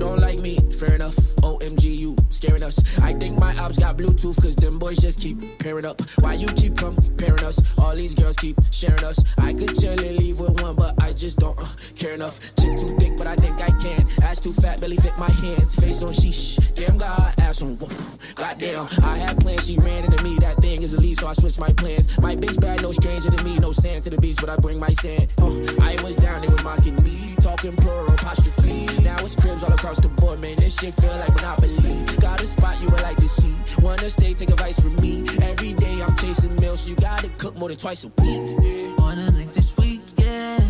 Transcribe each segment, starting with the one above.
don't like me, fair enough. OMG, you scaring us. I think my ops got Bluetooth, cause them boys just keep pairing up. Why you keep comparing us? All these girls keep sharing us. I could chill and leave with one, but I just don't uh, care enough. Chick too thick, but I think I can. Ass too fat, belly fit my hands. Face on sheesh. Damn God, ass on whoop. Goddamn, I had plans, she ran into me. That thing is elite, so I switched my plans. My bitch bad, no stranger to me. No sand to the beach, but I bring my sand. Uh, I was down, they was mocking me. Talking plural apostrophe. Now it's cribs all across the board, man. This shit feel like Monopoly. Got a spot you would like to see. Wanna stay, take advice from me. Every day I'm chasing meals, so you gotta cook more than twice a week. Yeah. Wanna link this weekend. Wanna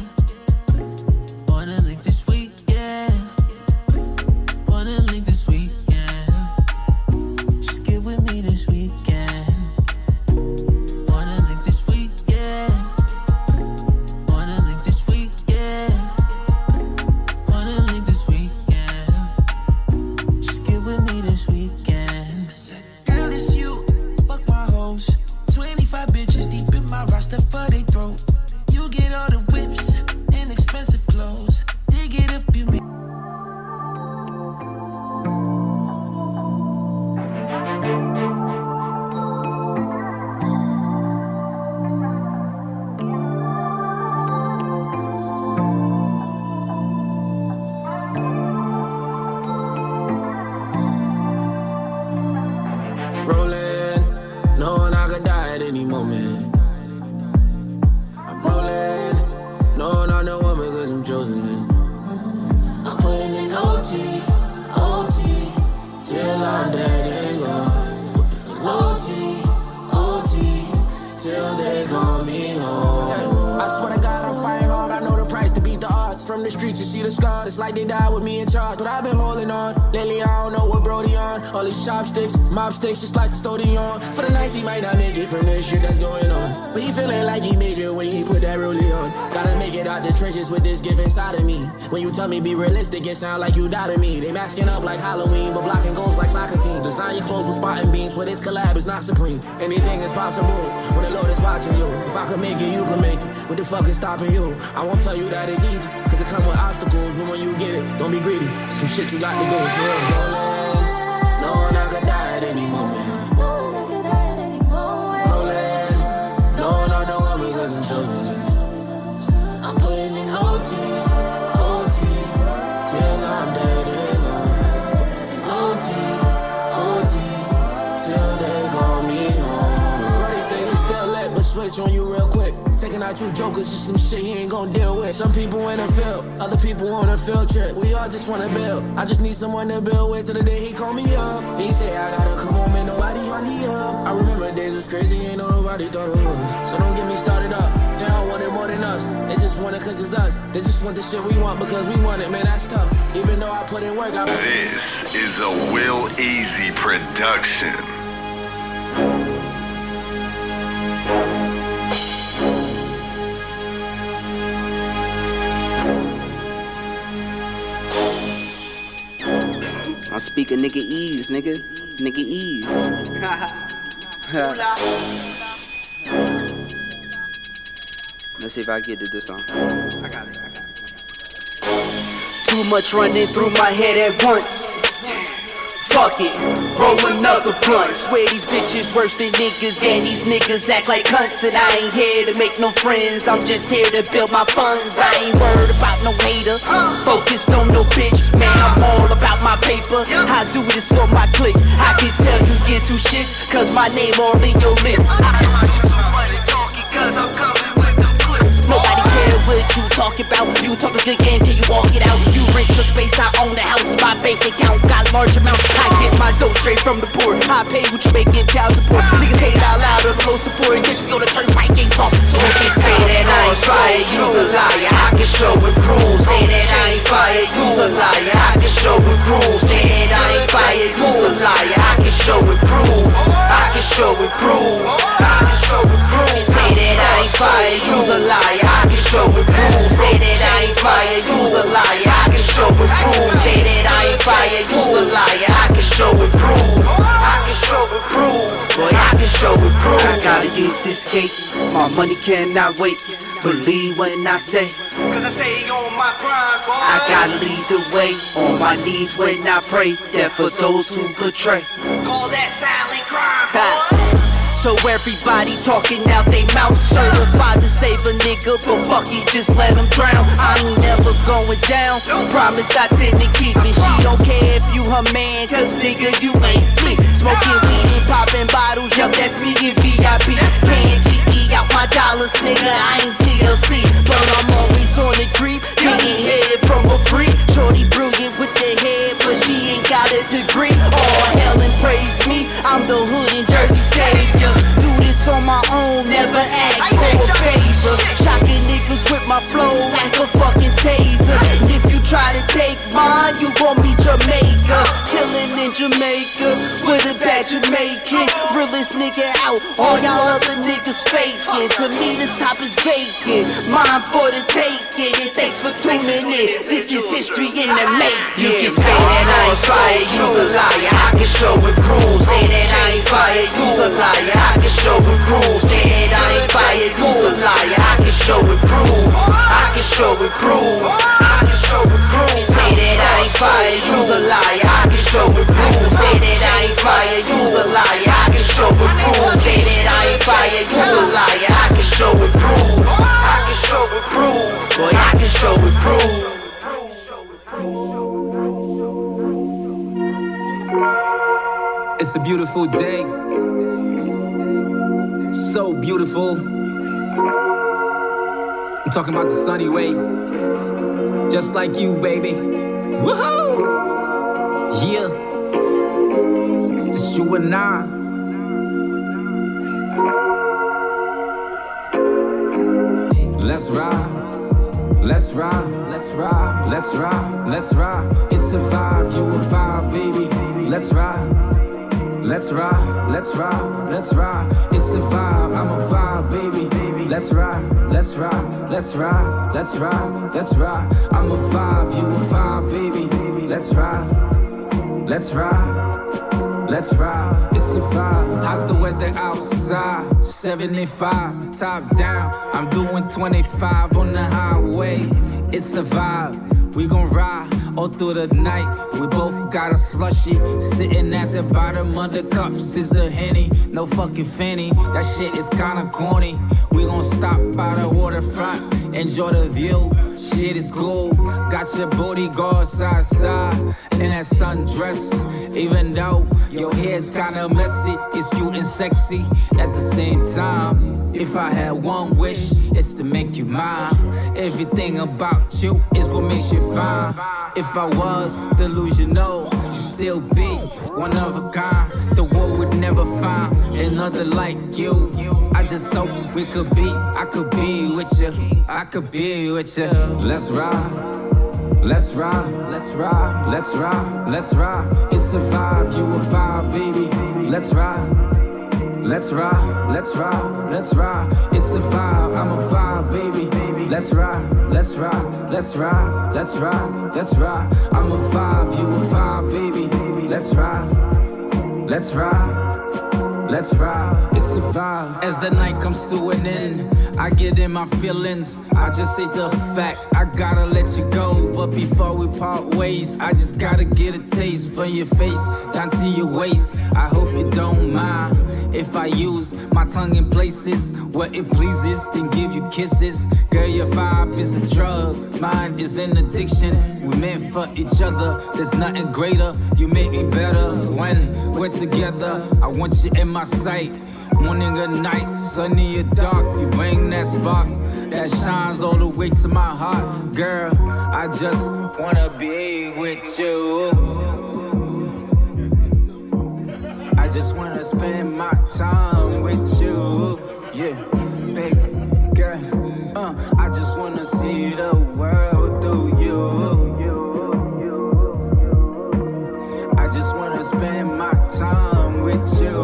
sticks, just like custodian. For the nights, he might not make it from the shit that's going on. But he feeling like he made it when he put that rollie on. Gotta make it out the trenches with this gift inside of me. When you tell me be realistic, it sound like you doubted me. They masking up like Halloween, but blocking goals like soccer teams. Design your clothes with spotting beams, for this collab is not supreme. Anything is possible when the Lord is watching you. If I could make it, you could make it. What the fuck is stopping you? I won't tell you that it's easy, cause it come with obstacles. But when you get it, don't be greedy. Some shit you got to do. For any moment. Out you jokers, just some shit he ain't gon' deal with. Some people in the field, other people on a field trip. We all just wanna build. I just need someone to build with till the day he call me up. He say I gotta come home and nobody hold me up. I remember days was crazy, ain't nobody thought it was. So don't get me started up. They don't want it more than us. They just want it cause it's us. They just want the shit we want because we want it, man. That's tough. Even though I put in work, I This is a Will Easy production. I'm speaking nigga ease, nigga. Nigga ease. Let's see if I get it this time. I got it. I got it. Too much running through my head at once. Fuck it, roll another blunt. Swear these bitches worse than niggas, and these niggas act like cunts. And I ain't here to make no friends, I'm just here to build my funds. I ain't worried about no hater, focused on no bitch. Man, I'm all about my paper. I do this for my clique. I can tell you get two shits, cause my name all in your lips. Cause I'm coming with them clips. Nobody care what you talking about. You talk a good game, can you walk it out? You rent your space, I own the house. My bank account got large amounts. I get my dough straight from the poor. I pay what you make in child support. Niggas it out loud on the low support. Catch me on the turnpike, gates off. So you say that I ain't fire, you's a liar. I can show and prove. Say that I ain't fire, you's a liar. I can show and prove. Say that I ain't fire, you's a liar. I can show and prove. I can show and prove. I can show and prove. Say that I ain't fire, you's a liar. I can show prove. Say that I ain't fire, you's a liar. I can show and prove. Say that I ain't fire, you's a liar. I can show and prove. I can show and prove. Boy, I can show and prove. I gotta get this cake, my money cannot wait. Believe when I say, Cause I stay on my grind, boy. I gotta lead the way. On my knees when I pray, that for those who betray. Call that silent crime, boy. So everybody talking out they mouth. Certified to save a nigga But fuck it, just let him drown. I ain't never going down. Promise I tend to keep it. She don't care if you her man Cause nigga you ain't me. Smoking weed and popping bottles Yup, that's me in VIP Can't GE out my dollars Nigga, I ain't TLC But I'm always on the creep. Getting head from a freak. Shorty brilliant with the head But she ain't got a degree. All hell and praise me. I'm the hood in Jersey savior. Do this on my own Never ask for a favor. Shocking niggas with my flow Like a fucking taser. If you try to take mine You gon' be Jamaica. Chillin' in Jamaica With a bad Jamaican. Realest nigga out All y'all other niggas faking To me the top is vacant. Mine for the taking. And thanks for tuning in. This is history in the making. You can say that I ain't fire You's a liar. I can show and prove Say that I ain't fire You's a liar. I can show and prove Say that I ain't fire You's a liar. I can show and prove I can show and prove I can show and prove Say that I ain't fire You's a liar. I can show and prove Say that I ain't fire You's a liar. I can show and prove Say that I ain't fire You's a liar I can show and prove I can show and prove Boy I can show and prove It's a beautiful day. So beautiful. I'm talking about the sunny way. Just like you, baby. Woohoo! Yeah. Just you and I. Let's ride. Let's ride. Let's ride. Let's ride. Let's ride. It's a vibe. You a vibe, baby. Let's ride. Let's ride, let's ride, let's ride. It's a vibe, I'm a vibe, baby. Let's ride, let's ride, let's ride, let's ride, let's ride. I'm a vibe, you a vibe, baby. Let's ride, let's ride, let's ride. It's a vibe. How's the weather outside? 75, top down. I'm doing 25 on the highway. It's a vibe. We gon' ride all through the night. We both got a slushy sitting at the bottom of the cups. Is the henny, no fucking fanny. That shit is kinda corny. We gon' stop by the waterfront, enjoy the view. Shit is cool. Got your booty side side in that sundress. Even though your hair's kinda messy, it's cute and sexy at the same time. If I had one wish, it's to make you mine. Everything about you is what makes you fine. If I was delusional, you'd still be one of a kind. The world would never find another like you. I just hope we could be, I could be with you, I could be with you. Let's ride. Let's ride, let's ride, let's ride, let's ride. It's a vibe, you a vibe, baby. Let's ride. Let's ride, let's ride, let's ride. It's a vibe, I'm a vibe, baby. Let's ride, let's ride, let's ride, let's ride, let's ride. I'm a vibe, you a vibe, baby. Let's ride, let's ride, let's ride. It's a vibe. As the night comes to an end, I get in my feelings. I just say the fact, I gotta let you go. But before we part ways, I just gotta get a taste from your face down to your waist. I hope you don't mind if I use my tongue in places where it pleases, then give you kisses. Girl, your vibe is a drug, mine is an addiction. We meant for each other, there's nothing greater. You make me better when we're together. I want you in my sight. Morning or night, sunny or dark, you bring that spark that shines all the way to my heart. Girl, I just wanna be with you. I just wanna spend my time with you. Yeah, baby girl. Uh, I just wanna see the world through you. I just wanna spend my time with you.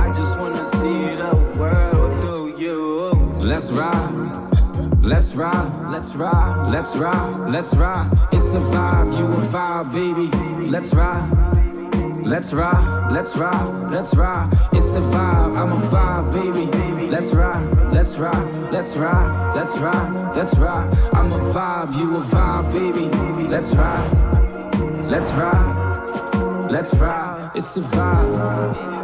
I just wanna see the world through you. Let's ride. Let's ride, let's ride, let's ride, let's ride. It's a vibe, you a vibe, baby. Let's ride, Let's ride, let's ride, let's ride. It's a vibe, I'm a vibe, baby. Let's ride, let's ride, let's ride, let's ride, let's ride. I'm a vibe, you a vibe, baby. Let's ride, let's ride, let's ride. It's a vibe.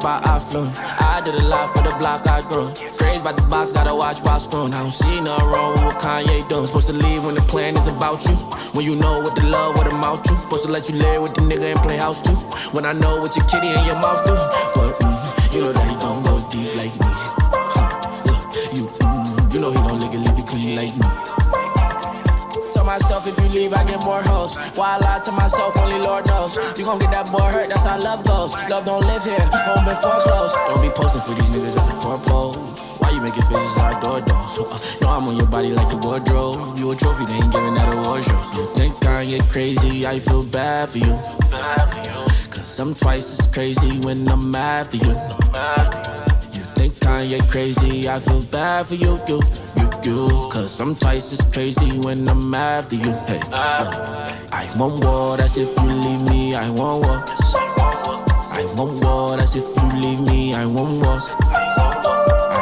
The drop in the spot I did a lot for the block I grew. Crazy by the box, gotta watch while screwing. I don't see nothing wrong with what Kanye doing. Supposed to leave when the plan is about you. When you know what the love, what amount you. Supposed to let you live with the nigga and play house too. When I know what your kitty and your mouth do. But mm, you know that I get more hoes. Why I lie to myself, only Lord knows. You gon' get that boy hurt, that's how love goes. Love don't live here, home been foreclosed. Don't be posting for these niggas as a purpose. Why you making faces outdoor though? So, uh, know I'm on your body like a wardrobe. You a trophy, they ain't giving out award shows. You think I get crazy, I feel bad for you. Cause I'm twice as crazy when I'm after you. You think Kanye crazy, I feel bad for you, you, you. Cause twice as crazy when I'm after you. Hey, uh, I want war, that's if you leave me, I want war. I want war, that's if you leave me, I want war.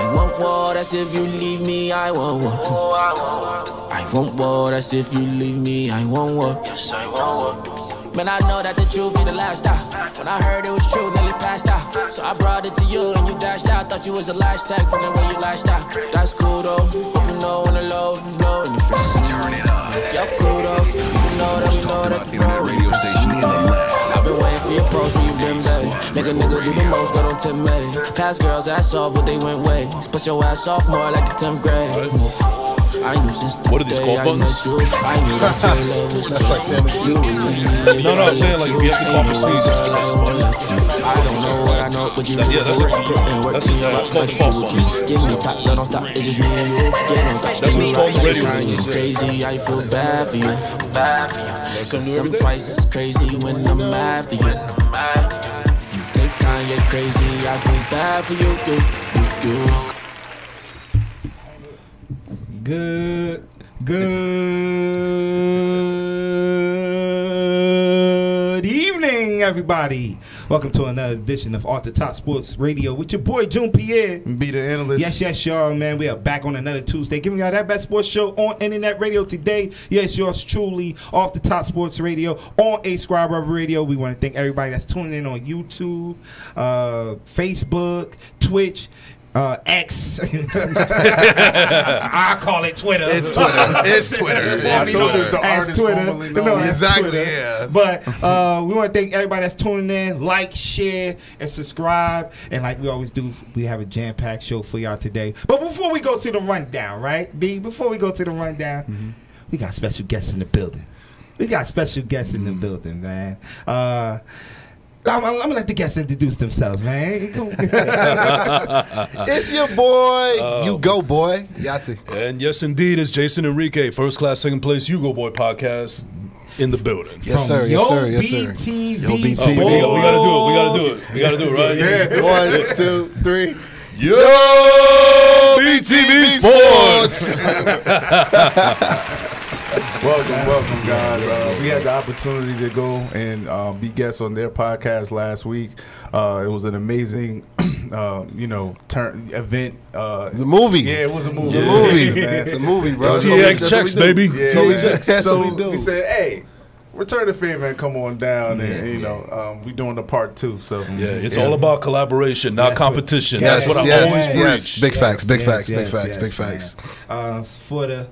I want war, that's if you leave me, I want war. I want war, that's if you leave me, I want war. Man, I know that the truth be the last out. When I heard it was true, nearly passed out. So I brought it to you and you dashed out. Thought you was a lash tag from the way you lashed out. That's cool though. Hope you know when the low if you the streets. Turn it up. Yo, cool though. You know that we know that radio station in the lab. I've been waiting for your pros when you been back. Make a nigga do the most, go don't tempt me. Past girls ass off, but they went ways. Bust your ass off more like the 10th grade. I knew since the What are these, day cough buttons? I knew that your love was That's like true. family. You really No, no, I'm saying like if you have to cough or sneeze. I don't know what I know, but you Yeah, that's do it. putting work That's in yeah, uh, life it's called the cough button. Give me top, don't stop, it's just me and you. Get on top, That's what called in radio Kanye crazy, I feel bad for you. Learn something new I'm every day. twice as crazy when I'm after you. You think Kanye crazy, I feel bad for you, you, you, you. Good, good evening, everybody. Welcome to another edition of Off the Top Sports Radio with your boy June Pierre. Be the analyst. Yes, yes, y'all, man. We are back on another Tuesday, giving y'all that best sports show on internet radio today. Yes, yours truly, off the top sports radio on 8 Squad Rebel Radio. We want to thank everybody that's tuning in on YouTube, uh, Facebook, Twitch. Uh, X. I call it Twitter. It's Twitter. It's Twitter. Yeah, I It's Twitter. us the As artist Twitter. formerly No, known as as Exactly, Twitter. yeah. But uh, we want to thank everybody that's tuning in. Like, share, and subscribe. And like we always do, we have a jam packed show for y'all today. But before we go to the rundown, right, B? Before we go to the rundown, Mm-hmm. we got special guests in the building. We got special guests in the Mm-hmm. building, man. Uh, I'm, I'm gonna let the guests introduce themselves, man. It's your boy. Oh. you go, boy. Yahtzee. And yes, indeed, it's Jason Enrique, first class, second place, You Go Boy podcast in the building. Yes, From sir. Yes, Yo sir. Yes, sir. BTV Yo, BTV. Oh, we, got, we gotta do it. We gotta do it. We gotta do it, right? Yeah. One, two, three. Yo, BTV Sports. Welcome, welcome, guys. Uh, we had the opportunity to go and um, be guests on their podcast last week. Uh, it was an amazing, uh, you know, turn event. Uh, It's a movie. Yeah, it was a movie. It's a movie. man. It's a movie, bro. That's That's what we- what we- TX checks, what we do. baby. Yeah, So we- yeah. that's so what we do. said, hey, return the favor and come on down, and you know, um, we doing the part two. So Yeah, it's all about collaboration, not Yes, competition. Yes, That's what I yes, always yes. preach. Big facts. Big Yes, facts. yes, Big facts. yes, Big facts. Uh, for the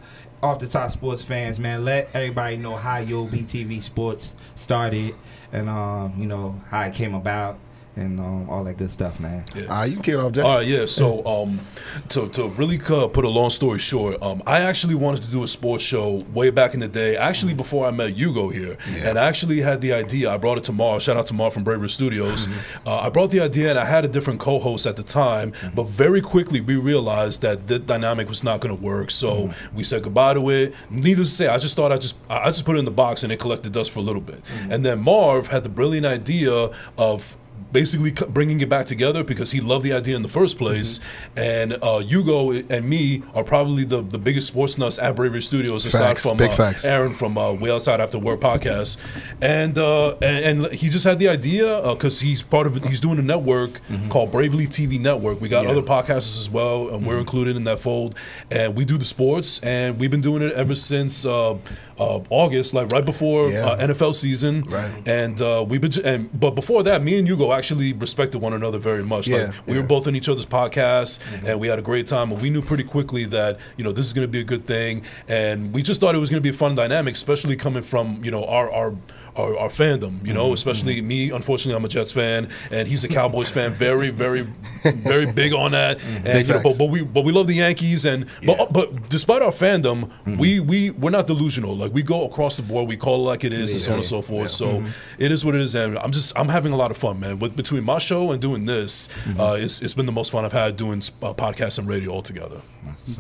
off the top sports fans, man, let everybody know how your BTV Sports started and um, you know how it came about and um, all that good stuff, man. Ah, you can get off Jay. All right, yeah. So, um, to to really uh, put a long story short, um, I actually wanted to do a sports show way back in the day. Actually, before I met Hugo here, and I actually had the idea. I brought it to Marv. Shout out to Marv from Bravery Studios. Uh, I brought the idea, and I had a different co-host at the time. But very quickly, we realized that the dynamic was not going to work. So we said goodbye to it. Needless to say, I just thought I just I I just put it in the box, and it collected dust for a little bit. And then Marv had the brilliant idea of basically bringing it back together because he loved the idea in the first place. And uh, Hugo and me are probably the, the biggest sports nuts at Bravery Studios, aside Facts, from big uh, facts. Aaron from uh, Way Outside After Work podcast. And uh, and, and he just had the idea because he's part of. He's doing a network called Bravely TV Network. We got Yeah. other podcasts as well, and we're included in that fold. And we do the sports, and we've been doing it ever since uh, uh, August, like right before Yeah. uh, NFL season. Right. And uh, we've been, and but before that, me and Hugo actually respected one another very much. Yeah, like we yeah. were both in each other's podcasts, mm-hmm. and we had a great time. And we knew pretty quickly that you know this is going to be a good thing, and we just thought it was going to be a fun dynamic, especially coming from you know our our our, our fandom. You know, mm-hmm. especially mm-hmm. me. Unfortunately, I'm a Jets fan, and he's a Cowboys fan. Very, very, very big on that. And Big you know, but, but we but we love the Yankees, and but but despite our fandom, we we we're not delusional. Like we go across the board, we call it like it is, and so on and so forth. So it is what it is, and I'm just I'm having a lot of fun, man. With between my show and doing this, uh, it's it's been the most fun I've had doing uh, podcast and radio all together.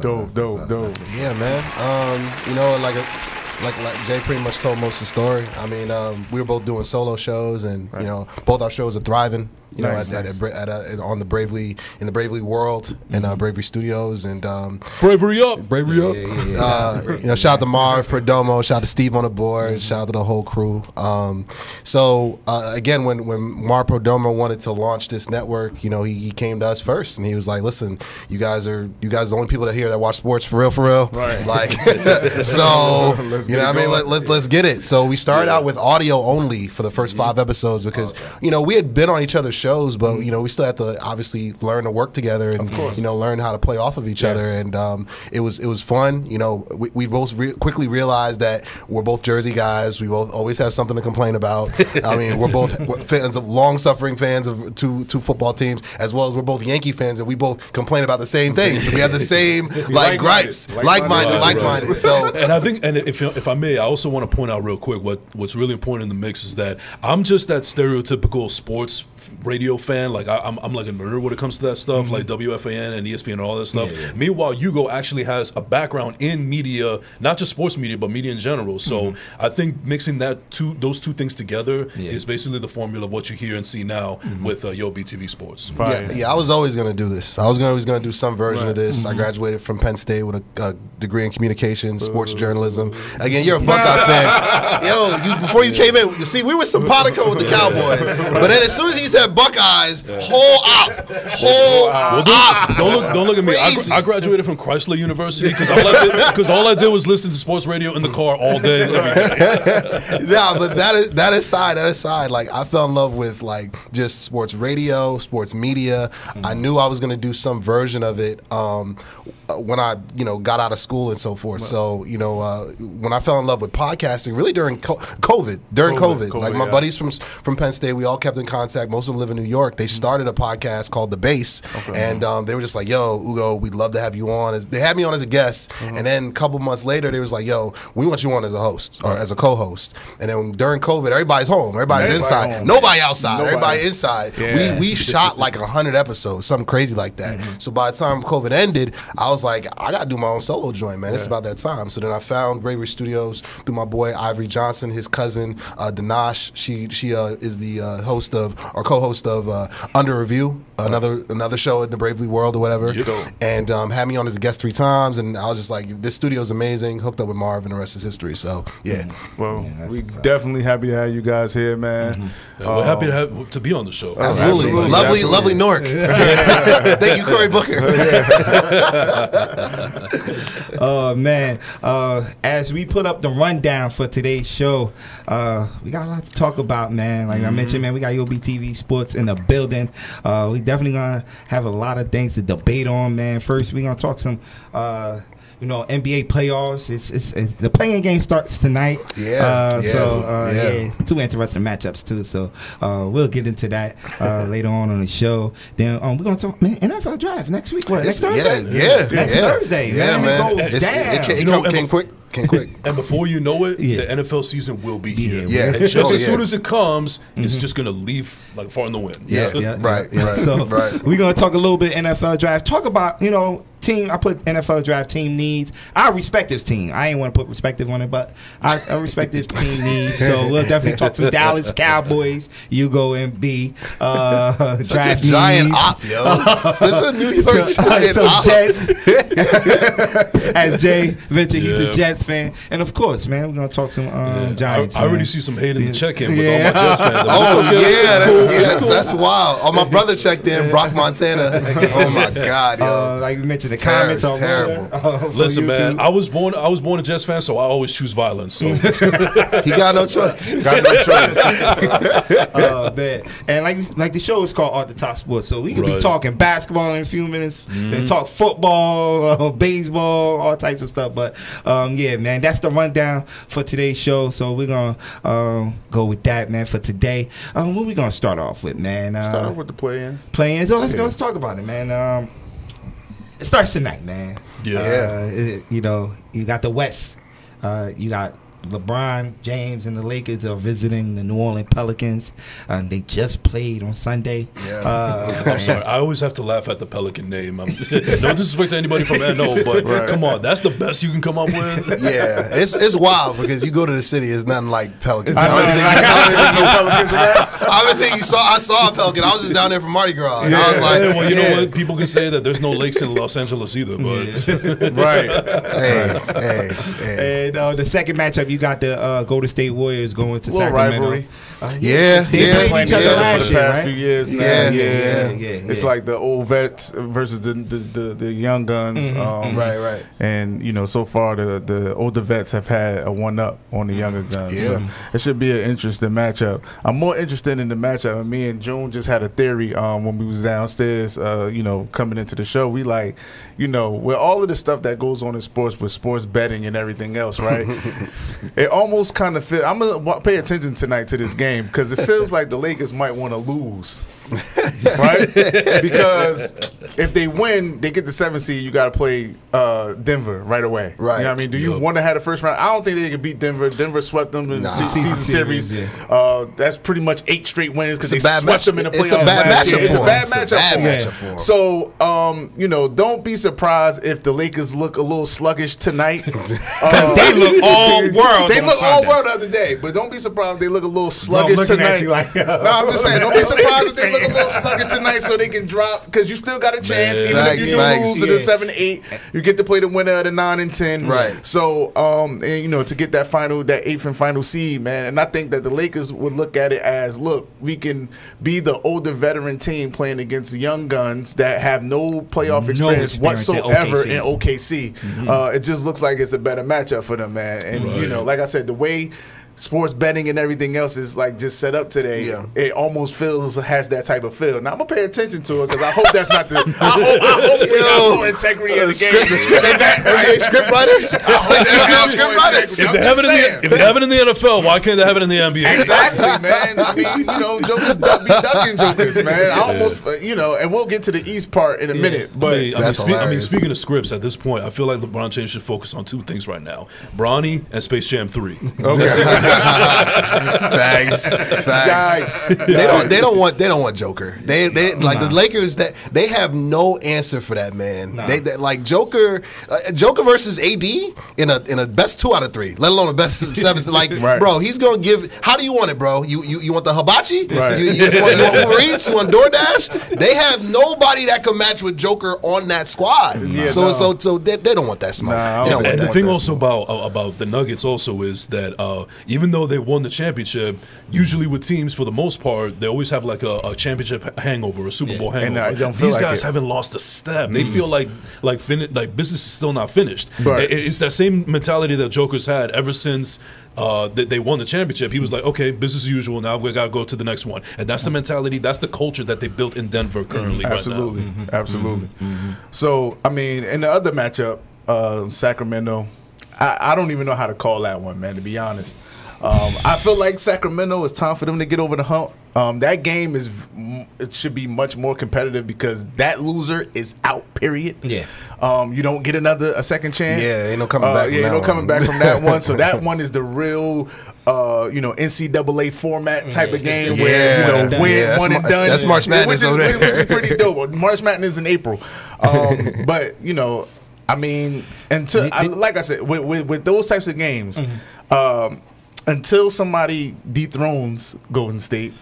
Dope, dope, dope. Yeah, man. Um, you know, like like like Jay pretty much told most of the story. I mean, um, we were both doing solo shows, and you know, both our shows are thriving. You know, Nice, at, nice. at, Bra- at, uh, on the Bravely in the Bravely world and uh, Bravery Studios and um, Bravery up, Bravery up. Yeah, yeah, yeah. Uh, you know, shout out to Marv Perdomo, shout out to Steve on the board, shout out to the whole crew. Um, so uh, again, when when Marv Perdomo wanted to launch this network, you know, he, he came to us first, and he was like, "Listen, you guys are you guys are the only people that here that watch sports for real, for real, Right. Like, so you know, what I mean, going. Let, let, let's get it. So we started out with audio only for the 1st five episodes because you know we had been on each other's shows, but you know we still had to obviously learn to work together and you know learn how to play off of each other, and um, it was it was fun. You know, we, we both re- quickly realized that we're both Jersey guys. We both always have something to complain about. I mean, we're both fans of long suffering fans of two two football teams, as well as we're both Yankee fans, and we both complain about the same things. We have the same like Like-minded. gripes, like minded, like minded. So. and I think, and if if I may, I also want to point out real quick what what's really important in the mix is that I'm just that stereotypical sports radio fan. Like I, I'm, I'm like a nerd when it comes to that stuff, like mm-hmm. WFAN and E ESPN and all that stuff. Meanwhile, Hugo actually has a background in media, not just sports media, but media in general. So mm-hmm. I think mixing that two those two things together is basically the formula of what you hear and see now mm-hmm. with uh, Yo BTV Sports. Fire. Yeah, yeah, I was always gonna do this. I was gonna, always gonna do some version of this. I graduated from Penn State with a, a degree in communications, sports uh. journalism. Again, you're a Buckeye fan. Yo, you, before you came in, you see, we were simpatico with the Cowboys, but then as soon as he said Buckeyes, whole up, whole Well, up. don't, don't look, don't look at me. I, I graduated from Chrysler University because all, I did- 'cause all I did was listen to sports radio in the car all day. nah, but that is that aside, that aside, like I fell in love with like just sports radio, sports media. I knew I was gonna do some version of it um, uh, when I, you know, got out of school and so forth. So, you know, uh, when I fell in love with podcasting, really during co- COVID, during COVID, COVID, like my yeah. buddies from from Penn State, we all kept in contact. Most of them live in New York. They started a podcast called The Base, and um, they were just like, "Yo, Ugo, we'd love to have you on." As, they had me on as a guest, and then a couple months later, they was like, "Yo, we want you on as a host or as a co-host." And then during COVID, everybody's home, everybody's Everybody inside, home. nobody outside, Nobody. everybody inside. Yeah. We we shot like hundred episodes, something crazy like that. So by the time COVID ended, I was like, I gotta do my own solo joint, man. It's about that time. So then I found Bravery Studios through my boy Ivory Johnson, his cousin uh, Danash. She she uh, is the uh, host of or co-host of uh, Under Review, another another show in the Bravely world or whatever. Yeah. And um, had me on as a guest three times, and I was just like, this studio is amazing. Hooked up with Marv, and the rest is history. So yeah. Well, we definitely happy to have you guys here, man. And we're happy to have to be on the show. Absolutely. Absolutely. Lovely, Absolutely. lovely Newark. Thank you, Cory Booker. Oh man! Uh, as we put up the rundown for today's show, uh, we got a lot to talk about, man. Like I mentioned, man, we got UBTV Sports in the building. Uh, we definitely gonna have a lot of things to debate on, man. First, we gonna talk some. Uh, you know, NBA playoffs. It's, it's, it's the play-in game starts tonight. Yeah, Uh, yeah, so uh, yeah. yeah. two interesting matchups too. So uh, we'll get into that uh, later on on the show. Then um, we're gonna talk man NFL draft next week. What It's- next Thursday? yeah, next yeah. Thursday. Yeah, man. man. It goes It's- down. it can- it You know, come- came quick, came quick. And before you know it, Yeah. the NFL season will be Be here. here. Yeah. And just Oh, as yeah. soon as it comes, it's mm-hmm. just gonna leave like far in the wind. Yeah, Yeah, right, yeah. right, So right. we're gonna talk a little bit NFL draft. Talk about you know team. I put NFL draft team needs. I respect this team. I ain't want to put respective on it, but I, I respect this team needs. So we'll definitely talk some Dallas Cowboys. You go and be Uh, Such a draft giant needs. op, yo. Such a New York So- giant so op. Jets, as Jay mentioned, he's a Jets fan, and of course, man, we're gonna talk some um, Yeah. Giants. I, I already see some hate in the Yeah. check-in with Yeah. all my Jets fans. Oh That's okay. yeah, that's Cool. yeah, that's, that's wild. Oh, my brother checked in, Brock Montana. Oh my god, yo. Uh, like you mentioned, the ter- comments it's on terrible. uh, for Listen, man, I was born. I was born a Jets fan, so I always choose violence. So he got no choice. Got no choice. oh man, and like like the show is called Off the Top Sports, so we could be talking basketball in a few minutes, then talk football, uh, baseball, all types of stuff. But um, yeah, man, that's the rundown for today's show. So we're gonna um, go with that, man, for today. Um, what we gonna start off with, man? Uh, Start off with the play-ins. playing. So let's go. Let's talk about it, man. Um, it starts tonight, man. Yeah. Uh, it- you know, you got the West. Uh, you got LeBron James and the Lakers are visiting the New Orleans Pelicans. Uh, they just played on Sunday. Yeah. Uh, I'm sorry. I always have to laugh at the Pelican name. I'm just, no disrespect to anybody from NO, but Right. come on, that's the best you can come up with. Yeah, it's it's wild because you go to the city, it's nothing like Pelicans. I don't think, I don't think you, Pelicans? I don't think you saw. I saw a Pelican. I was just down there for Mardi Gras, and I was like, Yeah, well, you yeah. know what? People can say that there's no lakes in Los Angeles either, but Right. Hey, hey, hey. and uh, the second matchup, you got the uh, Golden State Warriors going to Sacramento. rivalry. Uh, Yeah, they yeah, played each yeah. other For the last year, past right? few years now. Yeah, Yeah, yeah, yeah, It's like the old vets versus the the, the, the young guns. Mm-hmm, um, Right, right. And you know, so far the the older vets have had a one up on the younger guns. So Yeah. it should be an interesting matchup. I'm more interested in the matchup. And me and June just had a theory um, when we was downstairs. Uh, you know, coming into the show, we like, you know, with all of the stuff that goes on in sports with sports betting and everything else, right? it almost kind of feel. I'm gonna pay attention tonight to this game because it feels like the Lakers might want to lose. right? Because if they win, they get the seven seed. You got to play uh, Denver right away. Right. You know what I mean? Do you Yup. want to have the first round? I don't think they could beat Denver. Denver swept them in Nah. the season Series, series. yeah. Uh, that's pretty much eight straight wins because they bad swept match- them in the playoffs. it's a bad last matchup year. It's for a 'em. bad It's a matchup bad for 'em. matchup for 'em. So, um, you know, don't be surprised if the Lakers look a little sluggish tonight. Uh, they look all world They look all Sunday. world the other day, but don't be surprised if they look a little sluggish looking at tonight. you like- no, I'm just saying, don't be surprised if they look a little sluggish tonight, so they can drop because you still got a chance. Man. Even Facts, if you facts. lose to the seven eight, you get to play the winner of the nine and ten. Right. So, um, and you know, to get that final, that eighth and final seed, man, and I think that the Lakers would look at it as, look, we can be the older veteran team playing against the young guns that have no playoff No experience, experience in whatsoever OKC. in OKC. Uh, it just looks like it's a better matchup for them, man. And you know, like I said, the way sports betting and everything else is like just set up today. Yeah. It almost feels has that type of feel. Now I'm gonna pay attention to it because I hope that's not the. I hope, I hope we got Yo. more integrity of the, The game. script, the script, than that, right? NBA script writers, NFL script writers. if they have it in the if they have it in the NFL, why can't they have it in the NBA? Exactly, man. I mean, you know, jokers duck, be ducking jokers, man. I almost, uh, you know, and we'll get to the East part in a minute, I but mean, I mean, spe- I mean, speaking of scripts, at this point, I feel like LeBron James should focus on two things right now: Bronny and Space Jam Three. Facts, facts. Yikes. They don't. They don't want. They don't want Joker. They. They like the Lakers. That they have no answer for that man. They, they like Joker. Uh, Joker versus AD in a in a best two out of three. Let alone a best seven. Like, Right. bro, he's gonna give. How do you want it, bro? You you, you want the hibachi? Right. You, you, want, you want Uber Eats? You want DoorDash? They have nobody that can match with Joker on that squad. Yeah, so no. so so they, they don't want that smoke. Nah, I they don't don't want And the thing also about uh, about the Nuggets also is that uh, even though they won the championship, usually with teams for the most part, they always have like a, a championship hangover, a Super Bowl And hangover. I don't feel These like guys it. haven't lost a step. They mm. feel like like fin- like business is still not finished. Right. It- it's that same mentality that Joker's had ever since. Uh, that they won the championship. He was like, "Okay, business as usual. Now we gotta go to the next one." And that's the mm-hmm. mentality. That's the culture that they built in Denver mm-hmm. currently. right now. Absolutely, mm-hmm. absolutely. So, I mean, in the other matchup, uh, Sacramento. I, I don't even know how to call that one, man. To be honest, um, I feel like Sacramento. It's time for them to get over the hump. Um, that game is it should be much more competitive because that loser is out. Period. Yeah. Um, you don't get another a second chance. Yeah, ain't no coming back Uh, from yeah, that ain't no one. coming back from that one. So that one is the real, uh, you know, NCAA format type of game where Yeah. you know win Yeah, that's one and Mar- done. that's March Yeah, Madness which is, over there. Which is pretty dope. March Madness in April. Um, but you know, I mean, until I, like I said, with, with with those types of games, Mm-hmm. um, until somebody dethrones Golden State.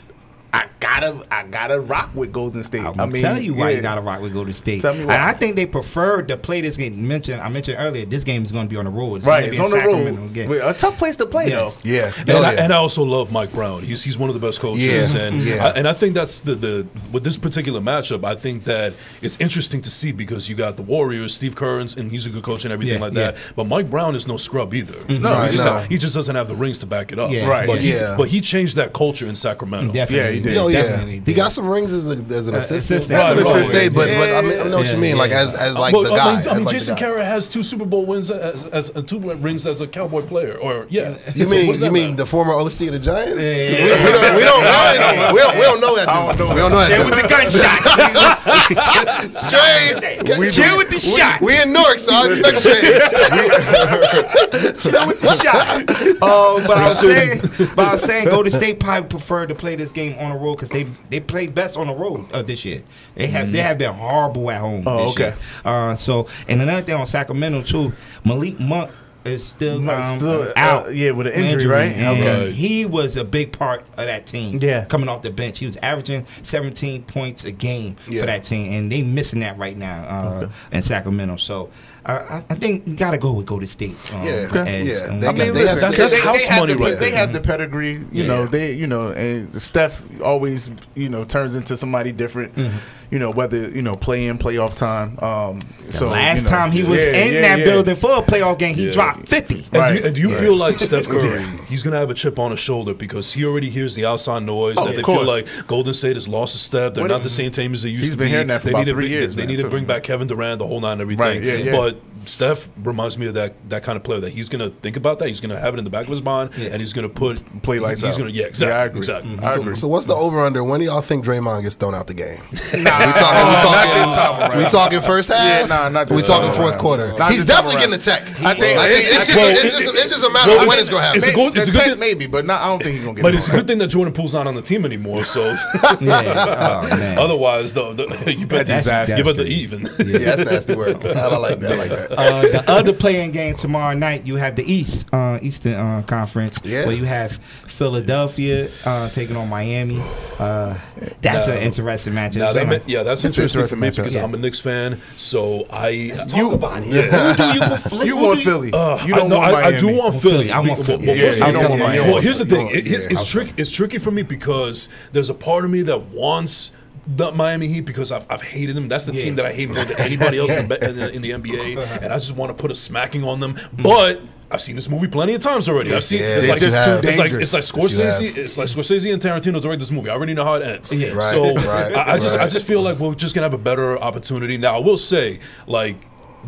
I gotta, I gotta rock with Golden State. I'm I mean, tell you why yeah. you gotta rock with Golden State. Tell me And. I think they prefer to play this game. Mentioned, I mentioned earlier, this game is going to be on the road. It's Right, gonna be it's on the Sacramento road. again. A tough place to play Yeah. though. Yeah. And, Oh, I, yeah. and I also love Mike Brown. He's he's one of the best coaches, Yeah. and Yeah. I, and I think that's the the with this particular matchup. I think that it's interesting to see because you got the Warriors, Steve Kerr, and and he's a good coach and everything Yeah, like yeah. that. But Mike Brown is no scrub either. Mm-hmm. No, he just, no. ha- he just doesn't have the rings to back it up. Yeah. Right. But he, Yeah. but he changed that culture in Sacramento. Definitely. Yeah, did. Oh yeah, Definitely he got some rings as, a, as an uh, assistant. assistant. As an Right, right, assistant, but, but I mean, I know what Yeah, you mean. Like as as like But, the I guy. mean, I mean like Jason guy. Kara has two Super Bowl wins as, as, as two rings as a Cowboy player, or yeah. You mean does that you mean matter? the former OC of the Giants? Yeah, yeah, We, we don't we don't know we don't, we don't know that dude. We don't know that There dude. with the gunshot. Strays. We Kill with the shot. We in Newark, so I expect strays. Kill with the shot. Oh, but I was saying, but I was saying, Golden State probably prefer to play this game on the road because they they played best on the road uh, this year. They have they have been horrible at home. Oh, this okay. year. Uh, so and another thing on Sacramento too, Malik Monk is still, um, still, uh, out. yeah, with an injury, right? And Okay. he was a big part of that team. Yeah. coming off the bench, he was averaging 17 points a game Yeah. for that team, and they missing that right now uh, in Sacramento. So. I, I think you gotta go with Golden State. Um, Yeah. Okay. as- Yeah. um, They I mean, got- they listen, have- That's- they- that's they- house they have money the, right They there. have the pedigree, you know. They, you know, and Steph always, you know, turns into somebody different. You know, whether you know play in playoff time. Um, so last you know, time he was yeah, in yeah, that yeah. building for a playoff game, he Yeah. dropped 50. And do you, and do you Right. feel like Steph Curry, he's going to have a chip on his shoulder because he already hears the outside noise Oh, that they course. feel like Golden State has lost a step. They're What- not the same team as they used He's to been be. hearing that for they about need to three bring, years They now, need to bring back Kevin Durant, the whole nine, and everything. Right, yeah, yeah. But Steph reminds me of that that kind of player that he's going to think about that. He's going to have it in the back of his mind, and he's going to put Play lights he's out. Gonna, yeah, exactly. Yeah, I agree. Exactly. Mm-hmm. I So, agree. so what's the over under? When do y'all think Draymond gets thrown out the game? we talking? We not this time talking? We talking first half? Yeah, nah, not this We talking time fourth around. quarter? Not He's definitely getting around. the tech. I think- Like, it's, it's, just, Well, it's, just, it's just a matter well, of when it's- it's gonna happen. it's a good- it's a good tech thing- maybe, but not, I don't think he's gonna get. But it it's a good thing that Jordan Poole's not on the team anymore. So Yeah. Man. otherwise, though, the, you bet That's disaster. you bet the even. yeah, that's nasty word. I like that. I like that. Uh, the other play-in game tomorrow night, you have the East uh, Eastern uh, Conference, Yeah. where you have Philadelphia uh, taking on Miami. Uh, that's Now- an interesting matchup. Now that Same- ma- yeah, that's It's interesting for me matchup. because Yeah. I'm a Knicks fan. So I Talk about it. Yeah. Who do you You want Philly. Uh, you I, don't no, want I, I do want Philly. Philly. I want Philly. well, Yeah, yeah, don't want well, here's the thing. It- it's it's, trick, it's tricky for me because there's a part of me that wants the Miami Heat because I've, I've hated them. That's the team that I hate more than anybody else in the, in the, in the NBA, Uh-huh. and I just want to put a smacking on them. But I've seen this movie plenty of times already. I've seen Yeah, it's like it's, have. it's like it's like Scorsese. It's like Scorsese and Tarantino direct this movie. I already know how it ends. Yeah. Right, So right, I, I just I just feel like we're just gonna have a better opportunity. Now I will say like.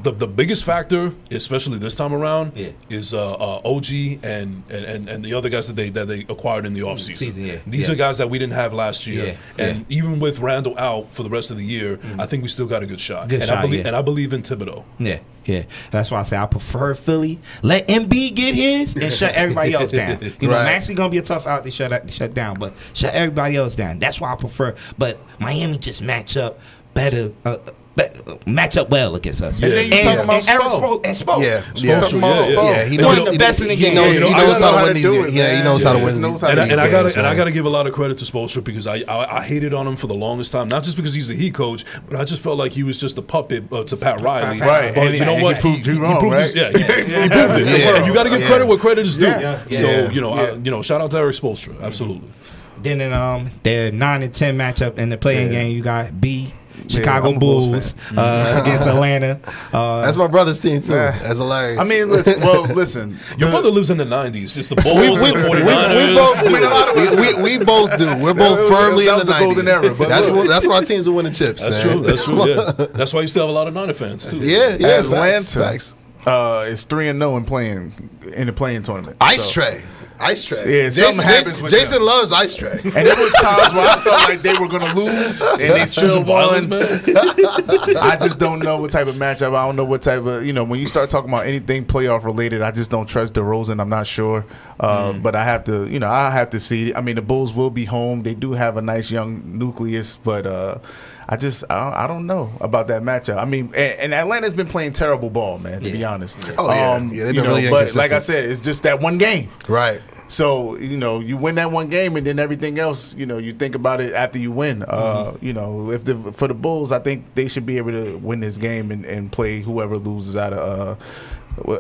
The, the biggest factor, especially this time around, Yeah. is uh, uh, OG and, and, and, the other guys that they that they acquired in the offseason. Season, yeah. These Yeah. are guys that we didn't have last year, and even with Randle out for the rest of the year, I think we still got a good shot. Good and shot, I believe and I believe in Thibodeau. Yeah, yeah. That's why I say I prefer Philly. Let Embiid get his and shut everybody else down. You know, Right. Maxey gonna be a tough out to shut out, shut down, but shut everybody else down. That's why I prefer. But Miami just match up better. Uh, match up well against us. And then you talking about and Aaron Spo. Spo- and Spo. Yeah, Spoelstra, yeah, yeah, yeah. yeah. He One knows of the best in the he game. knows he knows know how to win these. do it, Yeah, he man. knows how to win these. and, I, these and I got games, and I got to give a lot of credit to Spoelstra because I, I I hated on him for the longest time, not just because he's the heat coach, but I just felt like he was just a puppet uh, to Pat Riley. Right, But and you know what? he proved you wrong, right? yeah, he, he proved it. You got to give credit where credit is due. So you know, you know, shout out to Erik Spoelstra. Absolutely. Then in um their nine and ten matchup in the play-in Yeah. game, you got B Chicago I'm Bulls Bulls uh, against Atlanta. Uh, That's my brother's team too. Yeah. That's hilarious. I mean, listen. Well, listen. Your the- mother lives in the '90s. It's the Bulls, we, we, the we, we, 49ers. both do. We, we, we both do. We're both was- firmly in the, the golden 90s. era, but that's look. what, that's where our teams are winning chips. That's man. true. That's true. Yeah. That's why you still have a lot of Niner fans too. Yeah, yeah. Atlanta Facts. facts. Uh, it's three and no in playing in the play-in tournament. Ice So- Trae. Ice Trae. Yeah, Jason, something happens Jason, with Jason them. loves ice Trae. And there was times where I felt like they were gonna lose, and they still violence, won. I just don't know what type of matchup. I don't know what type of you know. When you start talking about anything playoff related, I just don't trust DeRozan. I'm not sure, uh, Mm. but I have to. You know, I have to see. I mean, the Bulls will be home. They do have a nice young nucleus, but. uh I just I don't, I don't know about that matchup. I mean, and, and Atlanta's been playing terrible ball, man. To be honest. Oh, yeah. Um, Yeah, they've you been know, really But like I said, it's just that one game. Right. So you know, you win that one game, and then everything else, you know, you think about it after you win. Uh, Mm-hmm. you know, if the for the Bulls, I think they should be able to win this game and, and play whoever loses out of. Uh,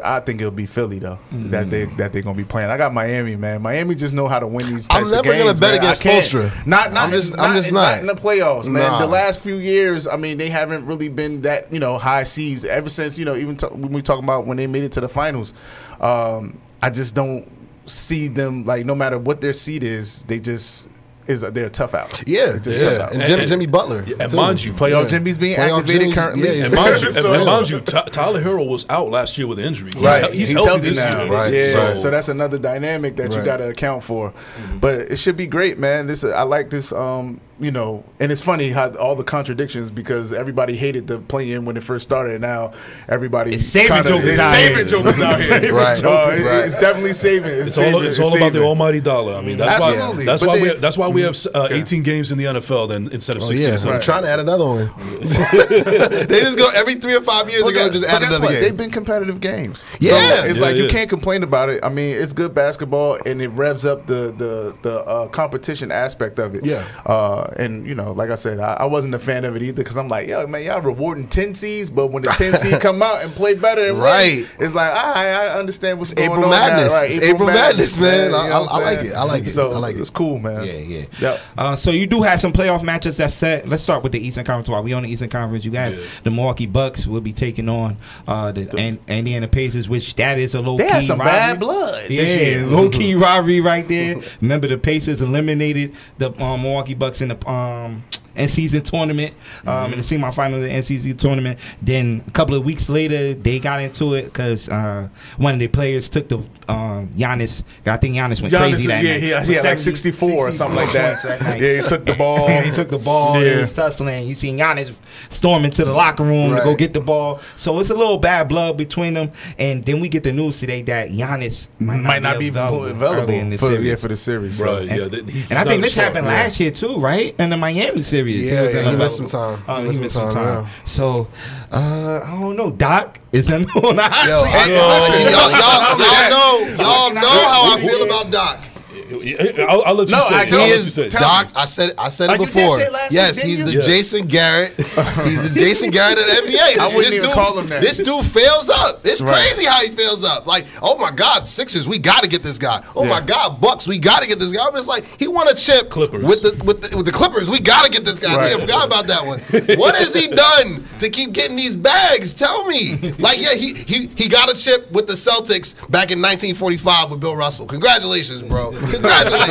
I think it'll be Philly though that they that they're gonna be playing. I got Miami, man. Miami just know how to win these. Types I'm of never games, gonna bet man. Against can't. Not, not, I'm just- not, I'm just not not. in the playoffs, man. Nah. The last few years, I mean, they haven't really been that you know high seas ever since you know even t- when we talk about when they made it to the finals. Um, I just don't see them like no matter what their seed is, they just is they're tough out. Yeah, They're tough yeah. out. And Jim, Jimmy Butler. and too. mind you, Playoff Yeah. Jimmy's being Playoff activated Jimmy's- currently. yeah, And mind you, So- and mind you Ty- Tyler Herro was out last year with an injury. He's, Right, he- he's, he's, healthy, healthy, now. year. Right, Yeah, so- so, that's another dynamic that you got to account for. But it should be great, man. This I like this. Um, you know, and it's funny how all the contradictions because everybody hated the play-in when it first started. And now everybody It's saving kinda- jokers it's out saving here. jokers out here. Right, Uh, it- right. It's definitely saving. It's, It's saving, all, it's all about the almighty dollar. I mean, that's Absolutely. why that's But why they- we that's why we have uh, 18 games in the NFL then instead of Oh 16. yeah, or something. I'm trying to add another one. they just go every three or five years. Well, They're just add another what? game. They've been competitive games. Yeah. So it's Yeah, like yeah. you can't complain about it. I mean, it's good basketball, and it revs up the the the uh, competition aspect of it. Yeah. Uh, and you know, like I said, I, I wasn't a fan of it either because I'm like, yo, man, y'all rewarding ten seeds, but when the ten seed come out and play better, and win, Right. it's like I I understand what's It's going April on. now, Madness. right? It's April Madness, man. you know I- I like it. I like it. So I like it. It's cool, man. Yeah, yeah. Yep. Uh, so you do have some playoff matches that's set. Let's start with the Eastern Conference. While we on the Eastern Conference, you got Yeah. the Milwaukee Bucks will be taking on uh, the and Indiana Pacers, which that is a low They key had some rivalry. bad blood. Yeah, low key rivalry right there. Remember the Pacers eliminated the um, Milwaukee Bucks in the um end season tournament, um, in the semifinal of the end season tournament. Then a couple of weeks later, they got into it because uh, one of the players took the um, Giannis. I think Giannis went Giannis, crazy that yeah, night. he, he had like 70 64 or something like that. points night. Yeah, he took the ball. he took the ball. Yeah. He was tussling. You seen Giannis storm into the locker room to go get the ball. So it's a little bad blood between them. And then we get the news today that Giannis might not, might not be available, available, in the for, series. yeah, for the series. So. Yeah. th- he- and I think this star. happened Yeah. last year too, right? In the Miami series. Yeah, was yeah, he missed some time. Oh, He he missed missed some some time, time. So uh, I don't know. Doc is in on the hot Yo, seat. I, listen, y'all, y'all, y'all know, y'all know how I feel about Doc. I'll, I'll let you No, say. I it. I'll He is you say. Doc. I said I said Oh, it you did before. say it last yes, week, he's the? Yeah. Jason Garrett. He's the Jason Garrett of the NBA. This, I wouldn't this even dude, call him that. This dude fails up. It's Right. crazy how he fails up. Like, oh my God, Sixers, we got to get this guy. Oh my God, Bucks, we got to get this guy. I'm just like, he won a chip Clippers. with the with the, with the Clippers. We got to get this guy. I think I forgot about that one. What has he done to keep getting these bags? Tell me. Like, yeah, he he he got a chip with the Celtics back in 1945 with Bill Russell. Congratulations, bro. Congratulations, man.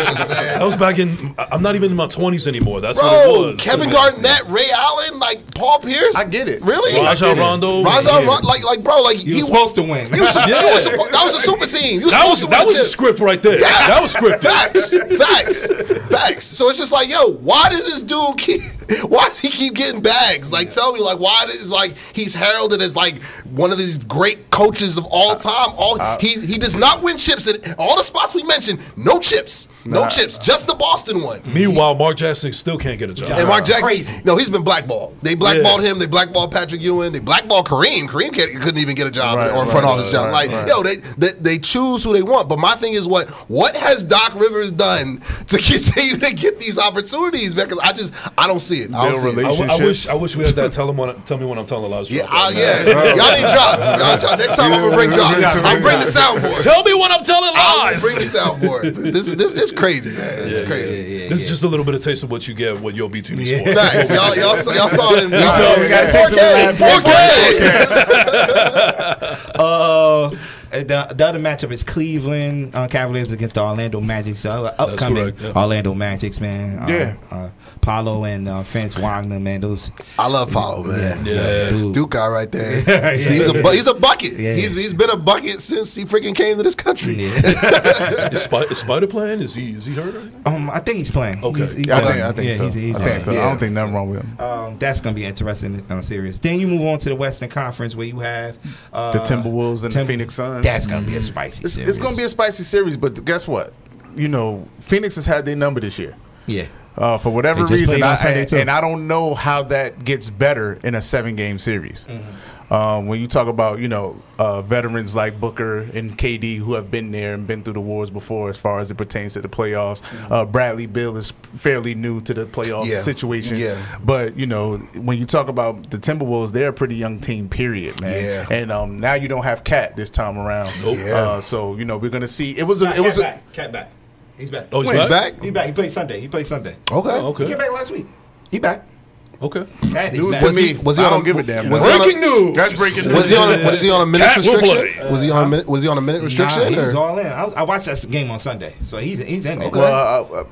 That was back in. I'm not even in my 20s anymore. That's what it was. Kevin Garnett, Ray Allen, like Paul Pierce. I get it. Really? Rajon Rondo. Rajon Yeah. Rondo, like, like, bro, like You he was supposed to win. He was, Yeah. he was suppo- that was a super team. You was That was supposed to that was the a script right there. Yeah. That was scripted. Facts, facts, facts. So it's just like, yo, why does this dude keep? Why does he keep getting bags? Like, tell me, like, why does like he's heralded as like one of these great coaches of all time? All he he does not win chips in all the spots we mentioned. No chips, no Nah. chips, just the Boston one. Meanwhile, Mark Jackson still can't get a job. And Mark Jackson, no, he's been blackballed. They blackballed him. They blackballed Patrick Ewing. They blackballed Kareem. Kareem can't, couldn't even get a job Right, or a front right, office right, job. right, like, right. yo, they, they they choose who they want. But my thing is, what what has Doc Rivers done to continue to get these opportunities? Because I just I don't see it. I don't Build see it. I, w- I wish. I wish we had that. Tell them when, tell me when I'm telling the last Yeah, joke. uh, yeah. Y'all need drops. Y'all drop. Next time I'm gonna bring drops. I'll bring the soundboard. Tell me when I'm telling lies. I'll bring the soundboard. This is this is crazy, man. It's crazy. This is just a little bit of taste of what you get with your BTV Sports. Nice. Y'all, y'all, saw- y'all saw it in y'all saw. We gotta take some of the last 4K. 4K. Uh, the, the other matchup is Cleveland uh, Cavaliers against the Orlando Magic. So uh, upcoming correct, yeah. Orlando Magics, man. Uh, Yeah. uh, Paolo and uh, Franz Wagner, man. Those I love Paolo, man. Yeah. Yeah. Dude. Duke guy right there. See, he's a bu- he's a bucket. Yeah. He's he's been a bucket since he freaking came to this country. Is, Spi- is Spider playing? Is he is he hurt? Or? Um, I think he's playing. Okay. He's- he's I playing. think I think yeah, so. He's, he's I think so. playing. I don't think nothing wrong with him. Um, that's gonna be interesting on series. Then you move on to the Western Conference where you have uh, The Timberwolves and the Phoenix Suns. That's gonna be a spicy It's, series. it's going to be a spicy series, but guess what? You know, Phoenix has had their number this year. yeah. Uh, for whatever reason, I, and, and I don't know how that gets better in a seven-game series. Mm-hmm. Um, when you talk about you know uh, veterans like Booker and KD who have been there and been through the wars before, as far as it pertains to the playoffs, Mm-hmm. uh, Bradley Beal is fairly new to the playoff Yeah. situation. Yeah. But you know when you talk about the Timberwolves, they're a pretty young team. Period, man. Yeah. And um, now you don't have Cat this time around. Nope. Yeah. Uh, so you know we're gonna see. It was a. It was a. back. Cat back. He's back. Oh, he's He's back. back. He back. He played Sunday. He played Sunday. Okay. Oh, He came back last week. He back. Okay. Cat News back. to Was he- was he I on don't a- give a damn. was man. he on a- Breaking news. That's breaking news. Was he on? A, was he on a minute Cat restriction? Was he on a minute? Was he on a minute restriction? Nah, he was or? all in. I, was, I watched that game on Sunday, so he's he's in there. Okay. Well, uh, uh, it,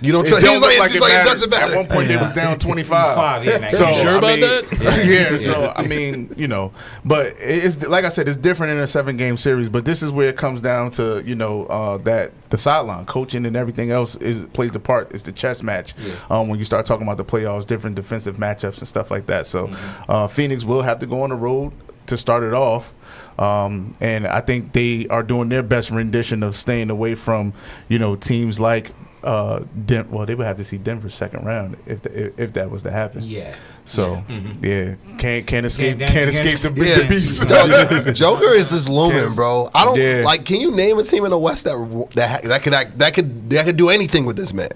You don't it tell- he's look like- it's like it mattered. doesn't matter. At one point, they was down twenty five. Five, yeah. So You sure I about mean, that? Yeah. So I mean, you know, but it's like I said, it's different in a seven game series. But this is where it comes down to you know uh, that the sideline coaching and everything else is plays a part. It's the chess match um, when you start talking about the playoffs, different defensive matchups and stuff like that. So uh, Phoenix will have to go on the road to start it off. Um, and I think they are doing their best rendition of staying away from, you know, teams like uh, Den- well, they would have to see Denver's second round if the, if, if that was to happen. Yeah. So yeah, can't can't escape Yeah, can't yeah, escape the, Yeah, the beast. Joker, Joker is just looming, bro. I don't Yeah. like. Can you name a team in the West that that that could that, that could that could do anything with this man?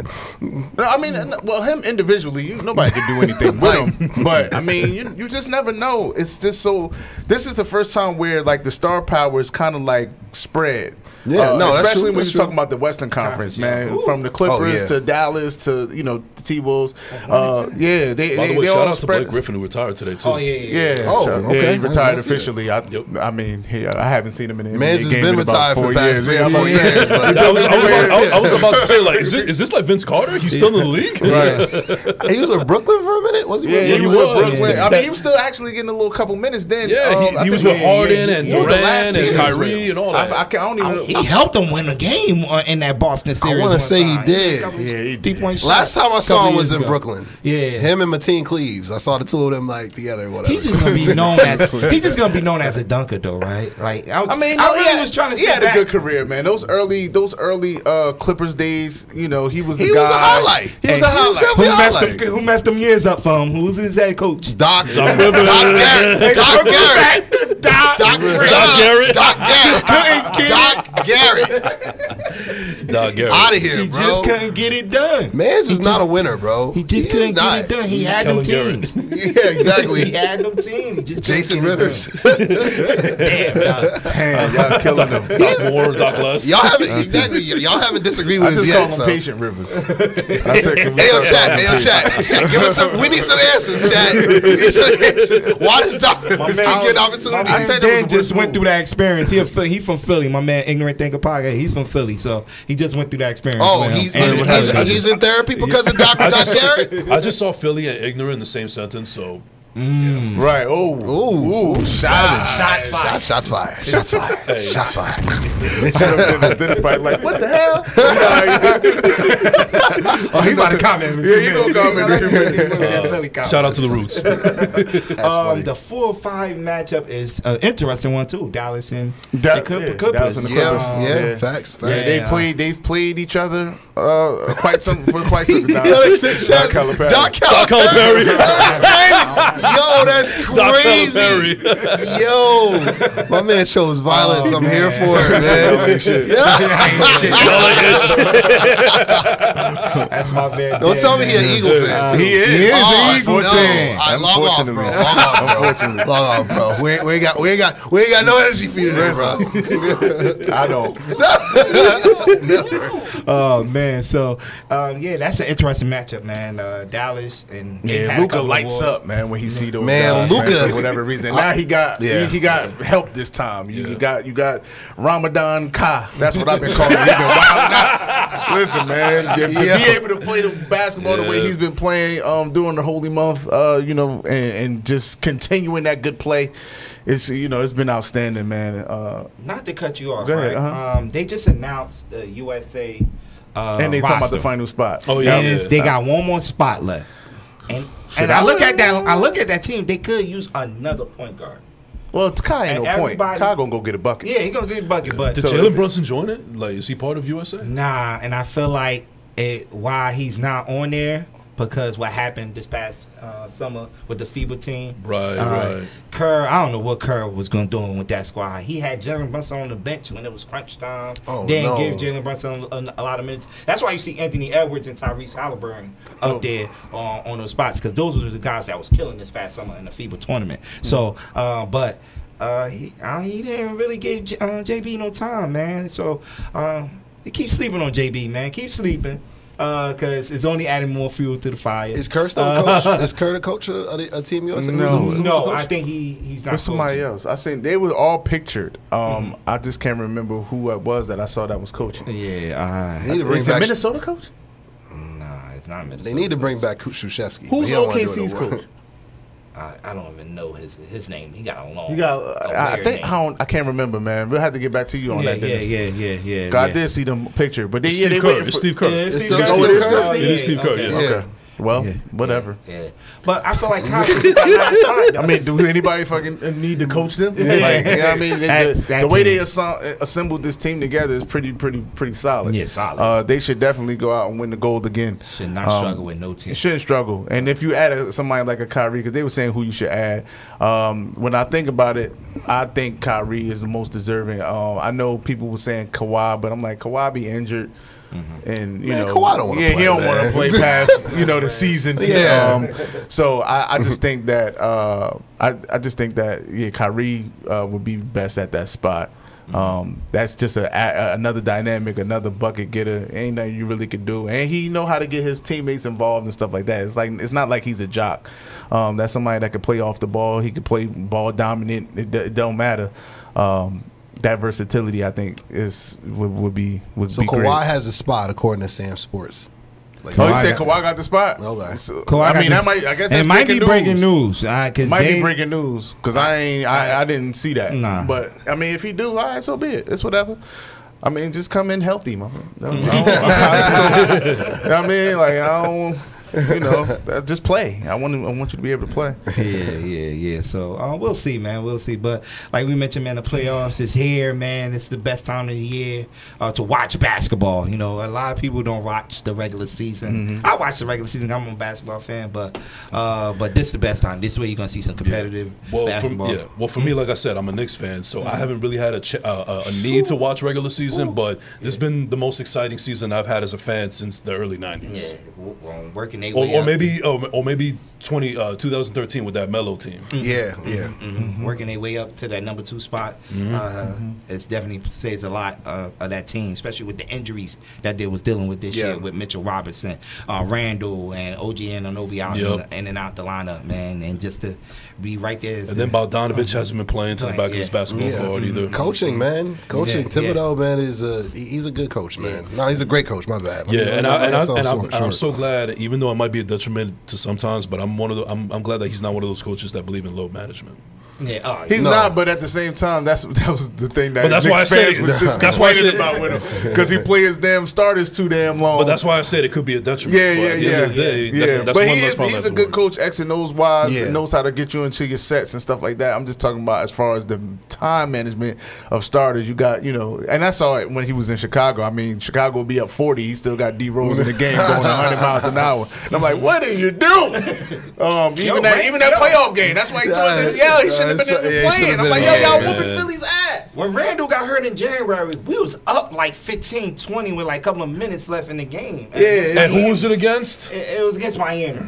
I mean, well, him individually, you, nobody can do anything with him. But I mean, you, you just never know. It's just so. This is the first time where like the star power is kind of like spread. Uh, Yeah, no, especially true, when you're true. talking about the Western Conference, Conference, yeah. man. From the Clippers yeah. to Dallas to you know the T Wolves. Uh, yeah, they By they, the way, they shout all out to spread. Blake Griffin who retired today too. Oh yeah, yeah. Yeah, Oh, okay. yeah, he retired see that. officially. I, Yep. I mean, he, I haven't seen him in the Man's has been in about retired for four the past years. three Yeah, or four yeah. years. I was, I, was, I, I was about to say like, is, it, is this like Vince Carter? He's still in the league. Right. He was with Brooklyn for a minute. Was he? Yeah, he he was was. with Brooklyn. I mean, he was still actually getting a little couple minutes then. Yeah, Um, he, I was think- with Harden and Yeah, the last Durant and he was Kyrie with- and all that. I, can, I don't even. He helped them win a game uh, in that Boston series. I wanna one say he did. Couple- Yeah, he did. three-point Last time I saw him was in ago. Brooklyn. Yeah. Him and Mateen Cleaves. I saw the two of them like together. Whatever. He's just gonna be known as he's just gonna be known as a dunker though, right? Like I, I mean, I no, really he had, was trying to. He sit had a good career, man. Those early, those early uh, Clippers days. You know, he was the He guy. was a highlight. He was Hey, a he highlight. definitely Who messed, highlight. them, who messed them years up for him? Who's his head coach? Doc, Doc, Rivers. Garrett, Doc Garrett, Doc, Doc, Doc Garrett. Doc Garrett, Doc Garrett, Doc Garrett. out of here, He bro. just couldn't get it done. Mans is not a winner, bro. He just is couldn't not. get it done. He had them Kellen teams. Yeah, exactly. He had them teams. He just Jason Rivers. Damn. Damn, y'all killing him. Doc Moore, Doc Les. y'all haven't exactly. Y'all haven't disagreed with us just call yet. him So. Patient Rivers. I said, can we Hey yo, chat. Hey yo, chat. Chat, Give us some. We need some answers, chat. We need some answers. Why does Doc Rivers keep getting opportunities? I said that Dan just good went through that experience. He a Philly, he from Philly. My man, ignorant thinker podcast. He's from Philly, so he just went through that experience. Oh, with him. he's he's, he's, he's in therapy because of Doc, I Doc just, I just saw Philly and ignorant in the same sentence, so Right. Oh. Ooh, Ooh. Shots. shots fired. Shots fired. Shots fired. Shots fired. Dennis, Dennis fight like, what the hell? oh, he about to comment. Yeah, he gonna comment. shout out to the Roots. Um, the four or five matchup is an interesting one too. Dallas and Da- the Clipper- yeah, Clippers. Dallas and the Yeah, Clippers. yeah, Yeah. facts, facts. Yeah, they Yeah. played. They've played each other uh, quite some for quite some time. Yo, they said Doc Calipari. Doc Calipari. Calipari. That's crazy. Yo, that's crazy. Yo, my man chose violence. I'm here for it, man. Yeah. Y'all like this shit. That's my man. Don't tell me he an Eagle fan Uh, too. he is. He is Oh, an Eagle no. fan. I log off, bro. Unfortunately. Log off, bro. Unfortunately. Log off, bro. We ain't, we ain't got we ain't got we ain't got no energy for you today, bro. I don't. Oh man, so uh, yeah, that's an interesting matchup, man. Uh, Dallas and Yeah, Luka lights wars. up, man, when he see those Man, guys, Luka- for whatever reason. Now he got Yeah. he, he got help this time. You, Yeah. you got you got Ramadan Ka. That's what I've been calling him. He been wilding out. Listen, man, to, to Yeah. be able to play the basketball the way he's been playing um, during the holy month, uh, you know, and, and just continuing that good play, it's you know it's been outstanding, man. Uh, Not to cut you off, ahead, right? uh-huh. Um, they just announced the USA. Uh, and they talking about the final spot. Oh, yeah. Yeah. they got one more spot left. And, Should and I I look look? at that. I look at that team. They could use another point guard. Well, it's Kai ain't And no point. everybody- Kai gonna go get a bucket. Yeah, he gonna get a bucket, but Did So Jalen Brunson join it? Like, is he part of USA? Nah, and I feel like it, why he's not on there because what happened this past uh, summer with the FIBA team. Right, Uh, right. Kerr, I don't know what Kerr was going to do with that squad. He had Jalen Brunson on the bench when it was crunch time. Oh, Didn't no. give Jalen Brunson a, a lot of minutes. That's why you see Anthony Edwards and Tyrese Halliburton up Oh. there on, on those spots because those were the guys that was killing this past summer in the FIBA tournament. So, uh, but. Uh, he uh, he didn't really give J- uh, JB no time, man. So uh, they keep sleeping on JB, man. Keep sleeping, because it's only adding more fuel to the fire. Is Kerr still a coach? Is Kerr the coach of a, a team USA? No. Who's- who's- who's the no. I think he he's not. Or somebody coaching. else. I seen they were all pictured. Um, Mm-hmm. I just can't remember who it was that I saw that was coaching. Yeah, They need to Is it. Minnesota coach? uh, nah, it's not Minnesota. They need to bring back Krzyzewski. Who's He don't wanna do it OKC's coach? I, I don't even know his his name. He got a long. You got. a I, I weird think name. I don't. I can't remember, man. We'll have to get back to you on yeah, that. yeah, Dennis. yeah, yeah, yeah. 'Cause I yeah. did see the picture, but they, It's yeah, Steve they Kerr. waiting It's Steve Kerr. Yeah, It's Steve still- Kerr. it's Oh, Kerr? yeah, Steve Kerr, okay. yeah. Yeah. Okay. Well, Yeah. whatever. Yeah, but I feel like Kyrie got a lot of time, I mean, do anybody fucking need to coach them? Yeah. Like, you know what I mean? The- That- the, that the way they team. assembled this team together is pretty, pretty, pretty solid. Yeah, solid. Uh, they should definitely go out and win the gold again. Should not Um, struggle with no team. Shouldn't struggle. And if you add a, somebody like a Kyrie, because they were saying who you should add. Um, when I think about it, I think Kyrie is the most deserving. Um, I know people were saying Kawhi, but I'm like Kawhi be injured. And you Man, know, Kawhi don't wanna yeah, play, he don't want to play past you know the season. Yeah. Um, so I, I just think that uh, I, I just think that yeah, Kyrie uh, would be best at that spot. Um, that's just a, a another dynamic, another bucket getter. Ain't nothing you really could do, and he know how to get his teammates involved and stuff like that. It's like it's not like he's a jock. Um, that's somebody that could play off the ball. He could play ball dominant. It, it don't matter. Um, that versatility, I think, is would, would be would So be Kawhi great. has a spot according to Sam Sports. Like, Oh, you said got- Kawhi got the spot. Okay. So, Kawhi I mean, this- that might. I guess that's it might be breaking breaking news. news. Uh, cause Might they, be breaking news because I ain't. I, I didn't see that. Nah. But I mean, if he do, all right, so be it. It's whatever. I mean, just come in healthy, man. I, don't- I, I mean, like I don't. You know, uh, just play. I want. To, I want you to be able to play. yeah, yeah, yeah. So uh, we'll see, man. We'll see. But like we mentioned, man, the playoffs is here, man. It's the best time of the year uh, to watch basketball. You know, a lot of people don't watch the regular season. Mm-hmm. I watch the regular season. I'm a basketball fan, but uh, but this is the best time. This way you're gonna see some competitive Well, for, basketball. yeah. Well, for me, like I said, I'm a Knicks fan, so I haven't really had a ch- uh, a a need to watch regular season. But this has been the most exciting season I've had as a fan since the early '90s. Yeah, w- w- working their Or, way or up. maybe, or, or maybe 20, uh, 2013 with that Melo team. Yeah, yeah. Mhm. working their way up to that number two spot. Mm-hmm. Uh, It's definitely says a lot uh, of that team, especially with the injuries that they was dealing with this Yeah. year with Mitchell Robinson, uh, Randle, and OG Anunoby out Yep. in, in and out the lineup, man, and just to be right there. And then a- Bogdanovich hasn't been playing to the back of his basketball Yeah. court either. Coaching, man. Coaching. Yeah, Thibodeau, man, is a he's a good coach, man. No, he's a great coach. My bad. Let me- Yeah, and, I, and, I, and, I'm, and I'm so glad, even though it might be a detriment to sometimes, but I'm one of the I'm, I'm glad that he's not one of those coaches that believe in load management. Yeah, oh, He's No. not, but at the same time, that's that was the thing that But that's Knicks why I said it. was just That's why I said- about with him because he play his damn starters too damn long. But that's why I said it could be a detriment. Yeah, yeah, yeah, end of the day, yeah. that's, that's but one he is, he's I a have good coach, X and O's wise, Yeah. and knows how to get you into your sets and stuff like that. I'm just talking about as far as the time management of starters. You got, you know, and I saw it when he was in Chicago. I mean, Chicago will be up 40. He still got D Rose in the game going 100 miles an hour. And I'm like, what did you do? Um, even that, even that playoff game. That's why he told us, Yeah, yeah, he shouldn't even it's- been in the yeah, it should've. I'm like, in yo, y'all whooping Yeah. Philly's ass. When Randle got hurt in January, we was up like 15, 20 with like a couple of minutes left in the game. Yeah, And who was it against? It, it was against Miami.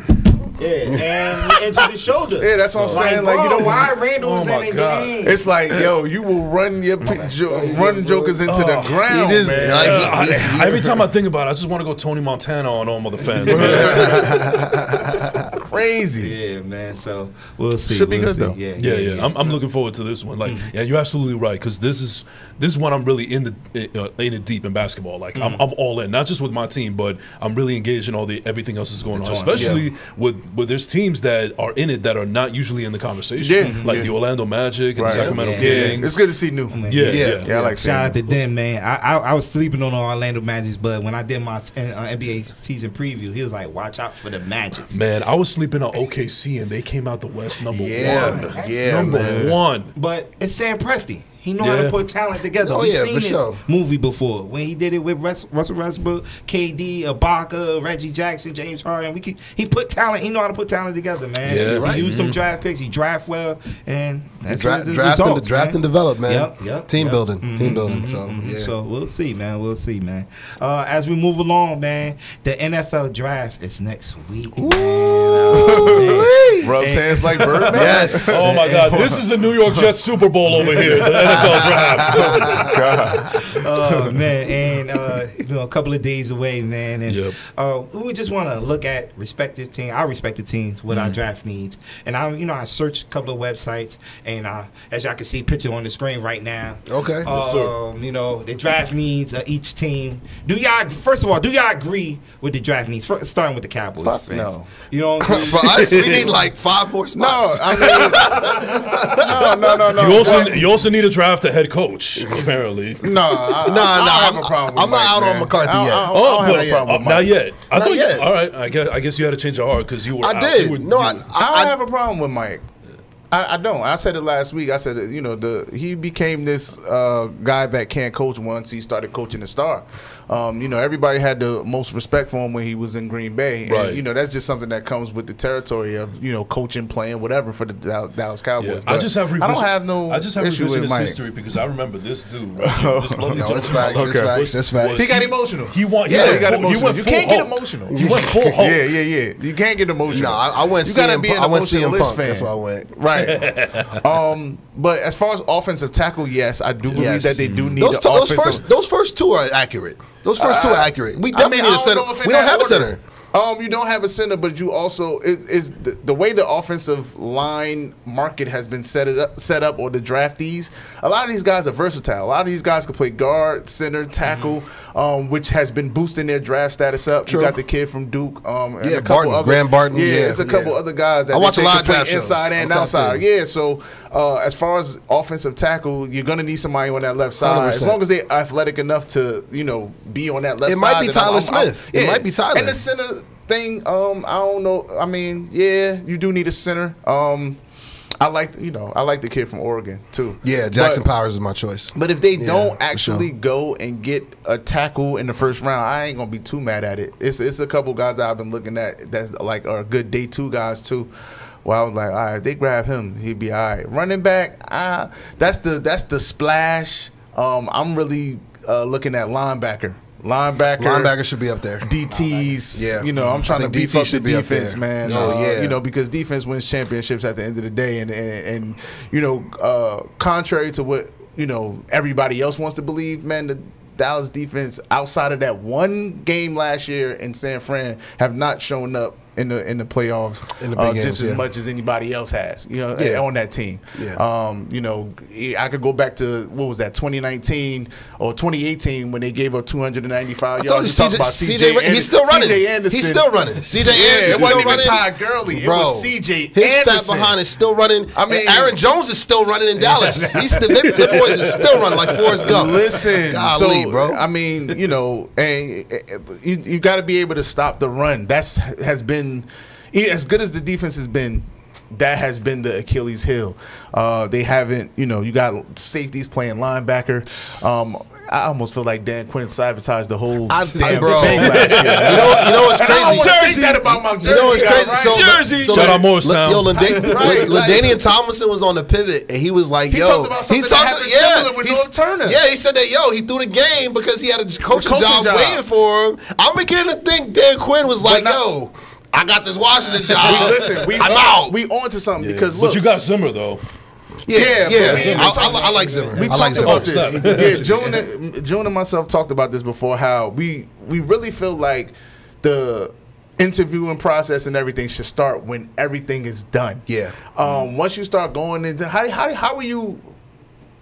Yeah, and he injured his shoulder. Yeah, that's what I'm saying. Like, you know why Randle Oh was in the game? It's like, yo, you will run your pi- jo- run jokers into the Oh. ground, He man. like, he- Uh, he- every time I think about it, I just want to go Tony Montana on all mother fans. Crazy. yeah, man. So we'll see. Should be we'll good, see. though. Yeah, Yeah, yeah, I'm, I'm looking forward to this one. Like, yeah, you're absolutely right because this is this is when I'm really in the uh, in it deep in basketball. Like, I'm, I'm all in, not just with my team, but I'm really engaged in all the everything else that's going on. Especially with with there's teams that are in it that are not usually in the conversation. Yeah, like yeah. the Orlando Magic and Right. the Sacramento Yeah. Kings. It's good to see new. Yeah, Yeah. yeah, Yeah, I like Shout out to them, man. I, I I was sleeping on the Orlando Magic, but when I did my uh, NBA season preview, he was like, "Watch out for the Magic." Man, I was sleeping on OKC and they came out the West number Yeah, one. yeah, number man. one. But it's Sam Presti. He know how to put talent together. Oh, We've yeah, seen for this sure. movie before when he did it with Russ, Russell Westbrook, KD, Ibaka, Reggie Jackson, James Harden. We could, he put talent. He know how to put talent together, man. Yeah. he Right. used them draft picks. He draft well, and that's Dra- the draft, results, and, draft man. and develop, man. Yep, yep, Team yep. building, Mhm, team building. mhm, So mhm. yeah. So we'll see, man. We'll see, man. Uh, as we move along, man, the NFL draft is next week. Man. Man. Rubs hands like Birdman. yes. Oh my God, this is the New York Jets Super Bowl over here. The NFL draft. oh man, and uh, you know, a couple of days away, man, and Yep. uh, we just want to look at respective team, our respective teams, what our Mm-hmm. draft needs, and I, you know, I searched a couple of websites, and uh, as y'all can see, picture on the screen right now. Okay. Um, you know, the draft needs of each team. Do y'all, first of all, do y'all agree with the draft needs? First, starting with the Cowboys. Fuck fans. no. You know, what I'm saying? For us, we need like five more No. I mean, no, no, no, no. You also you also need a draft a head coach apparently. no, I, Nah, I, nah, I don't have I'm- a problem. I'm not Mike, out on. McCarthy I yet. I don't, Oh, I don't but a problem uh, with not yet. I Not thought yet. You, all right. I guess I guess you had to change your heart because you were. I out. did. Were- No, you I, were- I don't have a problem with Mike. I, I don't. I said it last week. I said, that, you know, the he became this uh, guy that can't coach once he started coaching the star. Um, you know, everybody had the most respect for him when he was in Green Bay. And, Right. you know, that's just something that comes with the territory of you know coaching, playing, whatever for the Dallas Cowboys. Yeah, I just have I don't have no. I just have issue with revisionist Mike. history because I remember this dude. Right here, this lovely No, it's gentleman. facts, it's Okay. facts, Was- it's facts. He got emotional. He want. Yeah, went he got full- emotional. went You can't get emotional. He went full Hulk. Yeah, yeah, yeah. You can't get emotional. no, I, I went You gotta be an I went CM emotionalist Punk. fan. That's why I went. Right. um, but as far as offensive tackle, yes, I do believe Yes. that they do need Those, t- those first, those first two are accurate. Those first two are Uh, accurate. We I definitely mean, need a center. We don't have a center. Um, you don't have a center, but you also is, is the, the way the offensive line market has been set it up, set up, or the draftees. A lot of these guys are versatile. A lot of these guys can play guard, center, tackle, um, which has been boosting their draft status up. True. You got the kid from Duke, um, and Yeah, a couple Barton, other, Graham Barton, Yeah, yeah, it's a couple yeah. other guys that I watch a lot of draft shows. inside and outside. Yeah, so uh, as far as offensive tackle, you're gonna need somebody on that left side. As 100%. long as they're athletic enough to, you know, be on that left It side. might be then I'm- Tyler I'm- Smith. It might be Tyler. And the center thing, um, I don't know. I mean, yeah, you do need a center. Um, I like, you know, I like the kid from Oregon too. Yeah, Jackson But- Powers is my choice. But if they Yeah, don't actually sure. go and get a tackle in the first round, I ain't gonna be too mad at it. It's it's a couple guys that I've been looking at that's like are good day two guys too. Well, I was like, all right, if they grab him, he'd be all right. Running back, ah, that's the that's the splash. Um, I'm really uh, looking at linebacker. Linebacker, Linebacker should be up there. DTs. Yeah. you know, I'm trying to beef DT up the up defense, there. man. Oh, Uh, yeah. you know, because defense wins championships at the end of the day, and and, and you know, uh, contrary to what you know everybody else wants to believe, man, the Dallas defense outside of that one game last year in San Fran have not shown up. In the in the playoffs, In the uh, big just as yeah. much as anybody else has, you know, Yeah. on that team. Yeah. Um, you know, I could go back to what was that 2019 or 2018 when they gave up 295 I told you, yards. CJ, about CJ, he's still running. CJ Anderson. He's still running. CJ Yeah, Anderson it wasn't still even running. Todd Gurley. It Bro, was CJ His fat behind is still running. I mean- mean, Aaron Jones is still running in Dallas. He's still, them, them boys are still running like Forrest Gump. Listen, Golly, so, bro. I mean, you know, and uh, you you got to be able to stop the run. That's has been e- as good as the defense has been. that has been the Achilles heel. Uh, they haven't, you know, you got safeties playing linebacker. Um, I almost feel like Dan Quinn sabotaged the whole I- damn bro. thing last year. You know- you know what's And I don't crazy? wanna think that about my You know what's crazy? guy, So, right? so Shout out La- Morristown. Yo, Lada- Right, La- like- LaDainian Tomlinson was on the pivot, and he was like, He "Yo, talked about something that happened similar with he's- Norv Turner. Yeah, he said that. Yo, he threw the game because he had a coaching, coaching job, job. waiting for him. I'm beginning to think Dan Quinn was like, "Yo, I got this Washington job. We, listen, we I'm on, out." We on to something because but look, you got Zimmer though. yeah, yeah, yeah. but we- I, I, I like Zimmer. We I like talked Zimmer. about this. yeah, June, and- June and myself talked about this before. How we we really feel like the interviewing process and everything should start when everything is done. Yeah. Um, once you start going into how how how are you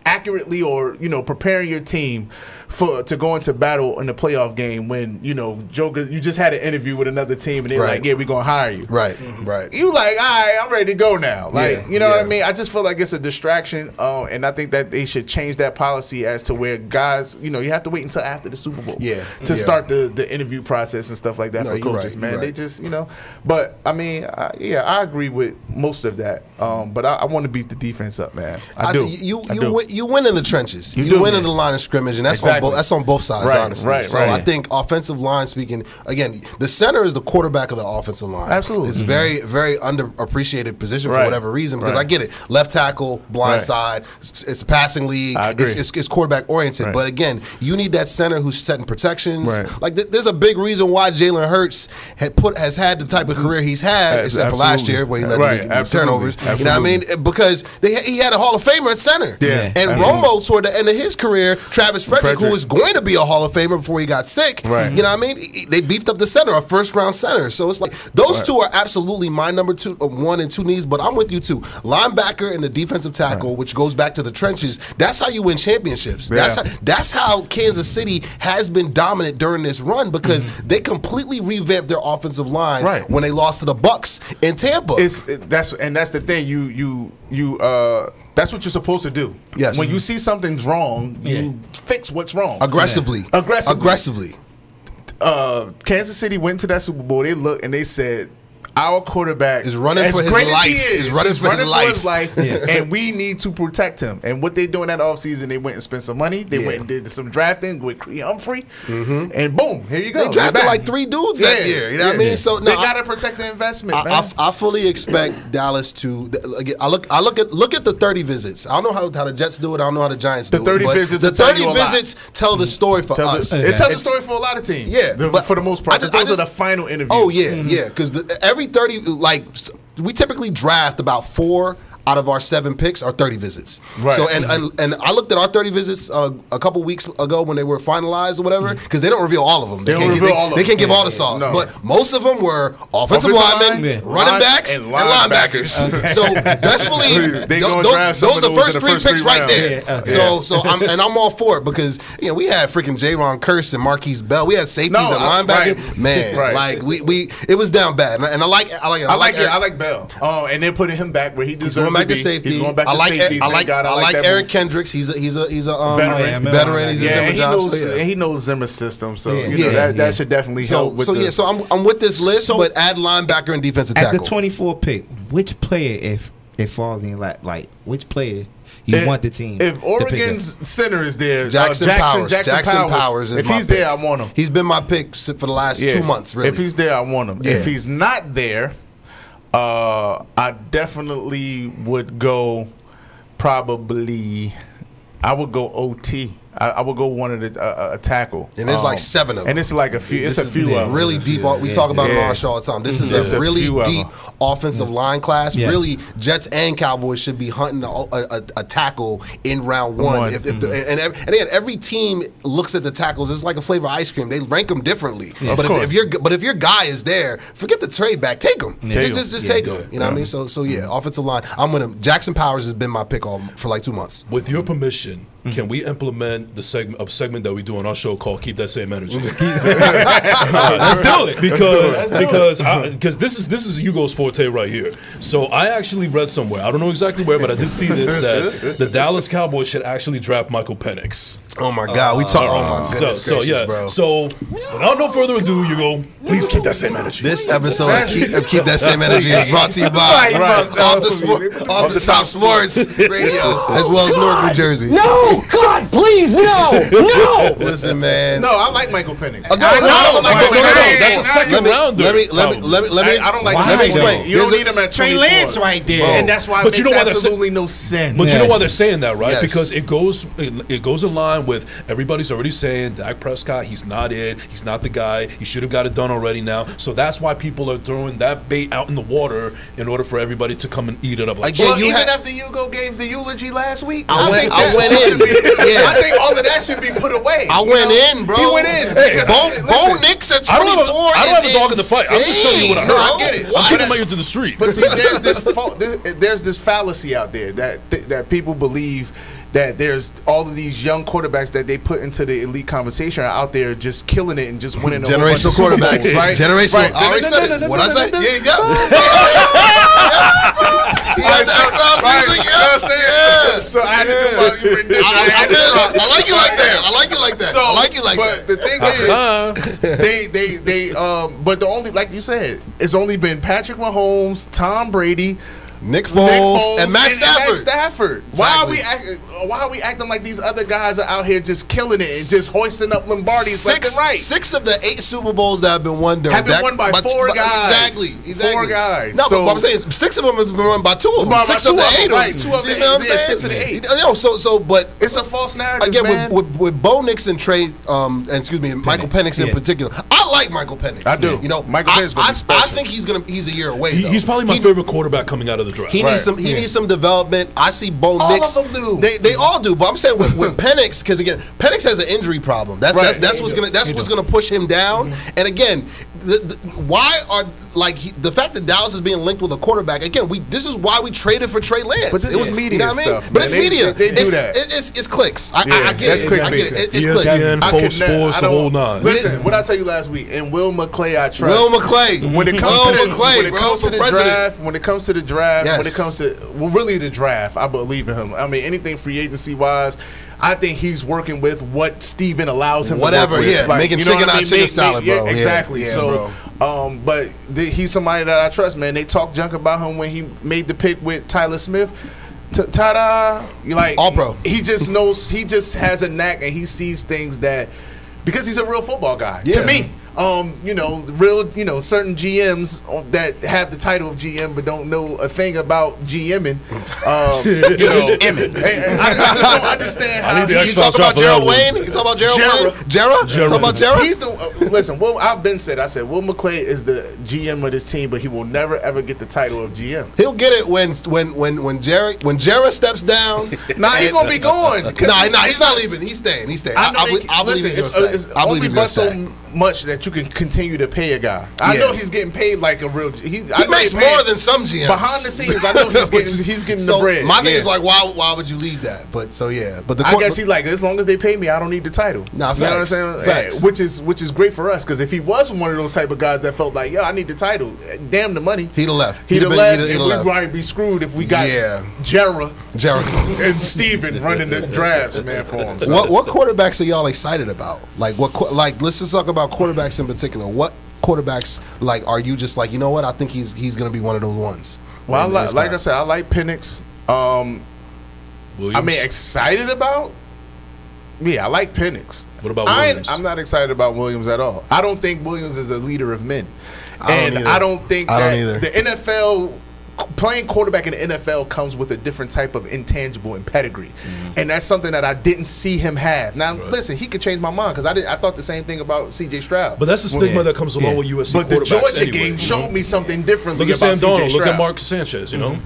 accurately or you know preparing your team for to go into battle in the playoff game when you know Joker you just had an interview with another team and they're Right. like yeah we're gonna hire you Right, right. you like, all right, I'm ready to go now. Like, Yeah, you know what. I mean? I just feel like it's a distraction, uh, and I think that they should change that policy as to where guys, you know, you have to wait until after the Super Bowl, Yeah, to yeah. start the the interview process and stuff like that No, for coaches. right, man, you're they just, you know, but I mean, I, yeah, I agree with most of that. Um, but I, I want to beat the defense up, man. I, do. You I you do. win, you win in the trenches. You, You do, win man. in the line of scrimmage, and that's on Exactly. That's on both sides, Right, honestly. right, so right. I think offensive line speaking again, the center is the quarterback of the offensive line. Absolutely. it's Mhm. very very underappreciated position for whatever reason. Because Right. I get it, left tackle, blind Right. side. It's, it's a passing league. I agree. It's, it's, it's quarterback oriented. Right. But again, you need that center who's setting protections. Right. Like th- there's a big reason why Jalen Hurts had put has had the type of career he's had, except for last year where he led Right, the league in absolutely. turnovers. You know what I mean? Because they he had a Hall of Famer at center. Yeah, And absolutely. Romo toward the end of his career, Travis Frederick, who Was going to be a Hall of Famer before he got sick. Right. You know what I mean? They beefed up the center, a first round center. So it's like those Right. two are absolutely my number two, uh, one and two needs. But I'm with you too. Linebacker and the defensive tackle, which goes back to the trenches. That's how you win championships. That's how, that's how Kansas City has been dominant during this run because they completely revamped their offensive line. Right. when they lost to the Bucks in Tampa. It's it, that's and that's the thing. You you you uh that's what you're supposed to do. Yes. When you see something's wrong, you fix what's wrong aggressively, Aggressively. aggressively. Uh, Kansas City went to that Super Bowl. They looked and they said. Our quarterback Is running as for his great as life. He is, Is running he's for his life. and we need to protect him. And what they doing that offseason, they went and spent some money. They Yeah. went and did some drafting with Creed Humphrey, mm-hmm. and boom, here you go. They drafted like three dudes that year. You know what I mean? So they no, I- got to protect the investment, I, man. I, I fully expect Dallas to. Again, I look. I look at look at the thirty visits. I don't know how, how the Jets do it. I don't know how the Giants The do 30 it. but visits The will tell thirty you a lot. visits tell the story for Tell the- us. It tells a story for a lot of teams. Yeah, The- but for the most part. I just- but I those just- are the final interviews. Oh yeah, mm-hmm. yeah. Because every thirty, like we typically draft about four out of our seven picks are 30 visits. Right. So and, and and I looked at our 30 visits uh, a couple weeks ago when they were finalized or whatever because they don't reveal all of them. They don't can't, reveal they, all of they can't give all the sauce, no. but most of them were offensive, Offensive linemen, line, running backs, and and linebackers. linebackers. So best believe They tho- gonna those, those are the first three first picks three right there. Yeah, okay. So so I'm and I'm all for it because you know we had freaking J-Ron Curse and Markquese Bell. We had safeties No, and linebackers. right. Man, Right. like we we it was down bad, and I, and I like I like I like it. I like Bell. Oh, and they're putting him back where he deserves going back to to safety. He's going back I to like safety. I like God, I like that Eric move. Kendricks. He's a he's a he's a um, veteran. veteran. He's a Zimmer and he job. knows so, yeah. and he knows Zimmer's system, so Yeah. you know Yeah, that, that should definitely So, help. With so the, yeah, so I'm, I'm with this list, but add linebacker and defensive tackle. At tackle. the 24 pick, which player, if it falls in your lap, like which player you If- want the team? If to pick up? Oregon's center is there, uh, Jackson, Powers. Jackson, Powers. is if my he's pick. there, I want him. He's been my pick for the last Yeah. two months. Really, If he's there, I want him. Yeah. If he's not there, uh, I definitely would go. Probably, I would go OT. I, I would go one of the uh, a tackle, And there's like Um, seven of them. and it's like a few. This It's a is few of them. really deep. We talk about it on Yeah. our show all the time. This is It's a a really few of deep them. offensive line class. Yes. Really, Jets and Cowboys should be hunting a, a, a tackle in round one. One. If, if the, and, ev- and again, every team looks at the tackles. It's like a flavor of ice cream. They rank them differently. Of But if, if your but if your guy is there, forget the trade back. Take him. Take just 'em. just, just Yeah, take do him. You know what I mean? So so yeah, offensive line. I'm gonna. Jackson Powers has been my pick all for like two months. With your permission, Mm-hmm. can we implement the segment a segment that we do on our show called "Keep That Same Energy"? Mm-hmm. Let's do it because because because this is this is Hugo's forte right here. So I actually read somewhere I don't know exactly where, but I did see this that the Dallas Cowboys should actually draft Michael Penix. Oh my God, we talk. Oh my So, goodness so gracious, yeah. bro. So without no further ado, you go. Please keep that same energy. This episode of keep, of keep that same energy is brought to you by Right. off the sport, off the top sports radio as well as Newark, New Jersey. No, God, please, no, no. Listen, man. No, I like Michael Penix. Uh, no, no, I don't like No, no, no, Michael no, Penix. that's a second let me, rounder. Let me let me let me let me. I, I don't like. Let Why, me explain. You don't There's need him at Trey Lance right there. and that's why. But it you makes know why they're saying- absolutely no sense. But you know why they're saying that, right? Yes. Because it goes it, it goes in line with everybody's already saying Dak Prescott, he's not it, he's not the guy, he should have got it done already now. So that's why people are throwing that bait out in the water in order for everybody to come and eat it up. Like, Again, Well, you even had- after Hugo gave the eulogy last week, I went- think I went in. be- Yeah. I think all of that should be put away. I went know? in, bro. He went in. Hey, Bo, Bo Nix at I don't have a- 24 don't have a is dog in the fight. I'm just telling you what I insane, heard. I get it. bro. I'm putting my ear to the street. But see, there's this fa- there's this fallacy out there that that people believe that there's all of these young quarterbacks that they put into the elite conversation are out there just killing it and just winning. a Generational of Super Bowls, quarterbacks. right? Generational. Right. I already said it. What I say? Yeah, yeah. He Right, has the X-Files right, music. you know what I'm saying? Yeah. So I had to do my rendition. I, I, I, had to did. try. I like you like that. I like you like that. So, I like you like that. but that. the thing is, they they they um, but the only like you said, it's only been Patrick Mahomes, Tom Brady. Nick Nick Foles, and Matt Stafford. Stafford. Why are we act, why are we acting like these other guys are out here just killing it and just hoisting up Lombardi's left Six, and right? six of the eight Super Bowls that have been won during Have been Dak- won by four guys. Exactly, exactly. Four guys. No, So- but what I'm saying is six of them have been won by two of them. By- by six two of the of them, eight right, of two them. of You the see what I'm saying? six of the eight. You know, so so, but It's a false narrative, again man. with, with with Bo Nix and Trey, um, and excuse me, Michael Penix in particular. I like Michael Penix. I do. You know, Michael I, Penix gonna I, I think he's gonna he's a year away. He- he's probably my favorite quarterback coming out of the draft. he Right. needs some. He Yeah. needs some development. I see Bo All Nix. of them do. They, they all do. But I'm saying with, with Penix, because again, Penix has an injury problem. That's Right. that's that's what's do. gonna that's what's gonna push him down. Mm-hmm. And again, the, the, why are like he, the fact that Dallas is being linked with a quarterback? Again, we this is why we traded for Trey Lance. But this It is was media You know what I mean? stuff, But man. it's They- media. they- they do it's, that. it- It's, it's clicks. I, I, I get that's it. clickbait. I get it. It- It's ESPN, clicks. I could Fox Sports, the whole nine. Listen, what I tell you last week, and Will McClay, I trust. Will McClay. When it comes to the, McClay, when it comes to the draft, when it comes to when it comes to well, really the draft, I believe in him. I mean, anything free agency wise. I think he's working with what Steven allows him. Whatever, to work with. yeah, making you know chicken what I out mean? chicken Make- salad, make- bro. Yeah, exactly. yeah, so, um, but th- he's somebody that I trust, man. They talk junk about him when he made the pick with Tyler Smith. T- Ta-da! You like All pro. He just knows. He just has a knack, and he sees things that because he's a real football guy. Yeah. To me, um, you know, real, you know, certain GMs that have the title of GM but don't know a thing about GMing. Um, you know, Hey, I, I just don't understand how he- You X-Files talk about drop for that Gerald. Wayne? You talk about Gerald Gerald. Wayne? Gerald? Gerald. Talk about Gerald? He's the uh, listen. Will I've been said. I said Will McClay is the GM of this team, but he will never ever get the title of GM. He'll get it when when when when Jerry when Jarrah steps down. Nah, he's gonna be gone. Nah, nah, he's not leaving. He's staying. He's staying. I, I know I, believe, I believe listen, he's gonna uh, stay. I believe he's gonna stay. Much that you can continue to pay a guy. I Yeah. know he's getting paid like a real. He, He makes more than some GMs. behind the scenes. I know he's getting, he's getting so the bread. My thing Yeah. is like, why why would you leave that? But so yeah, but the I guess he like as long as they pay me, I don't need the title. Nah, you know what I'm facts. saying? Facts. Which is which is great for us because if he was one of those type of guys that felt like, yo, I need the title, damn the money, He'd have left. he'd He'd have been- left, he'd he'd we'd probably be screwed if we got Yeah. Jera Jarrah. and Steven running the drafts, man, for him. So- what what quarterbacks are y'all excited about? Like what like let's just talk about quarterbacks in particular. What quarterbacks like are you just like you know what I think he's he's gonna be one of those ones. Well, I In like, like I said, I like Penix. Um, Williams. I mean, excited about. Yeah, I like Penix. What about I Williams? I'm not excited about Williams at all. I don't think Williams is a leader of men, I don't and either. I don't think I don't either. the NFL playing quarterback in the NFL comes with a different type of intangible and pedigree, Mm-hmm. and that's something that I didn't see him have. Now, listen, he could change my mind because I did. I thought the same thing about C.J. Stroud. But that's the stigma Yeah. that comes along Yeah. with USC But the quarterbacks Georgia anyway, game you showed know? me something differently Look at Sam about C.J. Darnold. Look at Stroud. Marcus Sanchez. You know.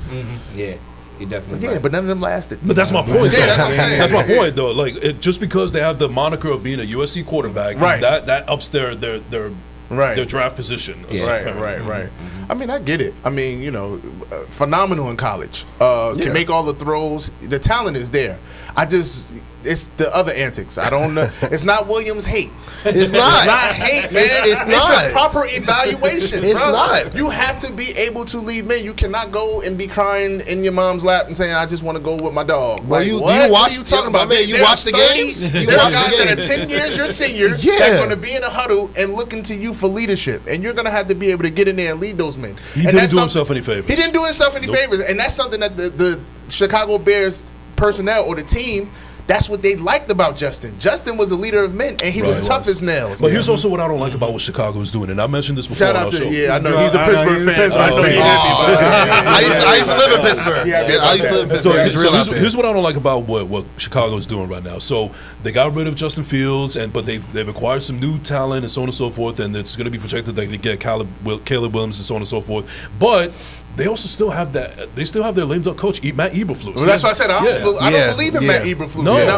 Yeah, he definitely. Yeah, right. but none of them lasted. But that's my point. Yeah, that's what I'm saying. That's my point, though. Like, it, just because they have the moniker of being a USC quarterback, Right. That that ups their their their Right. their draft position. Yeah. Right, right, right. I mean, I get it. I mean, you know, uh, phenomenal in college. Uh, Yeah. Can make all the throws. The talent is there. I just it's the other antics. I don't know. It's not Williams hate. It's not. It's not hate, man. It's- it's a not. proper evaluation. It's bro. not. You have to be able to lead men. You cannot go and be crying in your mom's lap and saying, "I just want to go with my dog." Well, Like, you- what? you What watch- are you talking my about? man, you watch the 30 games? You there are watch the guys that games. are ten years your senior. Yeah. that's going to be in a huddle and looking to you for leadership, and you're going to have to be able to get in there and lead those men. He And didn't do himself any favors. He didn't do himself any Nope. favors, and that's something that the, the Chicago Bears personnel or the team. That's what they liked about Justin. Justin was a leader of men, and he was Right. tough as nails. But here's also what I don't like about what Chicago is doing, and I mentioned this before Shout on out to show. yeah, I know he's a I Pittsburgh a fan, so I know Pittsburgh he fan. happy about that. I used, to, I used to live in Pittsburgh. Yeah, Yeah, I used to live in So Pittsburgh. here's, here's- here's what I don't like about what, what Chicago is doing right now. So they got rid of Justin Fields, and but they they've acquired some new talent and so on and so forth, and it's going to be projected that they get Caleb, Will, Caleb Williams and so on and so forth. But they also still have that. They still have their lame duck coach, E- Matt Eberflus. Well, that's what I said. I don't, Yeah. bel- I don't believe in yeah. Matt Eberflus. No. And,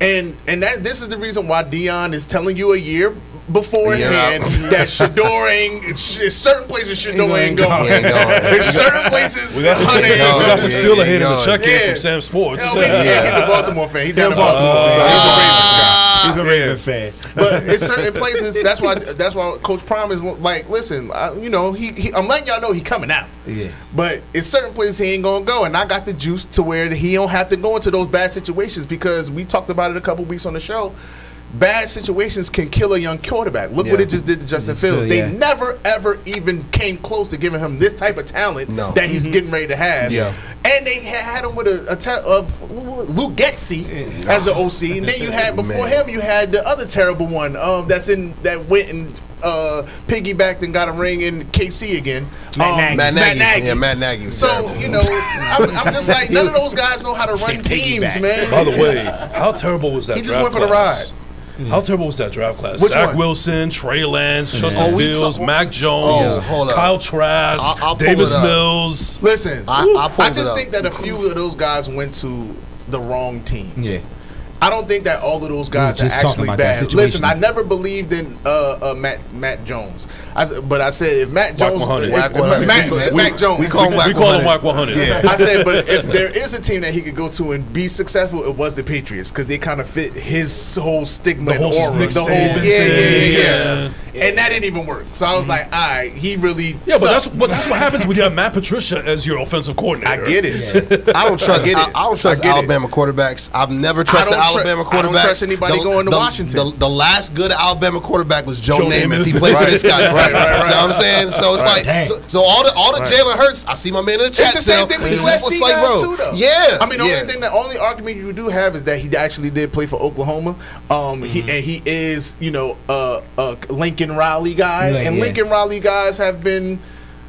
I- and and that this is the reason why Dion is telling you a year beforehand Yeah. that Shedeur ain't. Certain places Shedeur ain't going. He ain't going. There's certain places. We got some, Hunter we ain't going. got some Yeah, Steeler yeah, hate in the yeah. check in Yeah. from Sam Sports. Yeah, yeah, he's a Baltimore fan. He's down in Baltimore. so he's a Ravens guy. He's a Raven fan. But in certain places, that's why that's why Coach Prime is like, listen, I, you know, he, he I'm letting y'all know he coming out. Yeah. But in certain places he ain't gonna go, and I got the juice to where he don't have to go into those bad situations because we talked about it a couple weeks on the show. Bad situations can kill a young quarterback. Look what it just did to Justin So, Fields. yeah. They never ever even came close to giving him this type of talent No. that he's getting ready to have. Yeah. And they had him with a, a ter- of Luke Getsy as an OC, and then you had before Man. him you had the other terrible one um, that's in that went and uh, piggybacked and got a ring in KC again. Matt Um, Nagy. Matt Nagy. Yeah, Matt Nagy was So terrible. you know, I'm, I'm just like none of those guys know how to run teams, man. By the way, how terrible was that? He just draft went for the class? How terrible was that draft class? Which Zach one? Wilson, Trey Lance, Justin Oh, we Fields, saw- Mac Jones, Oh, hold. Kyle Trask, I'll- I'll Davis. Mills. Listen, I- I, I pulled it just up. think that a few of those guys went to the wrong team. Yeah. I don't think that all of those guys are actually bad. Listen. I never believed in uh, uh, Matt Mac Jones. I, but I said if Matt Jones, 100. if- Whack if 100. Mac, Jones, we call him We, Whack we call him 100. Whack 100. Yeah. I said, but if there is a team that he could go to and be successful, it was the Patriots because they kind of fit his whole stigma The whole and aura. The whole, yeah, yeah, thing, yeah, yeah. Yeah, And that didn't even work. So I was mm-hmm. like, all right, he really. Yeah, but that's but that's what happens when you have Matt Patricia as your offensive coordinator. I get it. I don't trust. I I, it. I don't trust I get it. Alabama quarterbacks. I've never trusted don't tru- Alabama I don't trust anybody going to Washington. The, the last good Alabama quarterback was Joe, Joe Namath. Namath. He played for this guy's Right, team. right, right. See what I'm saying? So it's like, so, so all the all the Jalen Hurts. I see my man in the chat. It's the same thing with It's USC like, guys too, though. Yeah. I mean, the only thing, the only argument you do have is that he actually did play for Oklahoma. Um, he mm-hmm. and he is, you know, a, a Lincoln Riley guy, Like, and yeah. Lincoln Riley guys have been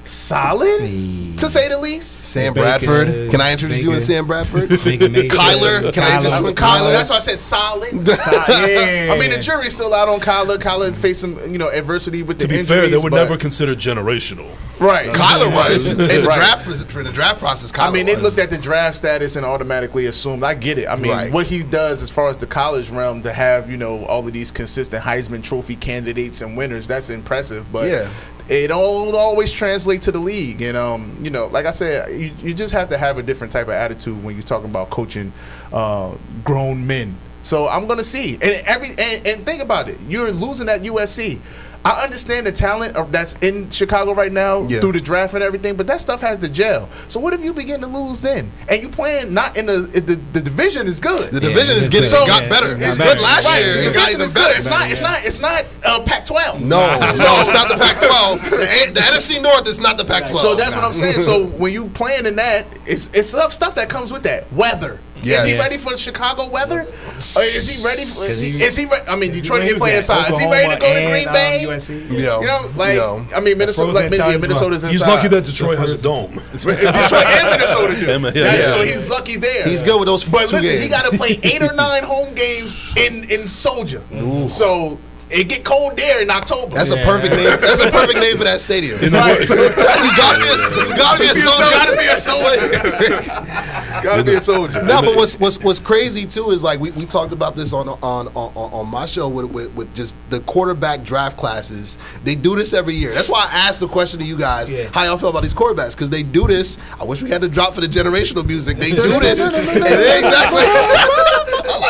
solid, to say the least. Sam Baker, Bradford. Uh, Can I introduce you Baker. to Sam Bradford? Baker Mayfield. Kyler. Can I introduce you to Kyler, Kyler? that's why I said solid. Yeah. I mean, the jury's still out on Kyler. Kyler faced some, you know, adversity with To the be injuries. fair, they were never considered generational. right. Kyler was in the Right. draft. In the draft process, Kyler I mean, they was. looked at the draft status and automatically assumed. I get it. I mean, Right. what he does as far as the college realm to have you know all of these consistent Heisman Trophy candidates and winners, that's impressive. But Yeah. It don't always translate to the league. And um, you know, like I said, you, you just have to have a different type of attitude when you're talking about coaching uh, grown men. So I'm gonna see, and every and, and think about it. You're losing at USC. I understand the talent of, that's in Chicago right now Yeah. through the draft and everything, but that stuff has to gel. So what if you begin to lose then? And you playing not in the the, the division is good. the division is it's getting good. got better. yeah, It's better. good last Right, year. the It got division even is good. better. It's not. It's not. It's not uh, Pac-12. No, no, it's not the Pac-12. The, the NFC North is not the Pac-12. So that's what I'm saying. So when you playing in that, it's it's stuff stuff that comes with that weather. Yes. Is he ready for the Chicago weather? Or is he ready? For, is he? he- Is he re- I mean, Detroit He ain't playing inside. Is he ready to go to Green and, Bay? um, USC. Yo, You know, like yo. I mean, Minnesota. Like, yeah, tundra. Minnesota's inside. He's lucky that Detroit has a dome. Detroit and Minnesota do. Yeah, yeah, yeah. So he's lucky there. He's good with those But two listen, games. he got to play eight or nine home games in in Soldier. So it get cold there in October. That's a perfect name. That's a perfect name for that stadium. Right. you gotta be. A, you gotta be a You gotta be a soldier. gotta be a soldier. No, but what's what's what's crazy too is like we, we talked about this on on on, on my show with, with with just the quarterback draft classes. They do this every year. That's why I asked the question to you guys Yeah. how y'all feel about these quarterbacks because they do this. I wish we had to drop for the generational music. They do this, and exactly.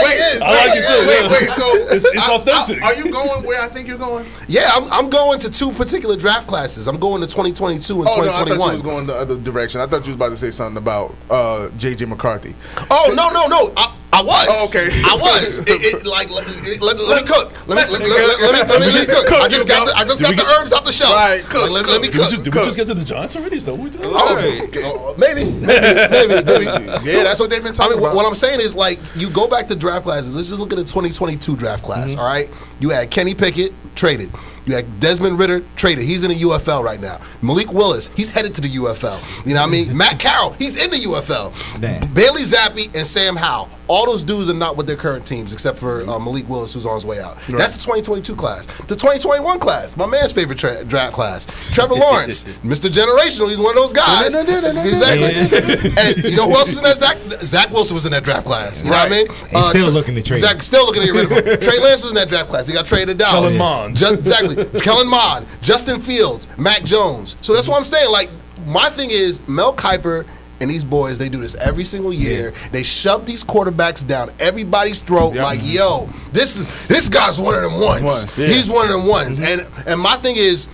Like it is. I like it too. Wait, wait, so It's- it's I- I- authentic. are you going where I think you're going? Yeah, I'm, I'm going to two particular draft classes. I'm going to 2022 and Oh no, I thought you 2021. was going the other direction. I thought you was about to say something about uh, JJ McCarthy. Oh no no no! I, I was. Oh, okay. I was. It, it, like let, me- let, me- let me cook. Let me let, let, let, let me let me cook. I just got the, I just got we the get- herbs out the shelf. Right, cook, Like, let, let me Did we, cook. just, did we just get to the Giants already? Is that what we doing? Oh, okay. Oh, maybe, maybe, maybe, maybe. Yeah, that's what they've been talking I mean, about. What I'm saying is, like, you go back to draft classes. Let's just look at the 2022 draft class. Mm-hmm. all right, you had Kenny Pickett traded. You had Desmond Ridder traded. He's in the UFL right now. Malik Willis, he's headed to the UFL. You know what I mean? Matt Corral, he's in the UFL. Damn. Bailey Zappe and Sam Howell. All those dudes are not with their current teams, except for uh, Malik Willis, who's on his way out. That's the 2022 class. The 2021 class, my man's favorite tra- draft class, Trevor Lawrence, Mr. Generational. He's one of those guys. exactly. and you know who else was in that? Zach, Zach Wilson was in that draft class. You know what I mean? And still Tre- looking to trade Zach him. still looking to get rid of him. Trey Lance was in that draft class. He got traded down. Kellen Mond. Just, exactly. Kellen Mond, Justin Fields, Mac Jones. So that's what I'm saying. Like, my thing is Mel Kiper and these boys, they do this every single year. They shove these quarterbacks down everybody's throat. Yep. Like, yo, this is this guy's one of them ones. One, yeah. He's one of them ones. Mm-hmm. And and my thing is,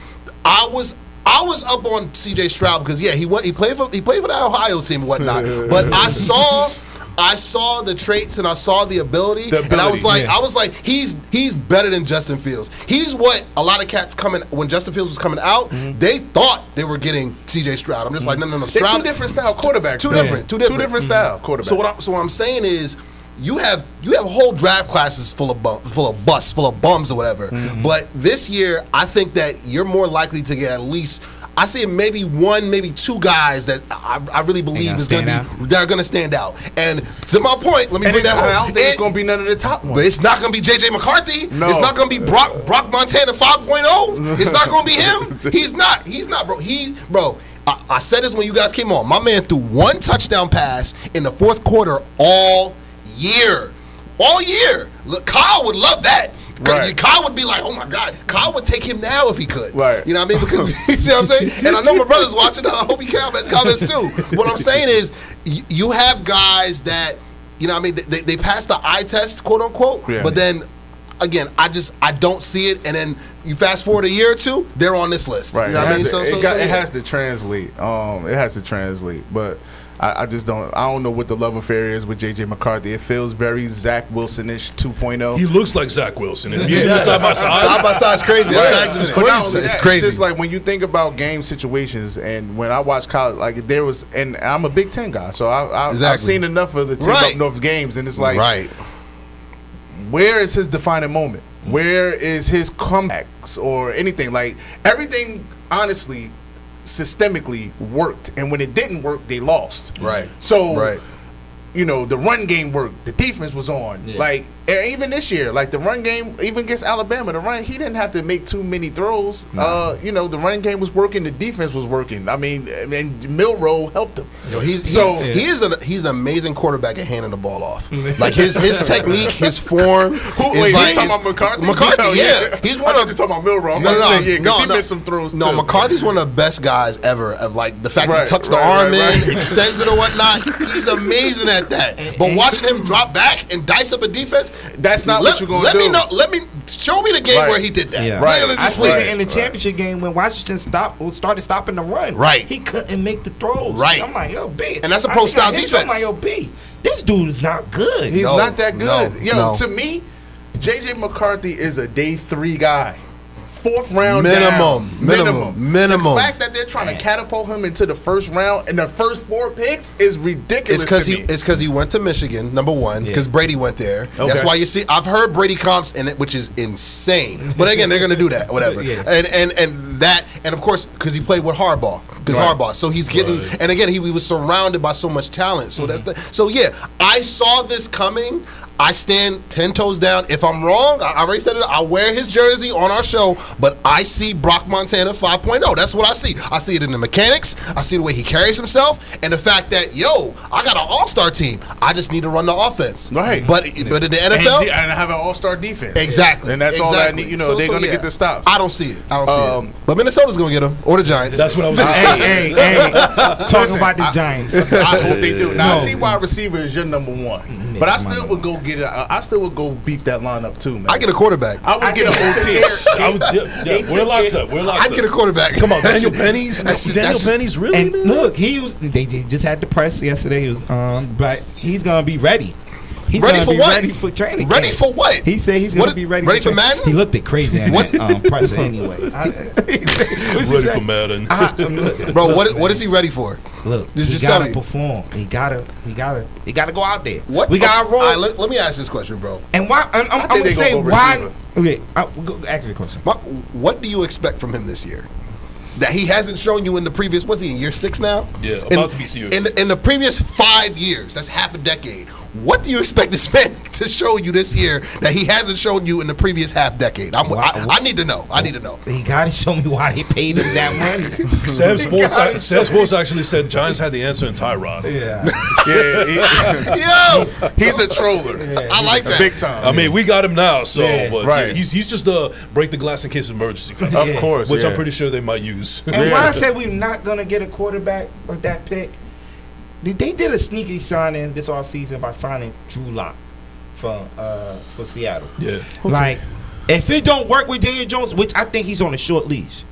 I was. I was up on C.J. Stroud because yeah, he went, he played for he played for the Ohio team and whatnot. but I saw I saw the traits and I saw the ability, The and I was like, yeah. I was like, he's he's better than Justin Fields. He's what a lot of cats coming when Justin Fields was coming out, mm-hmm. they thought they were getting C.J. Stroud. I'm just like, no, no, no, They're Stroud. two different mm-hmm. style quarterbacks. Two though. different, two different, two different style quarterbacks. So what? I, so what I'm saying is, you have you have whole draft classes full of bum, full of busts, full of bums or whatever. Mm-hmm. But this year, I think that you're more likely to get at least. I see maybe one, maybe two guys that I, I really believe is going to stand be that are going to stand out. And to my point, let me and bring it's, that I home. don't think it's going to be none of the top ones. but it's not going to be JJ McCarthy. No. It's not going to be Brock Brock Montana 5.0. It's not going to be him. He's not. He's not, bro. He, bro. I, I said this when you guys came on. My man threw one touchdown pass in the fourth quarter all year, all year. Look, Kyle would love that. Right. Kyle would be like, "Oh my God!" Kyle would take him now if he could. Right. You know what I mean? Because you know what I'm saying. And I know my brother's watching. And I hope he comments, comments too. What I'm saying is, you have guys that, you know, what I mean, they, they pass the eye test, quote unquote. Yeah. But then, again, I just I don't see it. And then you fast forward a year or two, they're on this list. Right. You know I mean? has to- So, it, so, got- so, it yeah. has to translate. Um, it has to translate, but. I, I just don't. I don't know what the love affair is with JJ McCarthy. It feels very Zach Wilson-ish 2.0. He looks like Zach Wilson. You seen this side by side? Side by side is crazy. Right. That's actually But not crazy. It's crazy. just like when you think about game situations, and when I watch college, like there was, and I'm a Big Ten guy, so I, I, I've seen enough of the Tim Right. Up North games, and it's like, right. where is his defining moment? Where is his comebacks or anything? Like everything, honestly, systemically worked, and when it didn't work, they lost. Right. So, Right. you know, the run game worked. The defense was on. Like and even this year, like the run game, even against Alabama, the run he didn't have to make too many throws. Uh, you know, the run game was working. The defense was working. I mean, and Milroe helped him. Yo, he's, he's So- he is an he's an amazing quarterback at handing the ball off. Like his his technique, his form. Who, is wait, like, you talking about McCarthy? McCarthy, Oh, yeah. He's one thought of you talking about Milroe. I'm no, no, say, yeah, 'cause no, he no. missed some throws No, too. McCarthy's one of the best guys ever. Of like the fact he Right, tucks the arm right, in, right. extends it or whatnot. He's amazing at that. But watching him drop back and dice up a defense, That's not let, what you're gonna let do. me know. Let me show me the game Right. where he did that. Yeah. Right. Let's I just seen please. it in the championship game when Washington stopped started stopping the run. Right. He couldn't make the throws. Right. I'm like, yo, B. And that's a pro style defense. I'm like, yo, B. This dude is not good. He's No, not that good. no, Yo, no. to me, JJ McCarthy is a day three guy. Fourth round Minimum, down. minimum, minimum. The fact that they're trying to catapult him into the first round and the first four picks is ridiculous. It's because he me. it's because he went to Michigan, number one, because Brady went there. That's why you see I've heard Brady comps in it, which is insane. But again, they're gonna do that, whatever. Yeah. And and and that and of course because he played with Harbaugh, because Right. Harbaugh, so he's getting Right. and again he, he was surrounded by so much talent. So that's the so yeah, I saw this coming. I stand ten toes down. If I'm wrong, I I already said it. I wear his jersey on our show, but I see Brock Montana 5.0. That's what I see. I see it in the mechanics. I see the way he carries himself, and the fact that yo, I got an All Star team. I just need to run the offense. Right. But but in the and, NFL, de- and have an all star defense. exactly. And that's all that exactly. need. You know, So- they're so, going to yeah. get the stops. I don't see it. I don't see Um, it. But Minnesota's gonna get him or the Giants. That's what I was hey, hey, hey. Talk about the Giants. I hope they do. Now, I see wide receiver is your number one. But I still would go get it. I I still would go beef that lineup too, man. I get a quarterback. I would I get an think- OT. Would, yeah, yeah, we're locked up. We're locked I'd up. get a quarterback. Come on, Daniel Penny's. that's- Daniel that's- Penny's really. And man? look, he was. They, they just had the press yesterday. He was, um, but he's gonna be ready. He's Ready for be what? Ready for training. Ready camp. for what? He said he's gonna be ready. ready for train- Madden? He looked at crazy at What's- um, presser anyway. I, Ready for Madden. I, I'm look- Bro, what what is he ready for? Look, Just- he just gotta perform. He gotta, he gotta, he gotta go out there. What we gotta roll? All right, let, let me ask this question, bro. and why? I'm, I'm, I I'm gonna say go why. receiver. Okay, I, go, ask me a question. My, what do you expect from him this year? That he hasn't shown you in the previous. What's he in year six now? Yeah, In- about to be year in, six. in the previous five years. That's half a decade. What do you expect this man to show you this year that he hasn't shown you in the previous half decade? I'm, Wow. I, I need to know. I need to know. He gotta show me why they paid him that money. Sam Sports, Sam Sports actually said Giants had the answer in Tyrod. yeah. Yeah, Yo, he- he's a troller. I like that. Big time. I mean, we got him now, so Yeah, but right. yeah, he's he's just a break the glass in case of emergency type, of course, which yeah. I'm pretty sure they might use. And Yeah. why I said we're not gonna get a quarterback with that pick? They they did a sneaky signing this off season by signing Drew Lock from uh for Seattle. yeah, Like, if it don't work with Daniel Jones, which I think he's on a short leash,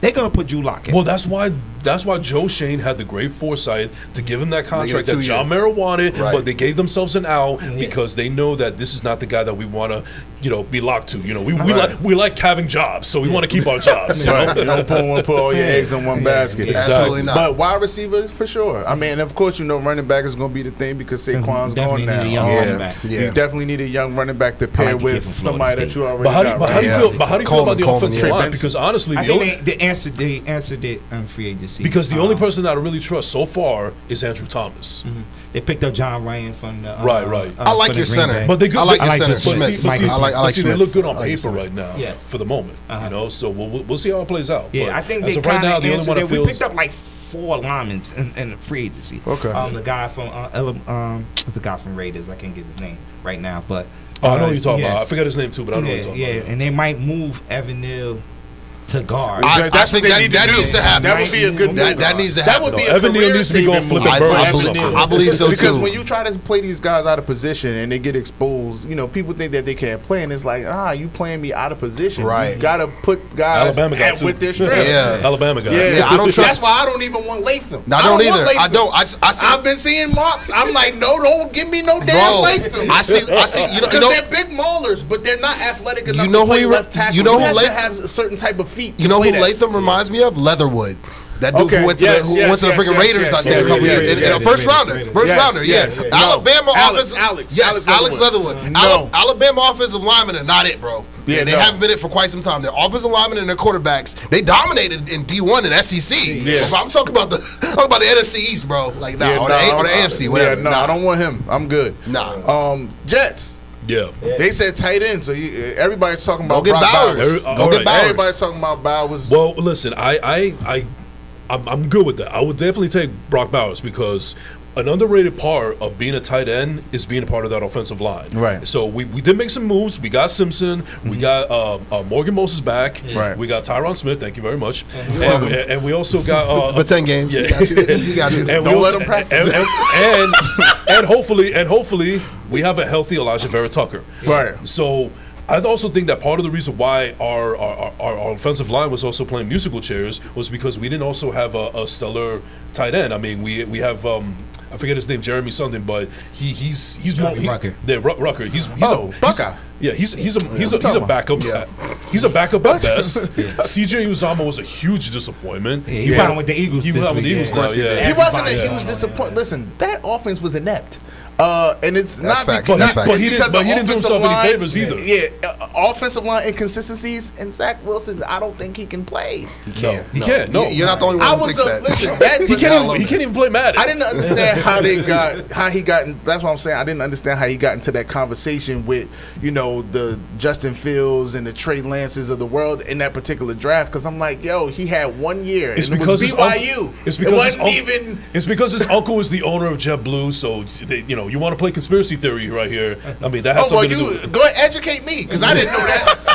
they're gonna put Drew Lock in. well, that's why that's why Joe Schoen had the great foresight to give him that contract two that John year. Mara wanted, Right. but they gave themselves an out Yeah. because they know that this is not the guy that we want to, you know, be locked to. You know, we, we Right. like we like having jobs, so we want to keep our jobs. you know? Right. You don't put, want put all your eggs in one basket. Exactly. Absolutely not. But wide receivers for sure. I mean, of course, you know running back is going to be the thing because mhm. Saquon's Definitely gone now. a young yeah. running back. Yeah. You definitely need a young running back to pair like with from somebody that you already But how do got. but how right? do you Yeah. feel? But how do you feel Coleman, about the Coleman, offensive yeah. line? Because honestly, the think only they, they answered they answered it on free agency because the only Um, person that I really trust so far is Andrew Thomas. Mm-hmm. They picked up Jon Runyan from the uh, Right, right. uh, I like your center. Bay. But they good. I like I like center, the- But see, Schmitz. see, I like, I like see, Schmitz. they look good on I like paper right now Yeah. for the moment. Uh-huh. You know, so we'll, we'll we'll see how it plays out. Yeah, But I think as they of right now, the only one that We picked up like four linemen in, in the free agency. Okay. Um, the guy from uh, Ele- um, the guy from Raiders? I can't get his name right now, but Oh, I know uh, you're talking yes. about. I forget his name too, but I know yeah, what you're talking yeah, about. and they might move Evan Neal to guard. I, I think what they that, need to that do. needs to happen. That would be a good That, that needs to That happen. would be No, a Evan Neal needs to be going career-saving flipping move. birds I believe. I believe so too. because when you try to play these guys out of position and they get exposed, you know, people think that they can't play, and it's like, ah, you playing me out of position. Right. You got to put guys Alabama got at, with their strength. Yeah. Alabama guy. Yeah. Yeah, I don't trust. That's why I don't even want Latham. No, I don't want either. I don't. I, I see. I've been seeing marks. I'm like, no, don't give me no damn Bro, Latham. I see- I see- you know- Because they're big maulers, but they're not athletic enough know who play he left tackle. you know who have Latham- have a certain type of feet. You know who that. Latham reminds me of? Leatherwood. That dude Okay, who went to yes, the who yes, went to the yes, freaking yes, Raiders yes, out there yes, a couple yes, years. yes, in- in a first yes, rounder. First yes, rounder, yes, yes. no. Alabama Alex, offensive Alex, Yes, Alex Alex Leatherwood. Leatherwood. No. Alabama offensive linemen are not it, bro. Yeah, Yeah, they no. haven't been it for quite some time. Their offensive linemen and their quarterbacks, they dominated in D1 and SEC. Yeah. But I'm talking about the talking about the NFC East, bro. Like nah, Yeah, or, no, the, or the I'm- AFC, whatever. Yeah, no, nah. I don't want him. I'm good. Nah. Um, Jets. Yeah. They said tight end, so you, everybody's talking Go about get Brock Bowers. Bowers. Every- Go all get right. Bowers. Everybody's talking about Bowers. Well, listen, I, I, I, I'm, I'm good with that. I would definitely take Brock Bowers because an underrated part of being a tight end is being a part of that offensive line. Right. So we, we did make some moves. We got Simpson. We got uh, uh, Morgan Moses back. Right. We got Tyron Smith. Thank you very much. And, welcome. we, and we also got uh, for 10 games. Yeah. You got you. You got you. Don't let also- him practice. And, and, and, and hopefully, and hopefully, we have a healthy Alijah Vera-Tucker. Right. So I also think that part of the reason why our our, our, our offensive line was also playing musical chairs was because we didn't also have a, a stellar tight end. I mean, we we have um. I forget his name, Jeremy something, but he he's he's more he, Rucker. Yeah, Ru- Rucker. He's oh, he's Oh, a he's, Buckeye. yeah, he's he's a he's a I'm he's a backup. Yeah. He's a backup at best. CJ Uzomah was a huge disappointment. Yeah, he found with the Eagles He this found with the Eagles yeah. now. He Yeah, he wasn't. A, Everybody- he was disappointed. Listen, that offense was inept. Uh, and it's That's not facts, because, that's facts. But he didn't- but of he didn't do offensive himself any line- favors either. Yeah, uh, offensive line inconsistencies, and Zach Wilson. I don't think he can play. He can't. He can't. No, You- You're not the only I one who was thinks a, that. listen. That he can't. Even, he can't even play Madden. I didn't understand how they got how he got. In, that's what I'm saying. I didn't understand how he got into that conversation with you know the Justin Fields and the Trey Lances of the world in that particular draft. Because I'm like, yo, he had one year. It's and because it his was BYU. It's it because his wasn't uncle- even. It's because his uncle is the owner of JetBlue. So they, you know, you want to play conspiracy theory right here. I mean, that has Oh well, something you to do. go ahead, educate me because I didn't know that.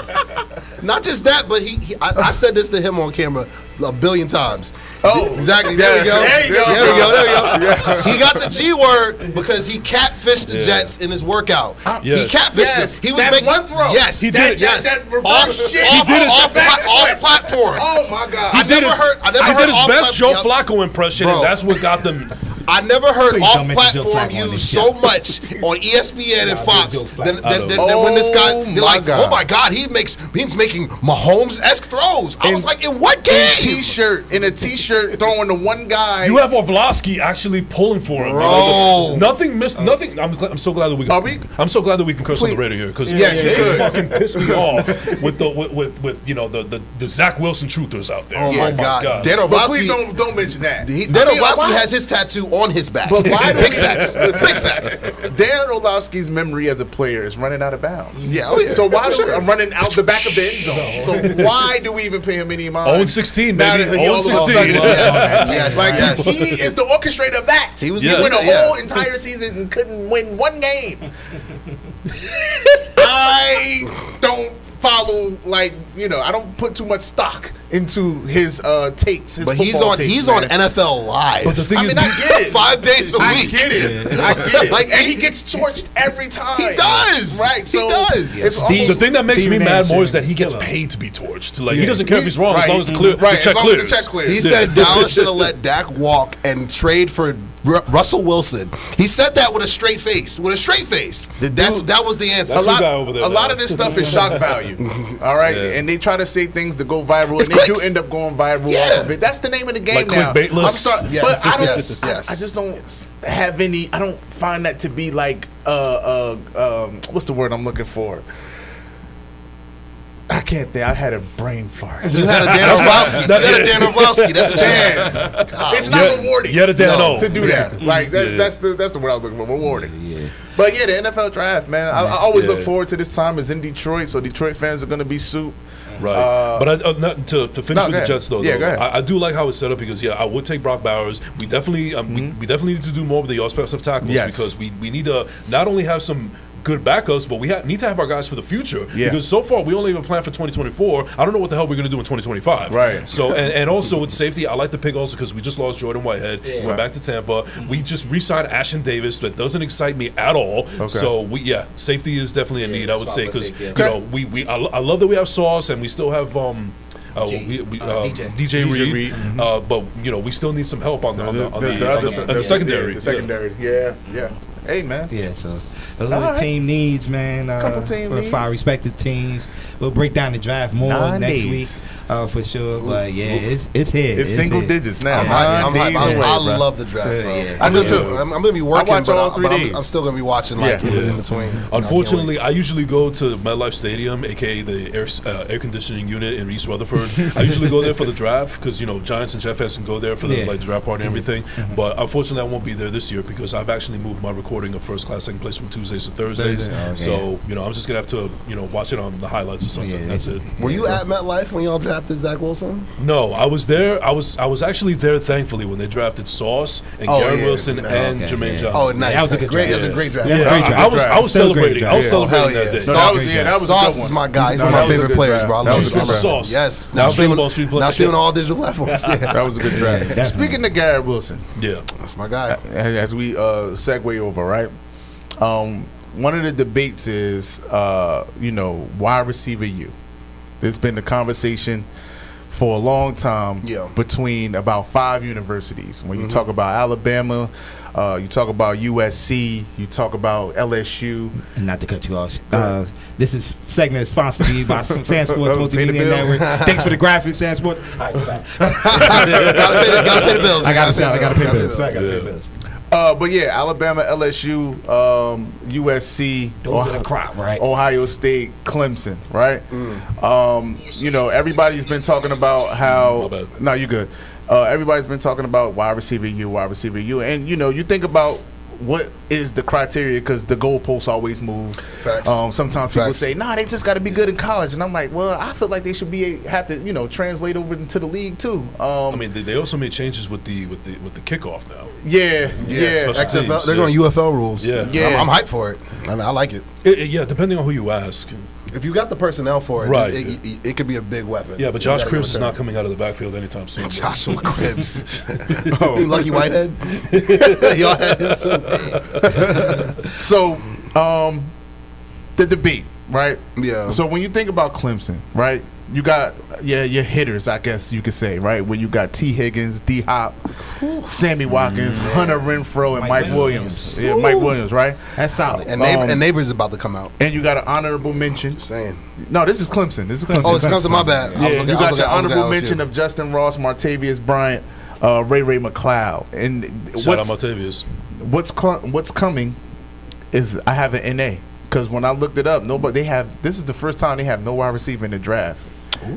Not just that, but he, he I, I said this to him on camera a billion times. Oh, exactly. There we go. There go. There we go. There we go. Yeah. He got the G word because he catfished the Yeah. Jets in his workout. Uh, yes. He catfished Yes. them. He was That making one throw. Yes, He did it. Yes, That- that off, shit. off, He did it. off, off platform. Oh my god. I He did never his- heard. I never he heard did his off best Joe Yep. Flacco impression, Bro. and that's what got them. I never heard Please off don't mention Joe platform Flacco used so much on ESPN and Fox Joe than, than, than, than when this guy. Oh, They're like, God. oh my God, he makes he's making Mahomes esque throws. I was like, in what game? t-shirt, in a t-shirt, throwing to one guy. You have Orlovsky actually pulling for him. Bro. Like, nothing missed. Nothing. I'm, I'm so glad that we. Are we- I'm so glad that we can curse on Please. the radio here because Yeah, you it could. fucking pissed me off with the with, with, with you know the, the the Zach Wilson truthers out there. Oh, oh my God. Dan but please don't don't mention that. He, Dan mean, Orlovsky has his tattoo on his back. But why do Big we- facts. Listen. Big facts. Dan Orlovsky's memory as a player is running out of bounds. Yeah, oh yeah. So why do we, sure. I'm running out the back of the end zone? So why do we even pay him any mind? 0 and 16, Now baby. that he 0 and all of a 16. sudden- Yes, yes, like yes. he is the orchestrator of that. He was he the went a leader, yeah. whole entire season and couldn't win one game. I don't follow like you know I don't put too much stock into his uh takes. His But he's on takes, he's man. on NFL Live. But the thing I mean, is, I get it. five days a I week. get it. I get it. Like, and he gets torched every time. He does. Right. He does. It's the almost, thing that makes me mad more is that he gets paid to be torched. Like he doesn't care if he's wrong as long as the clear right, the check as long as clears. the check clears. He Yeah. said Dallas should have let Dak walk and trade for Ru- Russell Wilson. He said that with a straight face. With a straight face. Dude- That's that was the answer. a lot, your guy over there a lot of this stuff is shock value. All right, Yeah. and they try to say things to go viral, It's and they clicks. do end up going viral Yeah. off of it. That's the name of the game Like now. I'm sorry, Yes, but I don't. yes, I- yes. I, just don't have any. I don't find that to be like uh uh um what's the word I'm looking for. I can't think. I had a brain fart. You had a Dan Orlovsky. You had a Dan Orlovsky. That's a you had. Dan. It's not Yeah, rewarding. you had a Dan No. To do that. Like that's, Yeah. that's the that's the word I was looking for. Rewarding. But yeah, the NFL draft, man. I, I always Yeah. look forward to this time. It's in Detroit, so Detroit fans are going to be soup. Right, Uh, but I, uh, not, to, to finish no, with the. Jets though, Yeah, though. I, I do like how it's set up because yeah, I would take Brock Bowers. We definitely um, we, we definitely need to do more with the offensive tackles Mm-hmm. Yes. because we, we need to not only have some good backups, but we ha- need to have our guys for the future. Yeah. Because so far we only have a plan for 2024. I don't know what the hell we're going to do in 2025. Right. So and, and also with safety, I like the pick also because we just lost Jordan Whitehead. He Right. Went back to Tampa. We just re-signed Ashtyn Davis. That doesn't excite me at all. Okay. So we yeah, safety is definitely a need. I would say because think, you know we, we I, I love that we have Sauce and we still have um. Uh, we, we, uh, uh, DJ. DJ, DJ Reed, Reed, uh, but you know we still need some help on the on the, on the, the, other the secondary. yeah, the secondary. Yeah, yeah. Hey, man. Yeah, so those All are the right. team needs, man. Uh, Couple team for needs. Five respected teams. We'll break down the draft more Nine next days. week uh, for sure. But yeah, it's it's here. It's single here. digits now. I'm hyped. I'm Nine hyped. days I'm- away, I bro. love the draft, bro. Yeah, yeah. I'm, do gonna, too. I'm, I'm gonna be working, watch but, all I, three but I'm, days. I'm still gonna be watching like Yeah. in, Yeah. in between. Unfortunately, I usually go to MetLife Stadium, aka the air, uh, air conditioning unit in East Rutherford. I usually go there for the draft because you know Giants and Jeff fans can go there for the Yeah. like draft party and everything. But unfortunately, I won't be there this year because I've actually moved my recording of first class second place from Tuesdays to Thursdays. Thursday, okay. So you know, I'm just gonna have to you know watch it on the highlights or something. Yeah, That's it. Were you at MetLife when y'all drafted Zach Wilson? No, I was there. I was I was actually there, thankfully, when they drafted Sauce and Oh, Garrett yeah. Wilson No, and okay, Jermaine yeah. Johnson. Oh, nice. that was a good great. draft. That's a great draft. Yeah, Great I, draft. I was I was Still celebrating. I was draft. Oh, celebrating yeah. that day. No, that was- Sauce, yeah, that was a Sauce is my guy. He's one of my favorite players, bro. I love was a him. good I love him. draft. Yes. Now Now streaming, on now streaming all digital platforms. Yeah. That was a good draft. Speaking of Garrett Wilson, Yeah. That's my guy. as we uh, segue over, right? Um, one of the debates is, uh, you know, wide receiver you. There's been the conversation for a long time Yeah. between about five universities. When you talk about Alabama, uh, you talk about USC, you talk about LSU. And not to cut you off. Uh, this is segment is sponsored to you by some Sand Sports Multimedia. Network. Thanks for the graphics, Sand Sports. All right, go back. gotta, pay the, gotta pay the bills. I man. got to I got to pay bills. I got to pay the bills. Uh, but yeah, Alabama, LSU, um, USC, Those are the crop, right? Ohio State, Clemson, right? Um, you know, everybody's been talking about how. My. No, you good. Uh, everybody's been talking about wide receiver you, wide receiver you, and you know, you think about what is the criteria because the goalposts always move. Facts. Um, sometimes people Facts. say, "Nah, they just got to be good in college," and I'm like, "Well, I feel like they should be have to, you know, translate over into the league too." Um, I mean, they, they also made changes with the with the with the kickoff now. yeah, yeah, special XFL, teams, they're yeah. going UFL rules. Yeah. Yeah. I'm, I'm hyped for it. I, mean, I like it. It- it- yeah, depending on who you ask. If you got the personnel for it, Right. it, it, it could be a big weapon. Yeah, but Josh gotta Cribbs is not coming out of the backfield anytime soon. Joshua Cribbs. Oh. You Lucky Whitehead. Y'all had him too. So, um, the debate, right? Yeah. So when you think about Clemson, right? You got yeah your hitters, I guess you could say, right? Where you got T. Higgins, D. Hop, Sammy Watkins, Hunter Renfrow, and Mike, Mike Williams. Williams. Yeah, Mike Williams, right? That's solid. And, neighbor, Um, and Nabers is about to come out. And you got an honorable mention. Saying. No, this is Clemson. This is Clemson. Oh, it's Clemson. My bad. I Yeah, looking- you got looking- your I was looking honorable mention of Justin Ross, Martavis Bryant, uh, Ray-Ray McCloud, and Shout out what's Martavius. what's cl- what's coming is I have an NA because when I looked it up, nobody they have this is the first time they have no wide receiver in the draft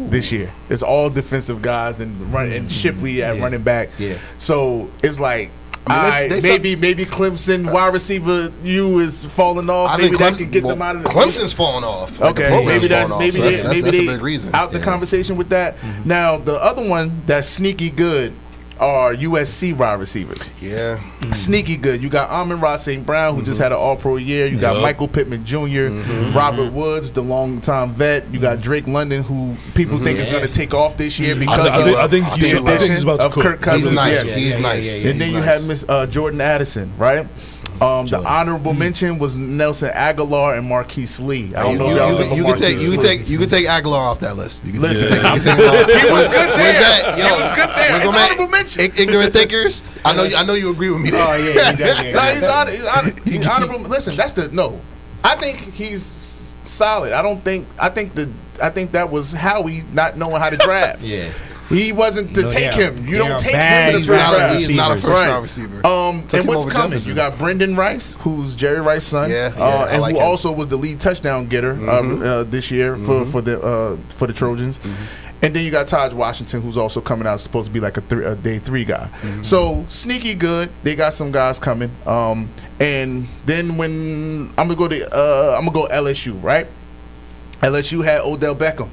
this year. It's all defensive guys and run and mm-hmm. Shipley at Yeah. running back. Yeah. So it's like. I mean, they- they maybe maybe Clemson wide receiver you is falling off. I maybe think that could get well, them out of the Clemson's falling off. Like, Okay, maybe that's maybe so they, that's, that's, maybe that's they a big reason. out the conversation with that. Now the other one that's sneaky good are USC wide receivers. Yeah. Sneaky good. You got Amon-Ra St. Brown, who just mm-hmm. had an All Pro year. You got Yup. Michael Pittman junior mm-hmm. Robert mm-hmm. Woods, the long time vet. You got Drake London, who people think is going to take off this year because I think, I of think I think- I think addition he's about to of cook. Kirk Cousins. He's nice. yes. He's yeah, nice. yeah, yeah, And then you nice. had Miss uh, Jordan Addison, right? Um, the honorable mention was Nelson Agholor and Marquise Lee. I don't You, know you, if y'all you, you can take you can take you can take Aguilar off that list. You can Listen, take, you can take him off. He was good Where's there. that? He was good there. It's my man? honorable mention. Ignorant thinkers. I know. You, I know you agree with me. There. Oh yeah, yeah, yeah, yeah. No, he's, honor, he's, honor, he's honorable. Listen, that's the no. I think he's solid. I don't think. I think the. I think that was Howie not knowing how to draft. Yeah. He wasn't to No, take are- him. You they don't take him He's not a, he's not a first Right. round receiver. Um, Took and what's coming? Jefferson. You got Brenden Rice, who's Jerry Rice's son, Yeah, yeah, uh, and like who him. also was the lead touchdown getter uh, uh, this year for for the uh, for the Trojans. And then you got Tahj Washington, who's also coming out, supposed to be like a, three, a day three guy. So sneaky good. They got some guys coming. Um, and then when I'm gonna go to uh, I'm gonna go LSU, right? LSU had Odell Beckham.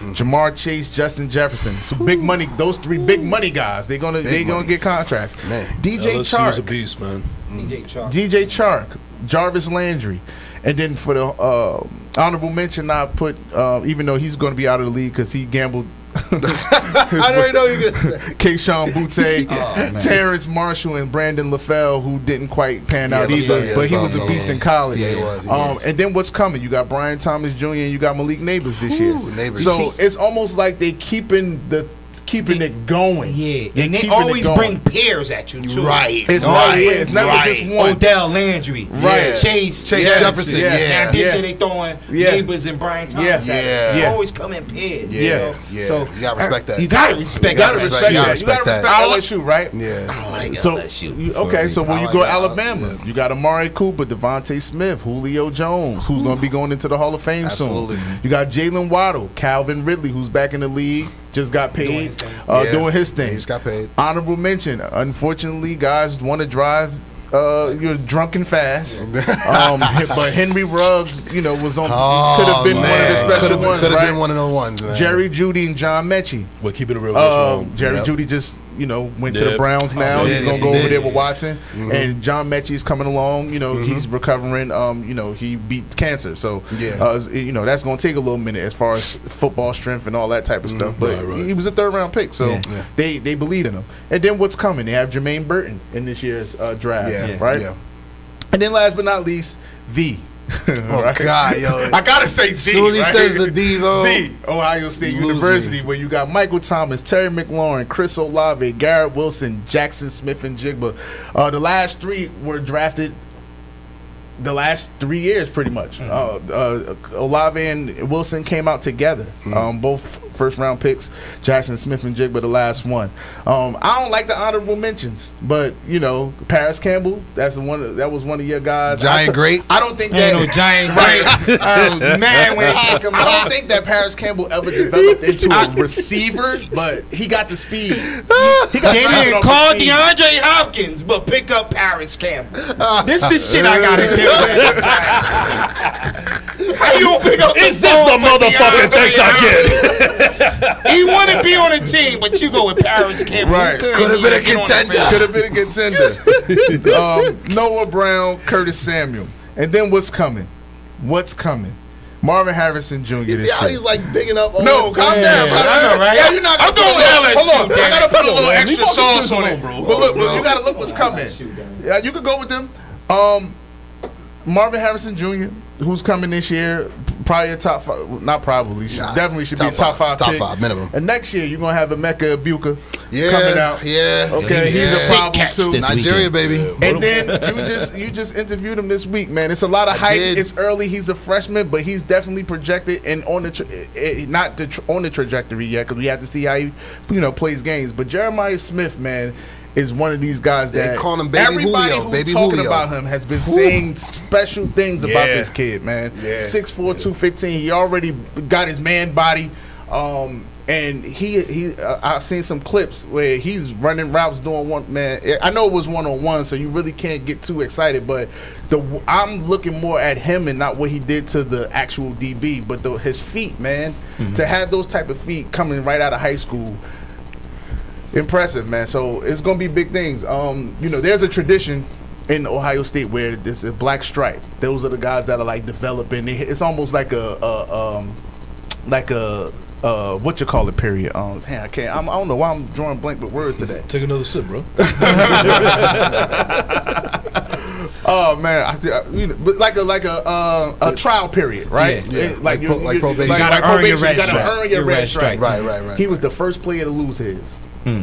Ja'Marr Chase, Justin Jefferson, so big money. Those three big money guys. They're gonna Big they gonna money. get contracts. Man. DJ LSU is a beast, man. DJ Chark. DJ Chark, Jarvis Landry, and then for the uh, honorable mention, I put uh, even though he's going to be out of the league because he gambled. I already know you're gonna say. Kayshon Boutte, man. Terrace Marshall, and Brandon LaFell, who didn't quite pan Yeah, out either, yeah, but he was a beast in college. Yeah, he was, he um, was. And then what's coming? You got Brian Thomas Jr. and you got Malik Nabers this year. Neighbors. So it's almost like they're keeping the keeping it going. Yeah, They and they always bring pairs at you too. Right. It's right. not- it's never right. just one. Odell Landry, Right. Chase, Chase Yes, Jefferson. yeah. Yeah. Now this Yeah. year they throwing Yeah. Nabers and Brian Thomas. Yeah. Yeah. They Yeah. always come in pairs. Yeah. you know? Yeah. So You gotta respect uh, that. You gotta respect. You gotta respect, you gotta that. You gotta respect respect that. LSU, right? Yeah. I like So LSU. okay, so when you go. Alabama, you got Amari Cooper, DeVonta Smith, Julio Jones, who's going to be going into the Hall of Fame Absolutely. soon. You got Jaylen Waddle, Calvin Ridley, who's back in the league, just got Doing paid, his thing. uh, Yeah. doing his thing. he just got paid. Honorable mention. Unfortunately, guys want to drive. Uh, you're drunk and fast. um, but Henry Ruggs, you know, was on. could have been one of the special Could have ones, could have right? been one of those ones, man. Jerry Jeudy and John Metchie. We're keeping it real. Um, Jerry Yep. Judy just you know went to the Browns now. Yes, He's gonna did, go yes, he over there with Watson, Mm-hmm. and John Metchie's coming along. You know he's recovering. Um, you know he beat cancer, so Yeah. uh, you know that's gonna take a little minute as far as football strength and all that type of stuff. But Right, right. he was a third round pick, so Yeah. Yeah. they they believe in him. And then what's coming? They have Jermaine Burton in this year's uh, draft, Yeah. right? Yeah. And then last but not least, the. Oh God, yo. I gotta say D. Soon he right? says the D, bro. D, Ohio State You University, where you got Michael Thomas, Terry McLaurin, Chris Olave, Garrett Wilson, Jaxon Smith-Njigba. Uh, the last three were drafted the last three years, pretty much. Uh, uh, Olave and Wilson came out together, um, both first round picks. Jaxon Smith-Njigba, the last one. Um, I don't like the honorable mentions, but you know, Parris Campbell, that's the one. That was one of your guys. Giant I, great. I don't think Ain't that no giant right. I was when he I don't think that Parris Campbell ever developed into a receiver, but he got the speed. He got They didn't call the speed. DeAndre Hopkins, but pick up Parris Campbell. This the shit I gotta do. How you gonna pick up Is the this the motherfucking thanks I get? He want to be on a team, but you go with Parris Campbell. Right. couldn't have been a even get on the contender. Could have been a contender. um, Noah Brown, Curtis Samuel, and then what's coming? What's coming? Marvin Harrison Jr. You see how year. he's like bigging up? all No, calm down. Calm I know, right? Yeah, you're not. I'm gonna going put a with little- Hold on, LSU, I gotta put a little extra sauce on it. bro. But look, look, you gotta look what's coming. Yeah, you could go with them. Um, Marvin Harrison Jr., who's coming this year, probably a top five. Not probably, Nah, definitely should top be a top five, five. top pick. five minimum. And next year you're gonna have Emeka Egbuka Yeah, coming out. yeah. Okay, Yeah. he's a problem too. this Nigeria, baby. And then you just you just interviewed him this week, man. It's a lot of I hype. did. It's early. He's a freshman, but he's definitely projected and on the tra- eh, eh, not the, tra- on the trajectory yet because we have to see how he you know plays games. But Jeremiah Smith, man. Is one of these guys They that call him Baby everybody Julio, who's Baby talking Julio. about him has been saying special things about this kid, man. Yeah. 6'4", 215. He already got his man body. Um, and he he uh, I've seen some clips where he's running routes doing one man. I know it was one on one, so you really can't get too excited. But the I'm looking more at him and not what he did to the actual DB, but the, his feet, man. To have those type of feet coming right out of high school, impressive, man. So it's gonna be big things. Um, you know, there's a tradition in Ohio State where there's a black stripe. Those are the guys that are like developing. It's almost like a, a um, like a uh, what you call it period. Um, man, I can't. I'm, I don't know why I'm drawing blank with words today. Take another sip, bro. Oh man, I, I- you know, but like a like a uh, a trial period, right? Yeah, yeah. It- Like you- pro- like probation. Like, You gotta like earn your probation, red you gotta stripe. earn your Your red red stripe. Right, right, right. He was the first player to lose his.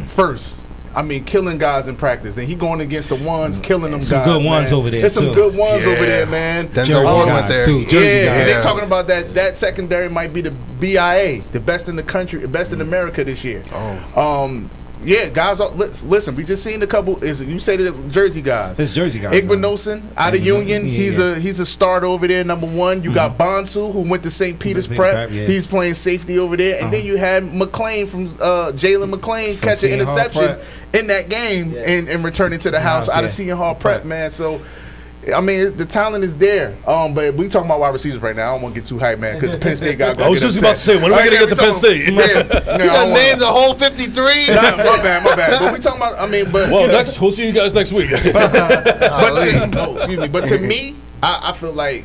First. I mean, killing guys in practice, and he going against the ones killing them Some guys. good ones man. over there, There's some too. good ones Yeah. over there, man. Denzel Jersey Ward guys, went there. too. Jersey yeah, guys. and they Yeah. talking about that. That secondary might be the BIA, the best in the country, best in America this year. Oh. Um, yeah, guys. are- Listen, we just seen a couple. Is you say the Jersey guys? It's Jersey guys, Igbinosun out of. Union. Yeah, he's yeah. a he's a starter over there. Number one. You got Bonsu who went to St. Peter's Prep. Prep, yeah. He's playing safety over there, and then you had McLean from uh, Jalen McLean From catch an interception in that game and, and returning to the house house, out of yeah. Seton Hall Prep, Prep. man. So. I mean, the talent is there. Um, but we talking about wide receivers right now. I don't want to get too hyped, man, because Penn State got. I was just about to say, when are we gonna get to Penn State? Yeah, yeah, You I done don't wanna- named the whole 53? Nah, my bad, my bad. But we talking about. I mean, but Well, next we'll see you guys next week. but to, oh, excuse me. But to me, I, I feel like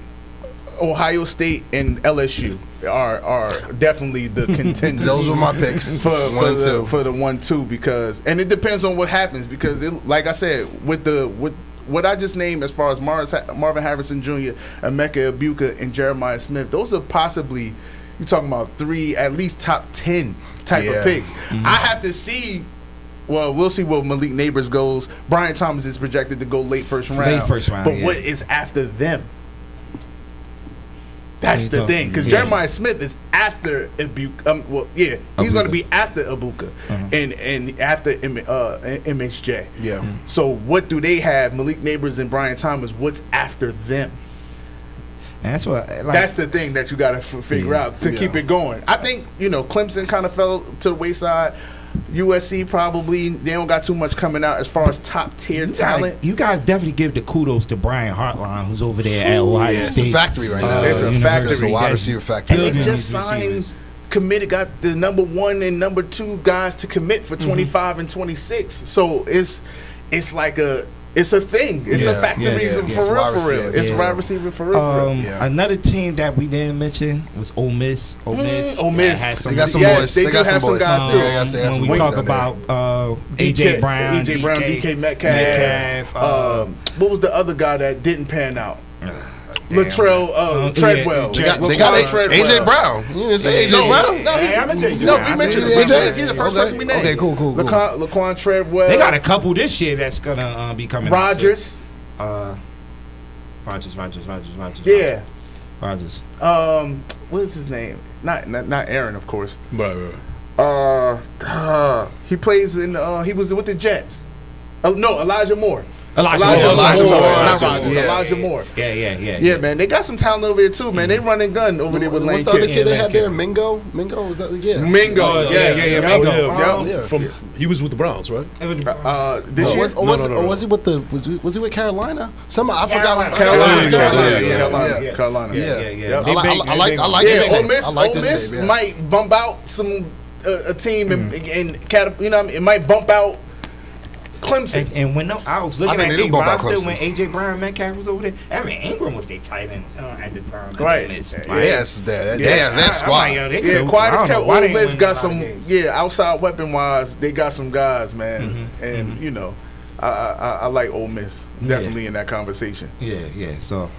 Ohio State and LSU are are definitely the contenders. Those were my picks. for, One for and the, two. for the one two because and it depends on what happens because it, like I said with the with what I just named as far as Mars, Marvin Harrison Jr., Emeka Egbuka, and Jeremiah Smith, those are possibly you're talking about three at least top ten type Yeah. of picks. Mm-hmm. I have to see. Well, we'll see where Malik Nabers goes. Brian Thomas is projected to go late first round. Late first round, But yeah. what is after them? That's the thing, because yeah. Jeremiah Smith is after Egbuka. Um, well, yeah, he's going to be after Egbuka Uh-huh. and and after M- uh, MHJ. Yeah. So what do they have? Malik Nabers and Brian Thomas. What's after them? And that's what. Like, That's the thing that you got to f- figure Yeah. out to Yeah. keep it going. I think you know Clemson kind of fell to the wayside. USC probably they don't got too much coming out as far as top tier you talent. Gotta, you gotta definitely give the kudos to Brian Hartline, who's over there at Ohio Yeah, it's a factory right now. It's a University. factory. It's a wide receiver factory. and they building just signed, committed, got the number one and number two guys to commit Mm-hmm. for 25 and 26. So it's it's like a it's a thing. It's a Yeah, factory yeah, yeah. for real, for real. It's yeah. wide receiver for real. for real. Um, Yeah. Another team that we didn't mention was Ole Miss. Ole Miss. Ole Miss. They got some Yes, boys. they They got some some guys, Yeah, too. got- when we talk about uh, AJ Brown, AJ Brown, DK Metcalf. Metcalf, uh, um, what was the other guy that didn't pan out? Damn. Latrell uh, Uh, Treadwell. They got, they got A- AJ Brown. You didn't say AJ Brown? no, he- Yeah, I'm a J- no, I we mentioned. AJ. He's the first person we named. Okay, cool, cool, cool. Laquon, Laquon Treadwell. They got a couple this year that's gonna uh, be coming. out, too. Rogers. Uh, Rogers, Rogers, Rogers, Rogers. Yeah. Rogers. Um, what is his name? Not not, not Aaron, of course. right, right. Uh, uh, he plays in. Uh, he was with the Jets. Uh, no, Elijah Moore. Elijah Elijah, Moore. Elijah Elijah Moore, Moore. not Elijah Rogers. Moore. Elijah Moore. Yeah, yeah, yeah. Yeah, man, they got some talent over there too, man. They run and gun over there with Lane What's the other Kiffin. kid they Yeah, had Lane there? Mingo? Mingo? Was that? Yeah. Mingo, Oh, yeah, yeah, yeah, yeah, yeah, Mingo. Mingo. Oh, Yeah. Yeah. From he was with the Browns, right? Uh, this year, was, or was, no, no, or was he with the was he, was he with Carolina? Some I forgot. Carolina. Carolina, Carolina, Carolina, yeah, yeah, yeah, Carolina, yeah. Carolina. Yeah, yeah, yeah. I like, I like, I like, I like yeah, this Ole. Miss, I like Ole this Miss might bump out some uh, a team and, and catap- you know what I mean? it might bump out Clemson. And, and when no, I was looking I at they their do bump out roster when AJ Brown Metcalf was over there. Evan Engram was their tight end uh, at the time. Right. It's, Yeah, yes, they, they, Yeah. have that squad. I'm like, yo, Yeah, could've- quiet as don't kept. Ole Miss got some. Yeah, outside weapon wise, they got some guys, man. Mm-hmm. And you know, I, I I- I like Ole Miss definitely in that conversation. Yeah, yeah. So,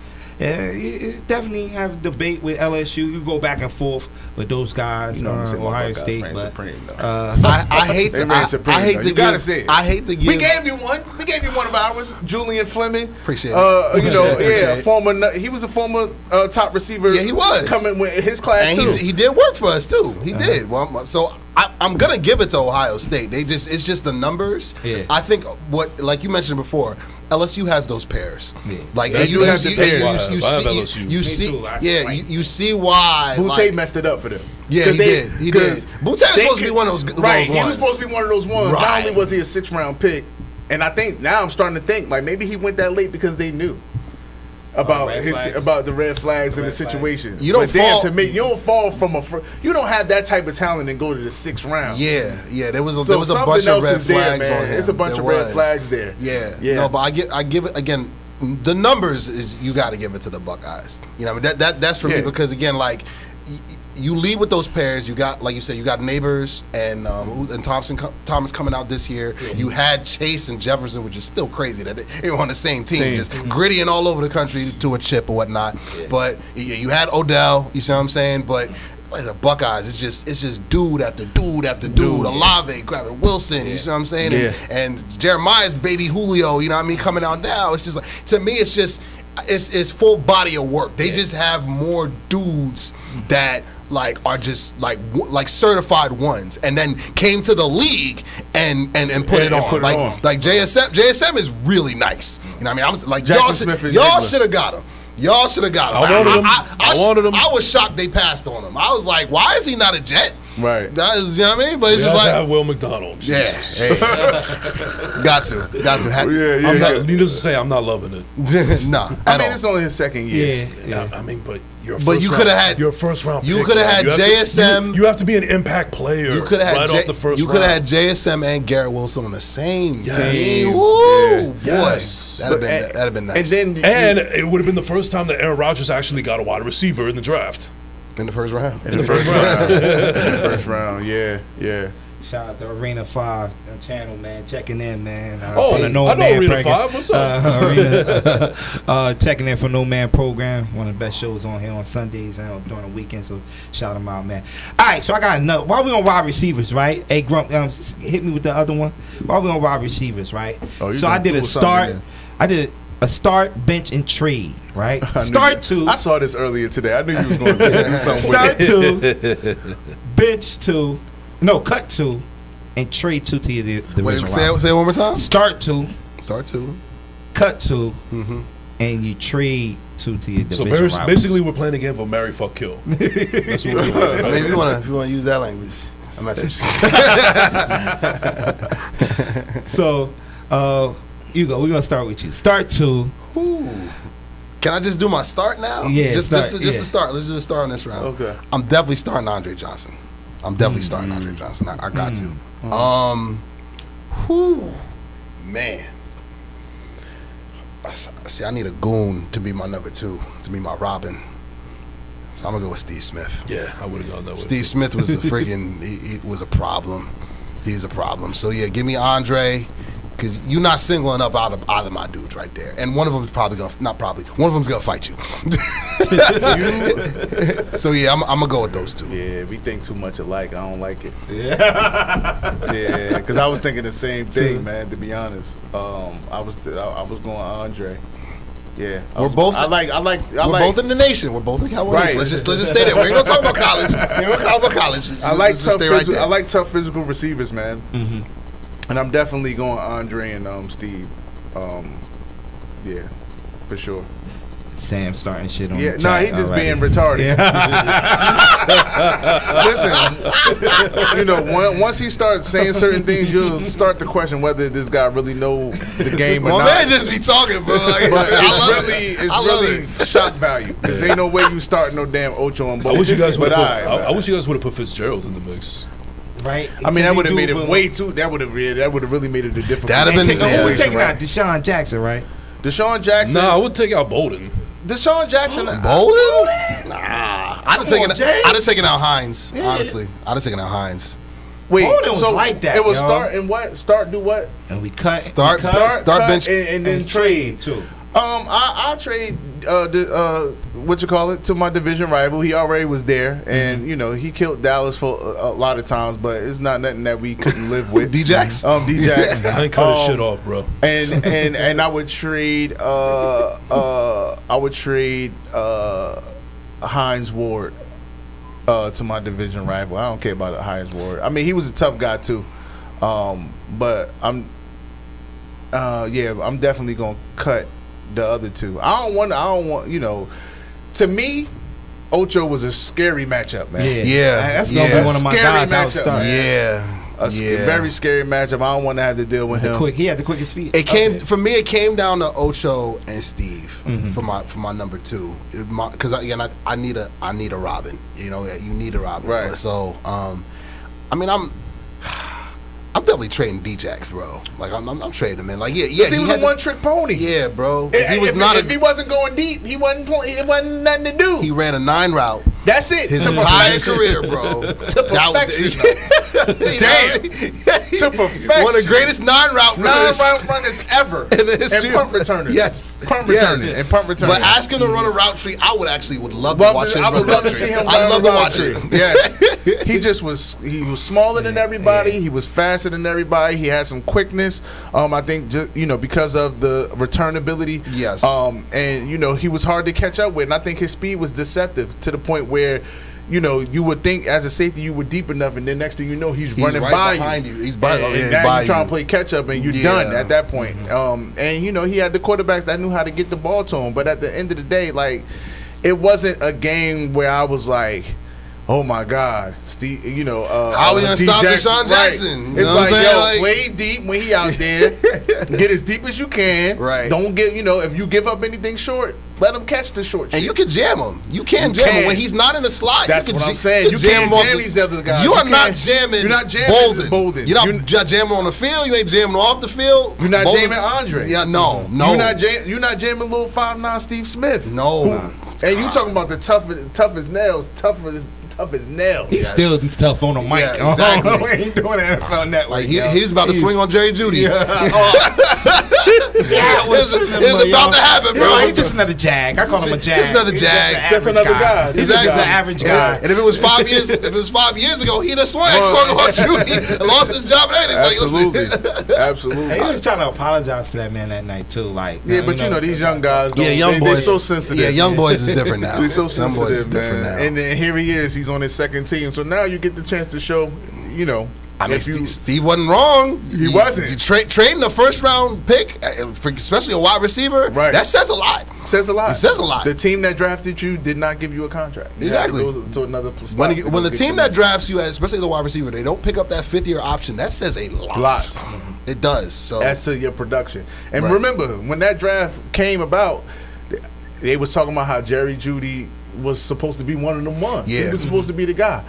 yeah, you, you definitely have a debate with LSU. You go back and forth with those guys. You know, I'm uh, Ohio State, but supreme, uh, I, I hate to. I, supreme, I hate though. to You gotta give. say it. I hate to give. We gave you one. We gave you one of ours, Julian Fleming. Appreciate it. Uh, you know, Appreciate it. yeah, former. He was a former uh, top receiver. Yeah, he was. coming with his class and too. he, he did work for us too. He Uh-huh. did. Well, so I, I'm gonna give it to Ohio State. They just it's just the numbers. Yeah. I think what like you mentioned before, LSU has those pairs. Yeah. Like They and do have the pairs. You, I you, you see, LSU. you, you see, yeah, like- you, you see why. Boutte like- messed it up for them. Yeah, 'Cause he did. He did. 'cause Boutte was they supposed to be one of those- those Right, he was supposed to be one of those ones. Right. Not Right. only was he a six round pick, and I think now I'm starting to think like maybe he went that late because they knew about red his flags. about the red flags in the Red flags. situation. You don't but then fall- to me. You don't fall from a. Fir- you don't have that type of talent and go to the sixth round. Yeah, yeah. There was a, So there was a bunch of red is there, flags on him. It's a bunch There of red was. flags there. Yeah, Yeah. No, but I give I give it again. The numbers is you got to give it to the Buckeyes. You know, I mean, that that that's for Yeah. me because again, like y- y- you lead with those pairs. You got like you said, you got Nabers and um, and Thompson Thomas coming out this year. You had Chase and Jefferson, which is still crazy that they were on the same team, Team. just gritty and all over the country to a chip or whatnot. But you had Odell. You see what I'm saying? But like the Buckeyes, it's just it's just dude after dude after dude. Olave, Garrett Wilson, you see what I'm saying? And, and Jeremiah's baby Julio, you know what I mean, coming out now. It's just like to me, it's just it's it's full body of work. They just have more dudes that like are just like w- like certified ones, and then came to the league and and, and put And- it and on. put it like on. like JSM JSM is really nice. You know what I mean? I'm like Jackson y'all should y'all should have got him. Y'all should have got him. I wanted him. I sh- wanted him. I was shocked they passed on him. I was like, why is he not a Jet? Right. That is, you know what I mean? But it's You just like, have Will McDonald. yeah, Jesus. hey. got to, got to. Ha- Yeah, yeah. I'm yeah. needless to say, I'm not loving it. nah, I mean, all. it's only his second year. yeah, yeah. I mean, but you're. But you coulda had- You're first round. you coulda had You have to- JSM. you, you have to be an impact player. You could have right had off the first you could have had. JSM and Garrett Wilson on the same Yes. team. Yeah. Woo, boy, Yes. that'd have been that'd have been nice. And then you- And it would have been the first time that Aaron Rodgers actually got a wide receiver in the draft. In the first round, in the first round, first round, yeah, yeah. Shout out to Arena Five uh, channel, man. Checking in, man. Uh, Oh, for the I know Man Arena program. 5. What's up? Uh, Arena, uh, checking in for No Man program. One of the best shows on here on Sundays and during the weekend. So shout them out, man. All right, so I got another. While we on wide receivers, right? Hey, Grump, um, hit me with the other one. While we on wide receivers, right? Oh, you so I did a start. I did a start, bench, and trade. Right. I Start you- two. I saw this earlier today. I knew you was going to do something Start with two, bench two, no, cut two, and trade two to your di- division Wait, say, rival. it- say it one more time. Start two, Start two. cut 2 Mm-hmm. and you trade two to your So division bas- rivals. basically, we're playing a game of Mary Fuck Kill. That's what we're doing. I mean, if you want to, if you want to use that language, I'm not sure. so, uh, you go. We're gonna start with you. Start two. Ooh. Can I just do my start now? Yeah, just start, just to, just yeah. to start. Let's do a start on this round. Okay. I'm definitely starting Andre Johnson. I'm definitely starting Andre Johnson. I, I got to. Um, whew, man. I s- See, I need a goon to be my number two, to be my Robin. So I'm gonna go with Steve Smith. Yeah, I would have gone that way. Steve Smith was a friggin' he, he was a problem. He's a problem. So yeah, give me Andre, because you're not singling up out of either my dudes right there, and one of them's probably gonna not probably one of them's gonna fight you. so yeah, I'm, I'm gonna go with those two. Yeah, we think too much alike. I don't like it. Yeah, yeah. Because I was thinking the same thing, man. To be honest, um, I was I, I was going Andre. Yeah, We're was- both- I like. I like. I We're like, both in the nation. We're both in California. Right. Let's just let's just stay there. We ain't gonna talk about college. We ain't gonna talk about college. I like tough. just stay right physical, there. I like tough physical receivers, man. Mm-hmm. And I'm definitely going Andre and um, Steve. Um, yeah, for sure. Sam starting shit on. Yeah, the nah, chat he just already. being retarded. Listen, you know, on- once he starts saying certain things, you'll start to question whether this guy really know the game or My not. man just be talking, bro. Like, but I it's love really, it. it's I really it. shock value because ain't no way you start no damn Ocho on I wish you guys would have. I, Put, I, I wish you guys would have put Fitzgerald in the mix. Right? I mean, that would have made it been- way too. That would have that would have really made it a difficult. That'd have been- take- yeah. who we taking right? out? DeSean Jackson, right? DeSean Jackson. Nah, I would take out Boldin. DeSean Jackson. Boldin? Nah. I'd have taken on, Jay. I'd have taken out Hines. Honestly. I'd have taken out Hines. Wait, Boldin was so like that, It was yo. start and what? Start do what? And we cut. Start- we cut, start bench- and, and then and trade. trade too. Um, I I trade uh the, uh what you call it to my division rival. He already was there, and you know he killed Dallas for a, a lot of times, but it's not nothing that we couldn't live with. D-Jax? um, D-Jax. I ain't cut his Um, shit off, bro. and and and I would trade uh uh I would trade uh Hines Ward uh to my division rival. I don't care about Hines Ward. I mean he was a tough guy too. Um but I'm uh yeah, I'm definitely going to cut the other two. I don't want I don't want, you know, to me Ocho was a scary matchup, man. Yeah, Yeah, That's gonna yeah. be one of my Scary guys. Matchup, start. Yeah. A yeah. very scary matchup. I don't want to have to deal with The him. quick, he had the quickest feet. It came Okay. for me. It came down to Ocho and Steve Mm-hmm. for my for my number two. Because again, I, I need a I need a Robin. You know, you need a Robin. Right. But so, um, I mean, I'm I'm definitely trading D-Jax, bro. Like I'm, I'm, I'm trading him in. Like yeah, yeah. he, was a one trick pony. Yeah, bro. If, he was if- not if a. he wasn't going deep, he wasn't. It wasn't nothing to do. He ran a nine route That's it. his entire career, bro. To perfection. Damn. To perfection. One of the greatest non-route runners. round runners ever. in the history and punt returners. Yes, Punt yes. returners and punt returners. But ask him to run a route tree. I would actually would love Love to watch him I would love to see him. I'd love to watch tree. it. Yes, he just was. He was smaller than everybody. He was faster than everybody. He had some quickness. Um, I think just you know because of the returnability. Yes. Um, and you know he was hard to catch up with. And I think his speed was deceptive to the point where. You know, you would think as a safety you were deep enough, and then next thing you know, he's, He's running right by behind you. you. He's by- and, and he's now you're trying to play catch up, and you're Yeah. done at that point. Um, and you know, he had the quarterbacks that knew how to get the ball to him. But at the end of the day, like it wasn't a game where I was like, "Oh my God, Steve," you know, uh, How we uh, gonna stop Jackson. DeSean Right. Jackson? You It's like, yo. Like- way deep when he out there. get as deep as you can. Right. Don't get, you know, if you give up anything short, let him catch the short. And shit. you can jam him. You can You jam him when he's not in the slot. That's you can what I'm saying. You can can't off jam the- these other guys. You You are not can't- jamming. you're not jamming Boldin. Boldin. You're not You're- jamming on the field. You ain't jamming off the field. You're not Boldin's- jamming Andre. Yeah, no, no. You're not jam- you're not jamming little five nine Steve Smith. No. Who- And you talking about the toughest tough as nails, tough as tough as nails. He's still tough on the mic. Yeah, exactly. we ain't doing that NFL Network. Like he, he's about to He's- swing on Jerry Jeudy. Yeah, It's, it's about to happen, bro. Yo, he's just another jag. I call him a jag. Just another He's jag. an Just average another guy. He's Exactly. just an average guy. And if it was five years, if it was five years ago, he'd have swung, swung on you. and lost his job and everything. It's like, Absolutely, absolutely. Hey, he was trying to apologize for that man that night too. Like, Yeah, but you know these young guys. Yeah, don't- young they, boys. They're so sensitive. Yeah, young boys is different now. They're so Young boys is sensitive, different man. now. And then here he is. He's on his second team. So now you get the chance to show. You know, I mean, you- Steve, wasn't wrong. He You- wasn't. You tra- trading a first round pick, uh, especially a wide receiver, Right. that says a lot. says a lot. It says a lot. The team that drafted you did not give you a contract. You to Exactly. go to another When, to when the team that drafts you, especially the wide receiver, they don't pick up that fifth year option. That says a lot. Lot. It does. So as to your production. And Right. remember, when that draft came about, they was talking about how Jerry Jeudy was supposed to be one of them ones. Yeah. He was supposed to be the guy.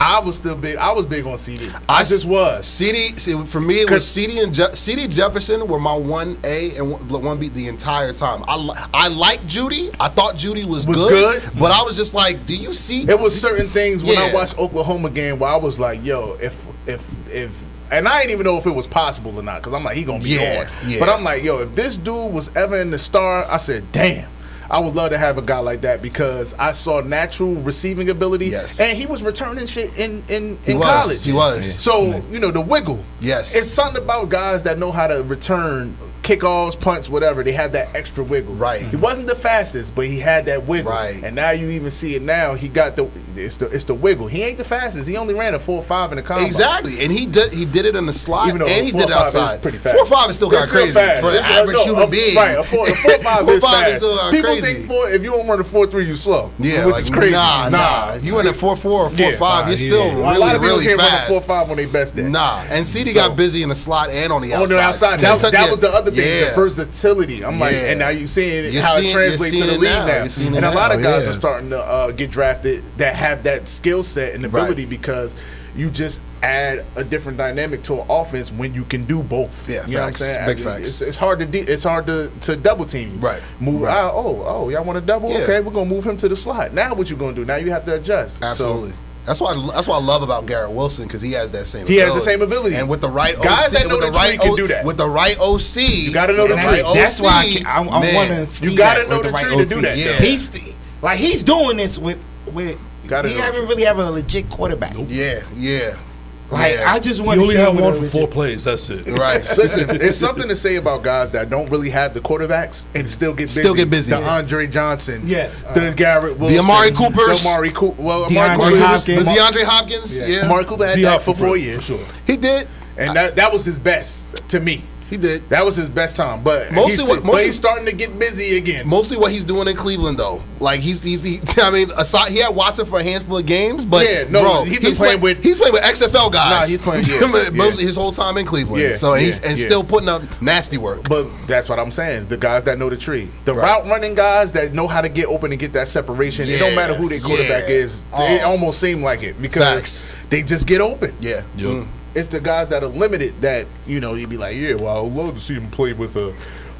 I was still big. I was big on CD. I just was. CD see, for me. It was CD and Je- CD Jefferson were my one A and one- B the entire time. I li- I like Jeudy. I thought Jeudy was, Was good, good. but I was just like, do you see? It was certain things when I watched Oklahoma game where I was like, yo, if if if and I didn't even know if it was possible or not because I'm like he gonna be Yeah, on. yeah. But I'm like, yo, if this dude was ever in the star, I said, damn. I would love to have a guy like that because I saw natural receiving ability, Yes. and he was returning shit in in, He in was. college. He was. So you know the wiggle. Yes. it's something about guys that know how to return kickoffs, punts, whatever. They had that extra wiggle. Right. He wasn't the fastest, but he had that wiggle. Right. And now you even see it now. He got the it's the it's the wiggle. He ain't the fastest. He only ran a four five in the combine. Exactly, and he did he did it in the slot, and he did it outside. pretty fast. Four five is still kind crazy fast. for an average no, human a- being. Right, a four, a four five Four is five fast. is still uh, People crazy. think four if you don't run a four three, you slow. Yeah, which like is crazy. nah, nah. If you went at four four or four Yeah, five, you're still a lot really of people really fast. run a four five on their best day. Nah, and CD got busy in the slot and on the outside. On the outside, that, yeah. was the other Yeah. the versatility. I'm like, and now you're seeing You're how seeing- it translates to the league now. now. You're seeing it And a lot of guys yeah. are starting to uh, get drafted that have that skill set and ability because, you just add a different dynamic to an offense when you can do both. Yeah, you know what I'm saying? Big I- facts. It's, it's hard to de- it's hard to, to double team you. Right. Move Right. out. Oh, oh, y'all want to double? Yeah. Okay, we're gonna move him to the slot. Now what you gonna do? Now you have to adjust. So- Absolutely. That's why that's what I love about Garrett Wilson because he has that same. He has the same ability. and with the right Guys OC, that know with the the right tree can O- do that. With the right OC, you gotta know the with tree. right That's why I, OC, ca- I, I want to You gotta know with the right tree to do that, Yeah. He's like he's doing this with with. Gotta he haven't really have a legit quarterback. Yeah, yeah. Like yeah. I just want to only see had him with one for four plays. That's it. Right. Listen, it's something to say about guys that don't really have the quarterbacks and still get busy. Still get busy. The Andre Johnsons. Yes. The uh, Garrett Wilson. Amari Coopers. The Amari Cooper. Well, Amari DeAndre Cooper. Hopkins. the DeAndre Hopkins. Yeah, Amari Cooper had D-Hop that for for four years. for sure. he did. And that, that was his best to me. He did. That was his best time. But Mostly he's, what- but mostly- he's starting to get busy again. Mostly what he's doing in Cleveland, though. Like he's, he's he, I mean, aside, he had Watson for a handful of games, but Yeah, no, bro, he's he's playing play- with- he's playing with XFL guys. Nah, he's playing- yeah, But mostly yeah. his whole time in Cleveland. Yeah, so he's and yeah. still putting up nasty work. But that's what I'm saying. The guys that know the tree, the Right. route running guys that know how to get open and get that separation. It don't matter who their quarterback yeah. is. It Oh. almost seemed like it because Facts. they just get open. Yeah, Yup. Mm. It's the guys that are limited that you know you'd be like, yeah, well, I'd love to see him play with a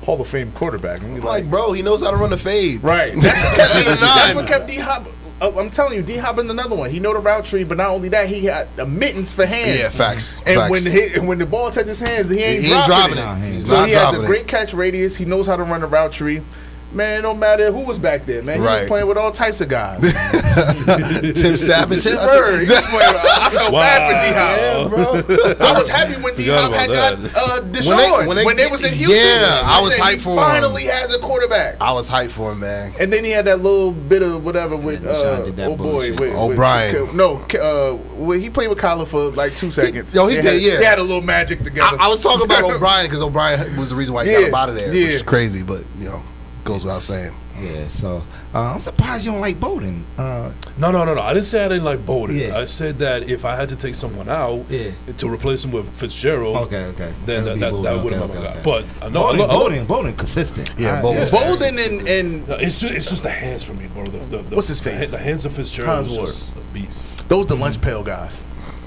Hall of Fame quarterback. And you're like, bro, he knows how to run the fade. Right. That's, That's what kept D Hop. Uh, I'm telling you, D Hop is another one. He know the route tree, but not only that, he had a mittens for hands. Yeah, facts, And facts. when the hit, when the ball touches hands, he ain't, He ain't dropping, dropping it. it. He's so not he has dropping a it. great catch radius. He knows how to run the route tree. Man, no matter who was back there, man. He Right. was playing with all types of guys. Tim Savage. Tim Bird. He was playing with, I felt bad for D Hop. Yeah, bro. I was happy when D Forgot Hop had about got that. uh, Deshaun when when they, they- was in Houston. yeah, I was hyped he for him. Finally has a quarterback. I was hyped for him, man. And then he had that little bit of whatever with Yeah, uh, did that oh boy, with, O'Brien. With, no, uh, well, he played with Kyler for like two seconds. yo, he They did, had- yeah. They had a little magic together. I, I was talking about O'Brien because O'Brien was the reason why he got Yeah, him out of there, yeah. which is crazy, but you know, goes without saying. Yeah, so uh, I'm surprised you don't like Boldin. Uh, No, no, no, no. I didn't say I didn't like Boldin. Yeah. I said that if I had to take someone out Yeah. to replace him with Fitzgerald, okay, okay. then That'd that, be that, that would have okay, been my okay, guy. But uh, no, I Boldin, I lo- Boldin, Boldin, consistent. Yeah, I- Boldin. Boldin and and No, it's just it's just the hands for me, bro. The, the, the, What's his face? the hands of Fitzgerald Hans is Ward. just a beast. those the lunch pail guys.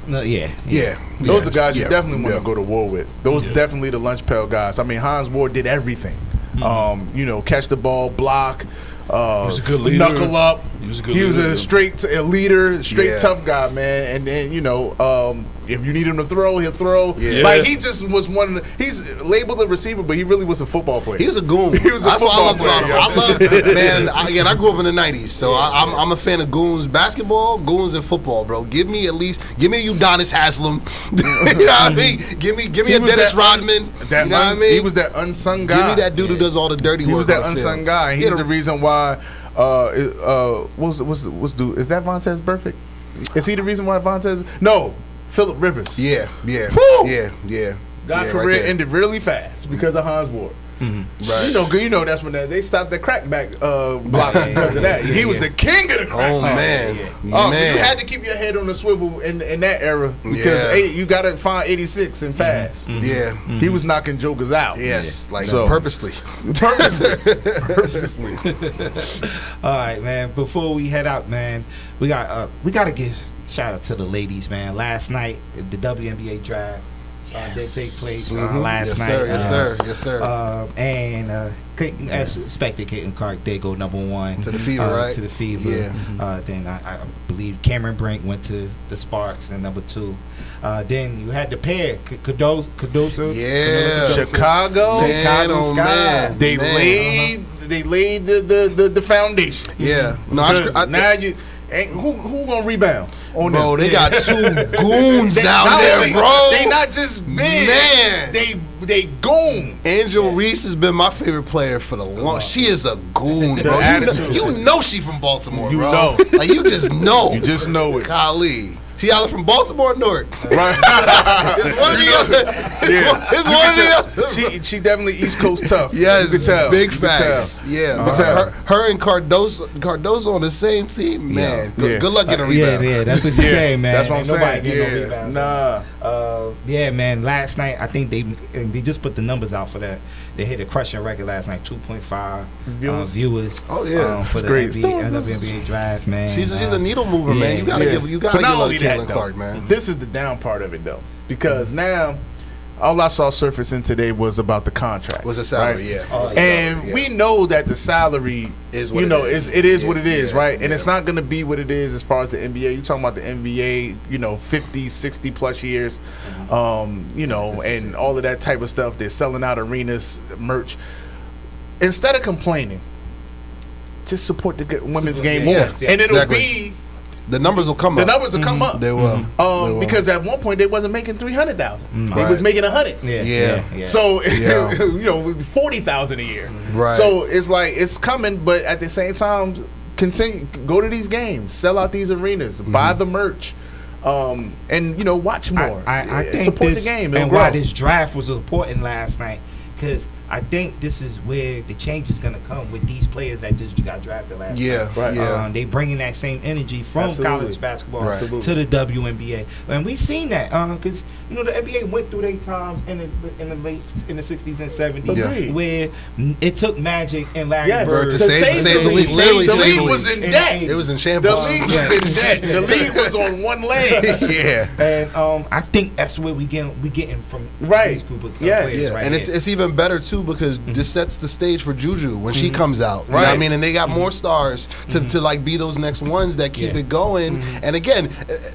No, yeah, Yeah, Those yeah, are guys yeah, you definitely want yeah. to go to war with. Those Yeah. definitely the lunch pail guys. I mean, Hines Ward did everything. Um, you know, catch the ball, block, uh, He was a good leader. knuckle up. He was a good He was leader. a straight t- a leader, straight Yeah. tough guy, man. And then you know, um, if you need him to throw, he'll throw. Yeah. Like he just was one. Of the, he's labeled a receiver, but he really was a football player. He was a goon. He was a That's what I loved football about him. player, I love, man. I, again, I grew up in the '90s, so I, I'm, I'm a fan of goons basketball, goons and football, bro. Give me at least, give me a Udonis Haslem. you know what I mean? Give me, give me He a Dennis that Rodman. That you know what I mean? He was that unsung guy. Give me that dude who does all the dirty He work. He was that unsung field. guy. He He's had the reason why. Uh, uh, what's what's what's dude? Is that Vontaze Burfict? Is he the reason why Vontaze? No, Philip Rivers. Yeah, yeah, Woo! yeah, yeah. Got yeah, career right ended really fast because of Hines Ward. Right. You know, you know that's when that, they stopped the crackback uh, blocks because of that. he was the king of the crackback. Oh man, Oh, man. you had to keep your head on the swivel in in that era because Yeah. 80, you got to find 86 and fast. Yeah. He was knocking jokers out. Yes, like So- purposely. Purposely. All right, man. Before we head out, man, we got uh, we got to give shout out to the ladies, man. Last night, the WNBA draft. Uh, did take place uh, Mhm. last Yes, night. sir. Yes, uh, sir. Yes, sir. Um, and uh, Clayton- as expected, Caitlin Clark did go number one To the Fever, uh, right? To the Fever. Yeah. Uh, then I, I believe Cameron Brink went to the Sparks and number two. Uh, then you had the pair, K- Cardoso. Cardoso Yeah. Chicago, Man, Chicago oh, Sky. man. They Man. laid they laid the the, the, the foundation. Yeah. No, I, I, now you ain't who who gonna rebound on bro, them? they got two goons They- down there, only- bro. They not just big, Man. They they goon. Angel Reese has been my favorite player for the long. She is a goon, bro. You know, you know she from Baltimore, You bro. know. Like you just know. You just know it. Golly. She either from Baltimore or Newark. Right. it's one or the other. Yeah. It's one can or the other. She she definitely East Coast tough. Yes, you can tell. big You facts. tell. Yeah, You but her, her and Cardoso, Cardoso on the same team, man. Good, Yeah. good luck getting a Yeah, rebound. yeah, yeah. that's what you Yeah, say, man. that's what I'm Ain't nobody saying. getting no Yeah. rebounds. Nah. Uh, yeah, man. Last night, I think they and they just put the numbers out for that. They hit a crushing record last night, 2.5 viewers. Viewers. Uh, viewers Oh, yeah. um, for It's the great. NBA, WNBA draft, man. She's she's Uh, a needle mover, man. You gotta yeah. give you gotta But not give only up that, Caitlin though, Clark, man. This is the down part of it, though, because now all I saw surfacing today was about the contract. Was the salary, right? yeah. Was the and salary, yeah. we know that the salary Is what you know is. is it is Yeah, what it is, yeah, right? And yeah. it's not going to be what it is as far as the NBA. You talking about the NBA, you know, 50, 60 plus years, Mm-hmm. um, you know, and all of that type of stuff. They're selling out arenas, merch. Instead of complaining, just support the women's Support- game yeah, more, yeah, and it'll exactly. be The numbers will come the up. The numbers will come up. They will. Um, They will. because at one point they wasn't making three hundred thousand; they Right. was making a hundred. Yeah, Yeah. yeah, yeah. So Yeah. you know, forty thousand a year. Right. So it's like it's coming, but at the same time, continue go to these games, sell out these arenas, Mm-hmm. buy the merch, um, and you know, watch more. I, I, I think support this, the game It'll and why this draft was important last night because I think this is where the change is going to come with these players that just got drafted last Yeah, night. Right. yeah. Um, they bringing that same energy from Absolutely. college basketball Right. to the WNBA, and we've seen that because you know the NBA went through their times in the in the late in the sixties and seventies Yeah. Where it took Magic and Larry Yes. Bird To save- save the league, literally the save league was league. in debt. It was in The league was in debt. The league was on one leg. yeah. And um, I think that's where we get we getting from Right. these group of uh, Yes. players Yeah, right and it's it's even better too because mm-hmm. this sets the stage for Juju when she mm-hmm. comes out. You know what I mean? And they got mm-hmm. more stars to, to like be those next ones that keep Yeah. it going. And again,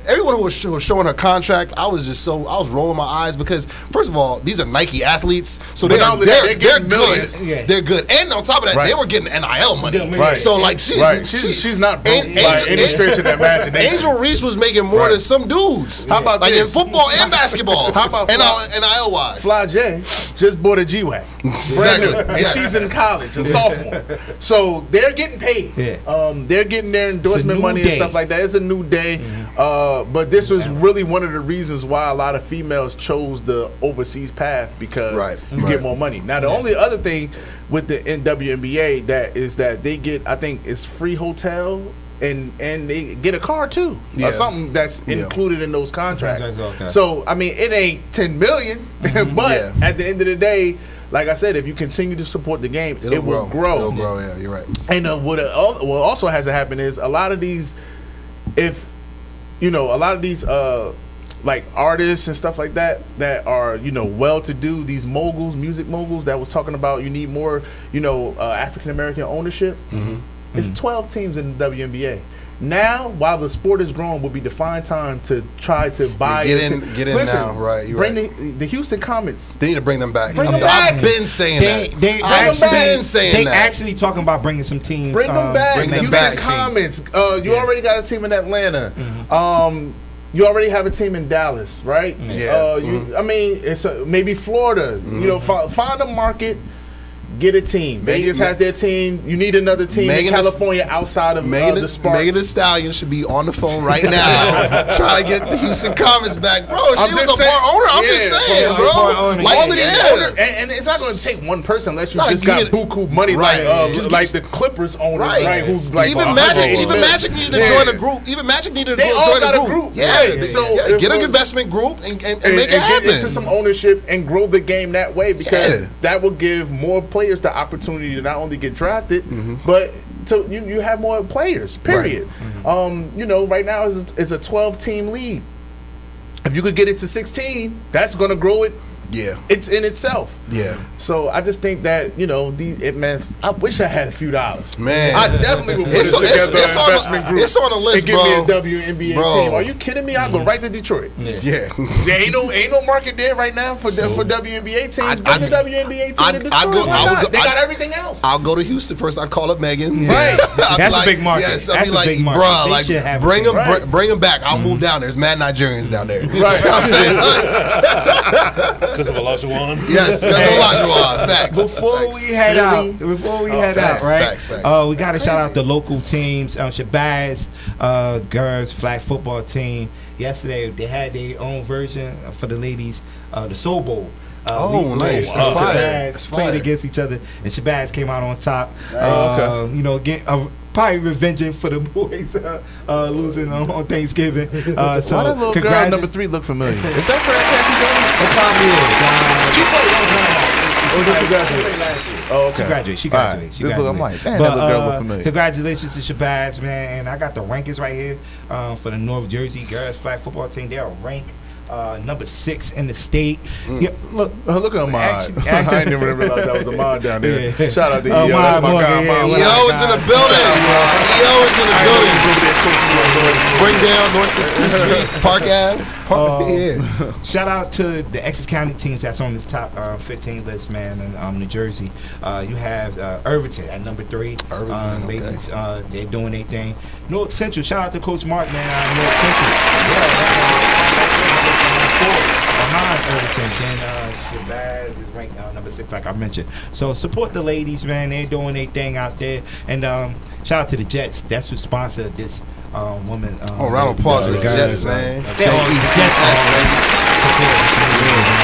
everyone who was, was showing her contract, I was just so I was rolling my eyes because first of all, these are Nike athletes, so they're they're, they're they're good. Yeah. They're good, and on top of that, Right. they were getting NIL money. Right. So like she's right. She's, she- she's not broke An- by Angel- any stretch of the imagination. Angel Reese was making more Right. than some dudes. How about like this? in football and basketball? How about and NIL wise? Flau'jae just bought a G Wagon. Exactly. Brand new. Yes. she's in college, a sophomore. So they're getting paid. Yeah. Um, they're getting their endorsement money day. and stuff like that. It's a new day. Uh, but this was really one of the reasons why a lot of females chose the overseas path because Right, you right. get more money. Now the only other thing with the NWNBA that is that they get I think it's free hotel and and they get a car too Yeah. or something that's Yeah. included in those contracts. Contracts, okay. So I mean, it ain't ten million, but Mm-hmm. Yeah. at the end of the day, like I said, if you continue to support the game, It'll it will grow. grow. It'll grow. Yeah, you're right. And uh, what, uh, what also has to happen is a lot of these, if you know, a lot of these uh like artists and stuff like that that are you know well to do these moguls, music moguls that was talking about you need more you know uh, African American ownership. Mm-hmm. It's twelve teams in the WNBA. Now, while the sport is growing, will be the fine time to try to buy. get in- get in Listen, now, right, you're bring right. The, the Houston Comets. They need to bring them back. Bring I've, them back. I've been saying They, that. they I've actually, been saying they that. actually talking about bringing some teams. Bring them um, back. bring them Houston back. Comets. Uh, you Yeah. already got a team in Atlanta. Um, you already have a team in Dallas, right? Yeah. Uh, you, I mean, it's a, maybe Florida. You know, fi- find a market. Get a team. Megan- Vegas has their team. You need another team Megan in California outside of uh, Megan, the the, Sparks. Megan Thee Stallion should be on the phone right now trying to get the Houston Comets back. Bro, she I'm was a saying- part owner. I'm yeah, just saying, bro. Like, all of these yeah. owner- and, and it's not going to take one person unless you Like, just you got buku money Right. like uh, Just like the Clippers owners, Right. right? Who's like even 180 Magic, even. Magic needed to Yeah. join a group. Even Magic needed to They join a group. group, Yeah, right. they- So yeah, get an investment group and, and, make it happen. get into some ownership and grow the game that way because that will give more players the opportunity to not only get drafted, Mm-hmm. but to you, you have more players. Period. Mm-hmm. Um, you know, right now is it's a twelve team league. If you could get it to sixteen, that's going to grow it. Yeah, It's in itself. yeah. So I just think that you know, the it man. I wish I had a few dollars. Man. I definitely would put It's it on- it's- together it's an on the- investment group. it's on the list, and give bro. me a WNBA Bro. team. Are you kidding me? I go right to Detroit. Yeah. There ain't no ain't no market there right now for the, for WNBA teams. I'd- Bring I'd- the WNBA team I'd- to Detroit. I'd go- Why I would not? go- they got I'd- everything else. I'll go to Houston first. I call up Megan. Right. I'll be That's a big market. Yes, I'll That's be a like, big market. bruh, They like should have bring them, Right. bring them back. I'll move mm. down. there. There's mad Nigerians down there. Right. You know what I'm saying? Because because of Olajuwon. Yes, because of Olajuwon. Facts. Before Facts. we head Philly. out, before we Oh, head facts, out, right? facts, facts. Uh, we got to shout out the local teams. Um, Shabazz uh, girls flag football team. Yesterday they had their own version for the ladies, uh, the Soul Bowl. Uh, Oh, League nice. That's Uh, fire. Shabazz That's played fire. against each other, and Shabazz came out on top. Nice. Um, You know, get, uh, probably revenging for the boys uh, uh, losing on, on Thanksgiving. Uh, so Why that little girl number three look familiar? Is that for It probably is. Uh, Oh, did she graduate? Oh, okay. She graduated. She All right. graduated. She This look- graduated. I'm like, damn, But, that girl uh, look familiar. Congratulations to Shabazz, man. And I got the rankings right here um, for the North Jersey girls flag football team. They are ranked uh, number six in the state. Yeah, look, Oh, look at mine. Actually- I didn't even realize that was a mine down there. Yeah. Shout out to EO. That's my Mine guy. Yeah, Mine what Yo is in the building. Yo is in the building. Springdale, North 16th Street, Park Ave. Park, Uh, yeah. Shout out to the Essex County teams that's on this top uh, 15 list, man, in um, New Jersey. Uh, you have uh, Irvington at number three. Irvington, um, okay. ladies, uh, they're doing their thing. North Central, shout out to Coach Mark, man, uh, North Central. Behind Irvington. Then uh, Shabazz is ranked uh, number six, like I mentioned. So support the ladies, man. They're doing their thing out there. And um, shout out to the Jets. That's who sponsored this um, woman. Um, Oh, round of applause for the Jets, man. they all-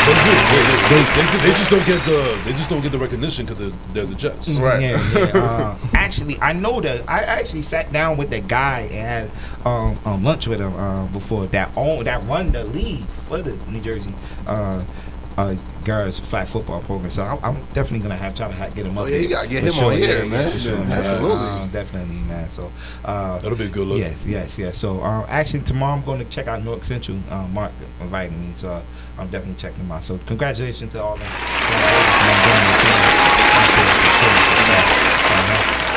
They, do. They, they, they, they just don't get the they just don't get the recognition because they're, they're the Jets. Yeah, yeah. Uh, actually, I know that. I actually sat down with that guy and had um, um, lunch with him uh, before that own that run the league for the New Jersey uh, uh, girls flag football program. So I'm, I'm definitely gonna have try to ha- get him up. Oh, yeah, you gotta get him sure. on here, Yeah, man. yeah, sure, man. Absolutely. Uh, definitely, man. So uh, That'll be a good look. Yes, yes, yes. So uh, actually, tomorrow I'm going to check out North Central. Uh, Mark invited me, so uh, I'm definitely checking them out. So congratulations to all of them.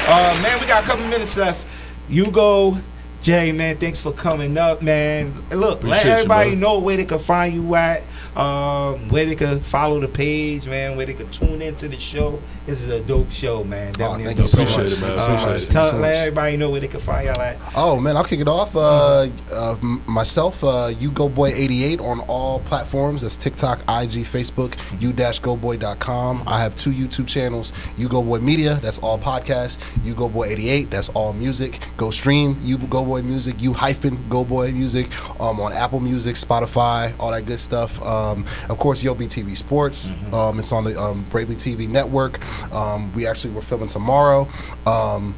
Uh, man, we got a couple minutes left. You go, Jay, man. Thanks for coming up, man. Look, Appreciate let everybody brother. know where they can find you at, um, where they could follow the page, man, where they could tune into the show. This is a dope show, man. Definitely a thank you so much. It, man. Uh, Appreciate it. Tell, so let everybody know where they can find y'all at. Oh man, I'll kick it off. Uh, uh, myself, uh, you go boy eighty eight on all platforms. That's TikTok, IG, Facebook. You dash goboy.com. I have two YouTube channels. You go boy media. That's all podcasts. You go boy eighty eight. That's all music. Go stream. You go boy music. You hyphen go boy music. Um, on Apple Music, Spotify, all that good stuff. Um, of course, Yo BTV Sports. Um, it's on the um, Bradley TV network. Um, we actually we're filming tomorrow. Um,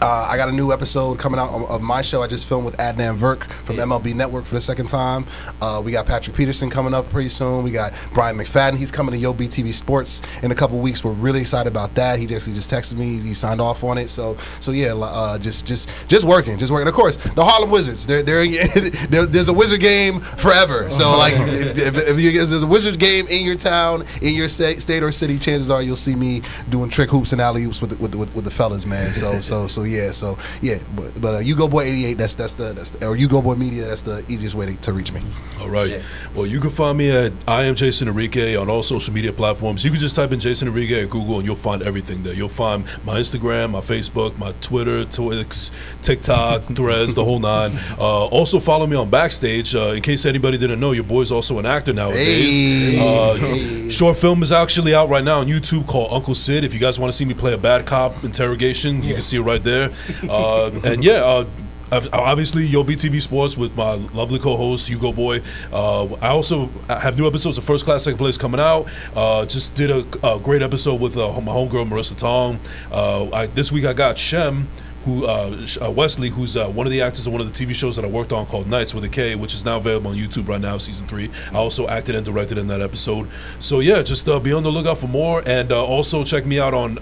uh, I got a new episode coming out of, my show. I just filmed with Adnan Virk from MLB Network for the second time. Uh, we got Patrick Peterson coming up pretty soon. We got Brian McFadden. He's coming to Yo BTV Sports in a couple weeks. We're really excited about that. He just he just texted me. He signed off on it. So so yeah, uh, just just just working, just working. Of course, the Harlem Wizards. They're, they're, there- there's a Wizard game forever. So like if, if, if you, if there's a Wizard game in your town, in your state, state or city, chances are you'll see me doing trick hoops and alley oops with the, with, with, with the fellas, man. So so so yeah, so yeah. But but uh, you go boy eighty eight. That's that's the that's the, or you go boy media. That's the easiest way to, to reach me. All right. Well, you can find me at I am Jason Enrique on all social media platforms. You can just type in Jason Enrique at Google and you'll find everything there. You'll find my Instagram, my Facebook, my Twitter, Twix, TikTok, Threads, the whole nine. Uh, also follow me on Backstage. Uh, in case anybody didn't know, your boy's also an actor nowadays. Hey. Uh, short film is actually out right now on YouTube called Uncle Sid. If you guys want to see me play a bad cop interrogation, you can see it right there. Uh, and yeah. Uh, Obviously, Yo BTV Sports with my lovely co-host Hugo Boy. Uh, I also have new episodes of First Class, Second Place coming out. Uh, just did a, a great episode with uh, my homegirl Marissa Tong. Uh, I, this week I got Shem, who uh, Wesley, who's one of the actors of one of the TV shows that I worked on called Nights with a K, which is now available on YouTube right now, season three. I also acted and directed in that episode. So yeah, just be on the lookout for more, and also check me out on.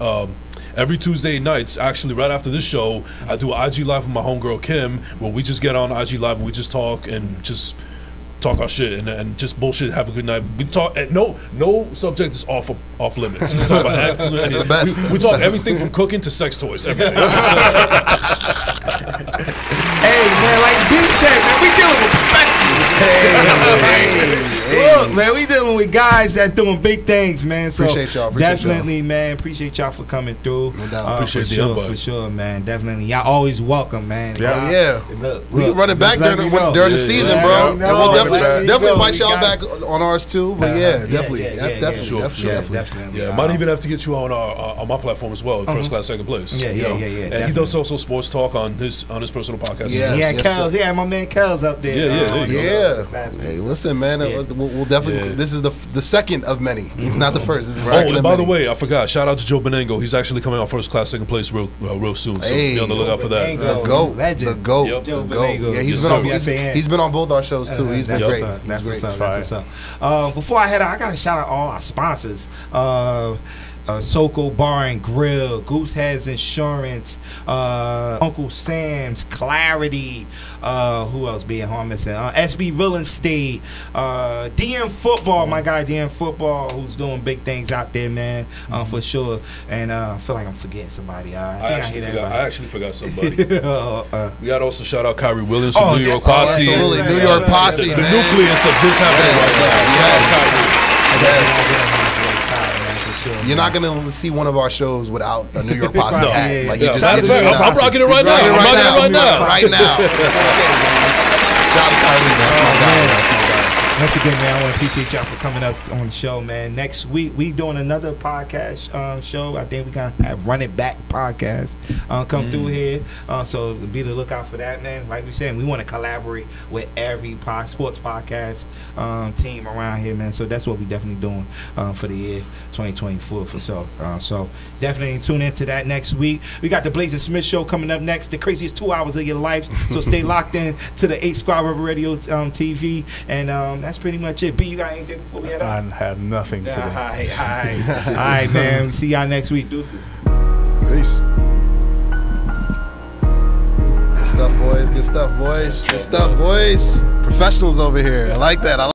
Every Tuesday nights, actually, right after this show, I do an IG live with my homegirl Kim, where we just get on IG live and we just talk and just talk our shit and, and just bullshit. Have a good night. We talk. And no, no subject is off off limits. We talk about acting. That's the best. We, That's the talk best. everything from cooking to sex toys. Everything. Hey man, like B said, man, we dealing with professionals. Hey, hey, look, man, we dealing with guys that's doing big things, man. So Appreciate y'all, appreciate definitely, man. Appreciate y'all for coming through. No doubt. Appreciate for the sure, invite. for sure, man. Definitely, y'all always welcome, man. Yeah. Y'all- Yeah. Look, We look, run it back just during, me the, during the season, yeah. bro. Yeah, And we'll definitely, definitely invite We y'all got- back on ours too. But yeah, Yeah, definitely, yeah, Yeah, yeah, definitely, Sure, definitely, sure. definitely. definitely. Yeah, might even have to get you on our uh, on my platform as well, first class, second place. Yeah, yeah, yeah, yeah, And he does also sports talk on his on his personal podcast. Yeah. Yeah, yes, Kels, yeah, my man Kels up there. Yeah, yeah, uh, there you Yeah. Fast- Hey, listen, man. Yeah. We'll, we'll definitely. Yeah. This is the the second of many. It's not the first. This is the Oh, second and of by the way, I forgot. Shout out to Joe Benigno. He's actually coming out first class, second place real uh, real soon. So Hey. be on the lookout for that. The goat, Legend. the goat, Yep. the goat. Yeah, he's Yes, been on. He's, he's been on both our shows too. Uh, He's been great. what's. He's That's great. what's up. That's what's up. Uh, before I head out, I gotta shout out all our sponsors. Uh, uh, Soko Bar and Grill, Goose Heads Insurance, uh, Uncle Sam's, Clarity, uh, who else being harmless? Uh, SB Real Estate, uh, DM Football, my guy DM Football, who's doing big things out there, man, uh, for sure. And uh, I feel like I'm forgetting somebody. I, I actually forgot. I actually forgot somebody. Uh, uh, we got to also shout out Kyrie Williams from Oh, New York oh, Posse. absolutely. New York Posse, The, the nucleus of this happening Yes. right now. Shout out Yes. Kyrie. You're not gonna see one of our shows without a New York Posse No. hat. Yeah, Like yeah. you just get it I'm- I'm rocking it right now. Rocking it I'm right rocking it now. right Right now. Shout out to Kyrie. That's my oh, guy. That's my guy. Once again, man, I want to appreciate y'all for coming up on the show, man. Next week, we doing another podcast um, show. I think we gonna have Run It Back podcast uh, come through here. Uh, so be the lookout for that, man. Like we said, we want to collaborate with every po- sports podcast um, team around here, man. So that's what we definitely doing uh, for the year 2024 for sure. Uh, so definitely tune into that next week. We got the Blazer Smith show coming up next, the craziest two hours of your life. So stay locked in to the Eight Squad Rebel Radio um, TV, and um, that's pretty much it. B, you got anything before we head out? I have nothing Yeah, today. all right, all right. All right, man. See y'all next week. Deuces. Peace. Good stuff, boys. Good stuff, boys. Good stuff, boys. Professionals over here. I like that. I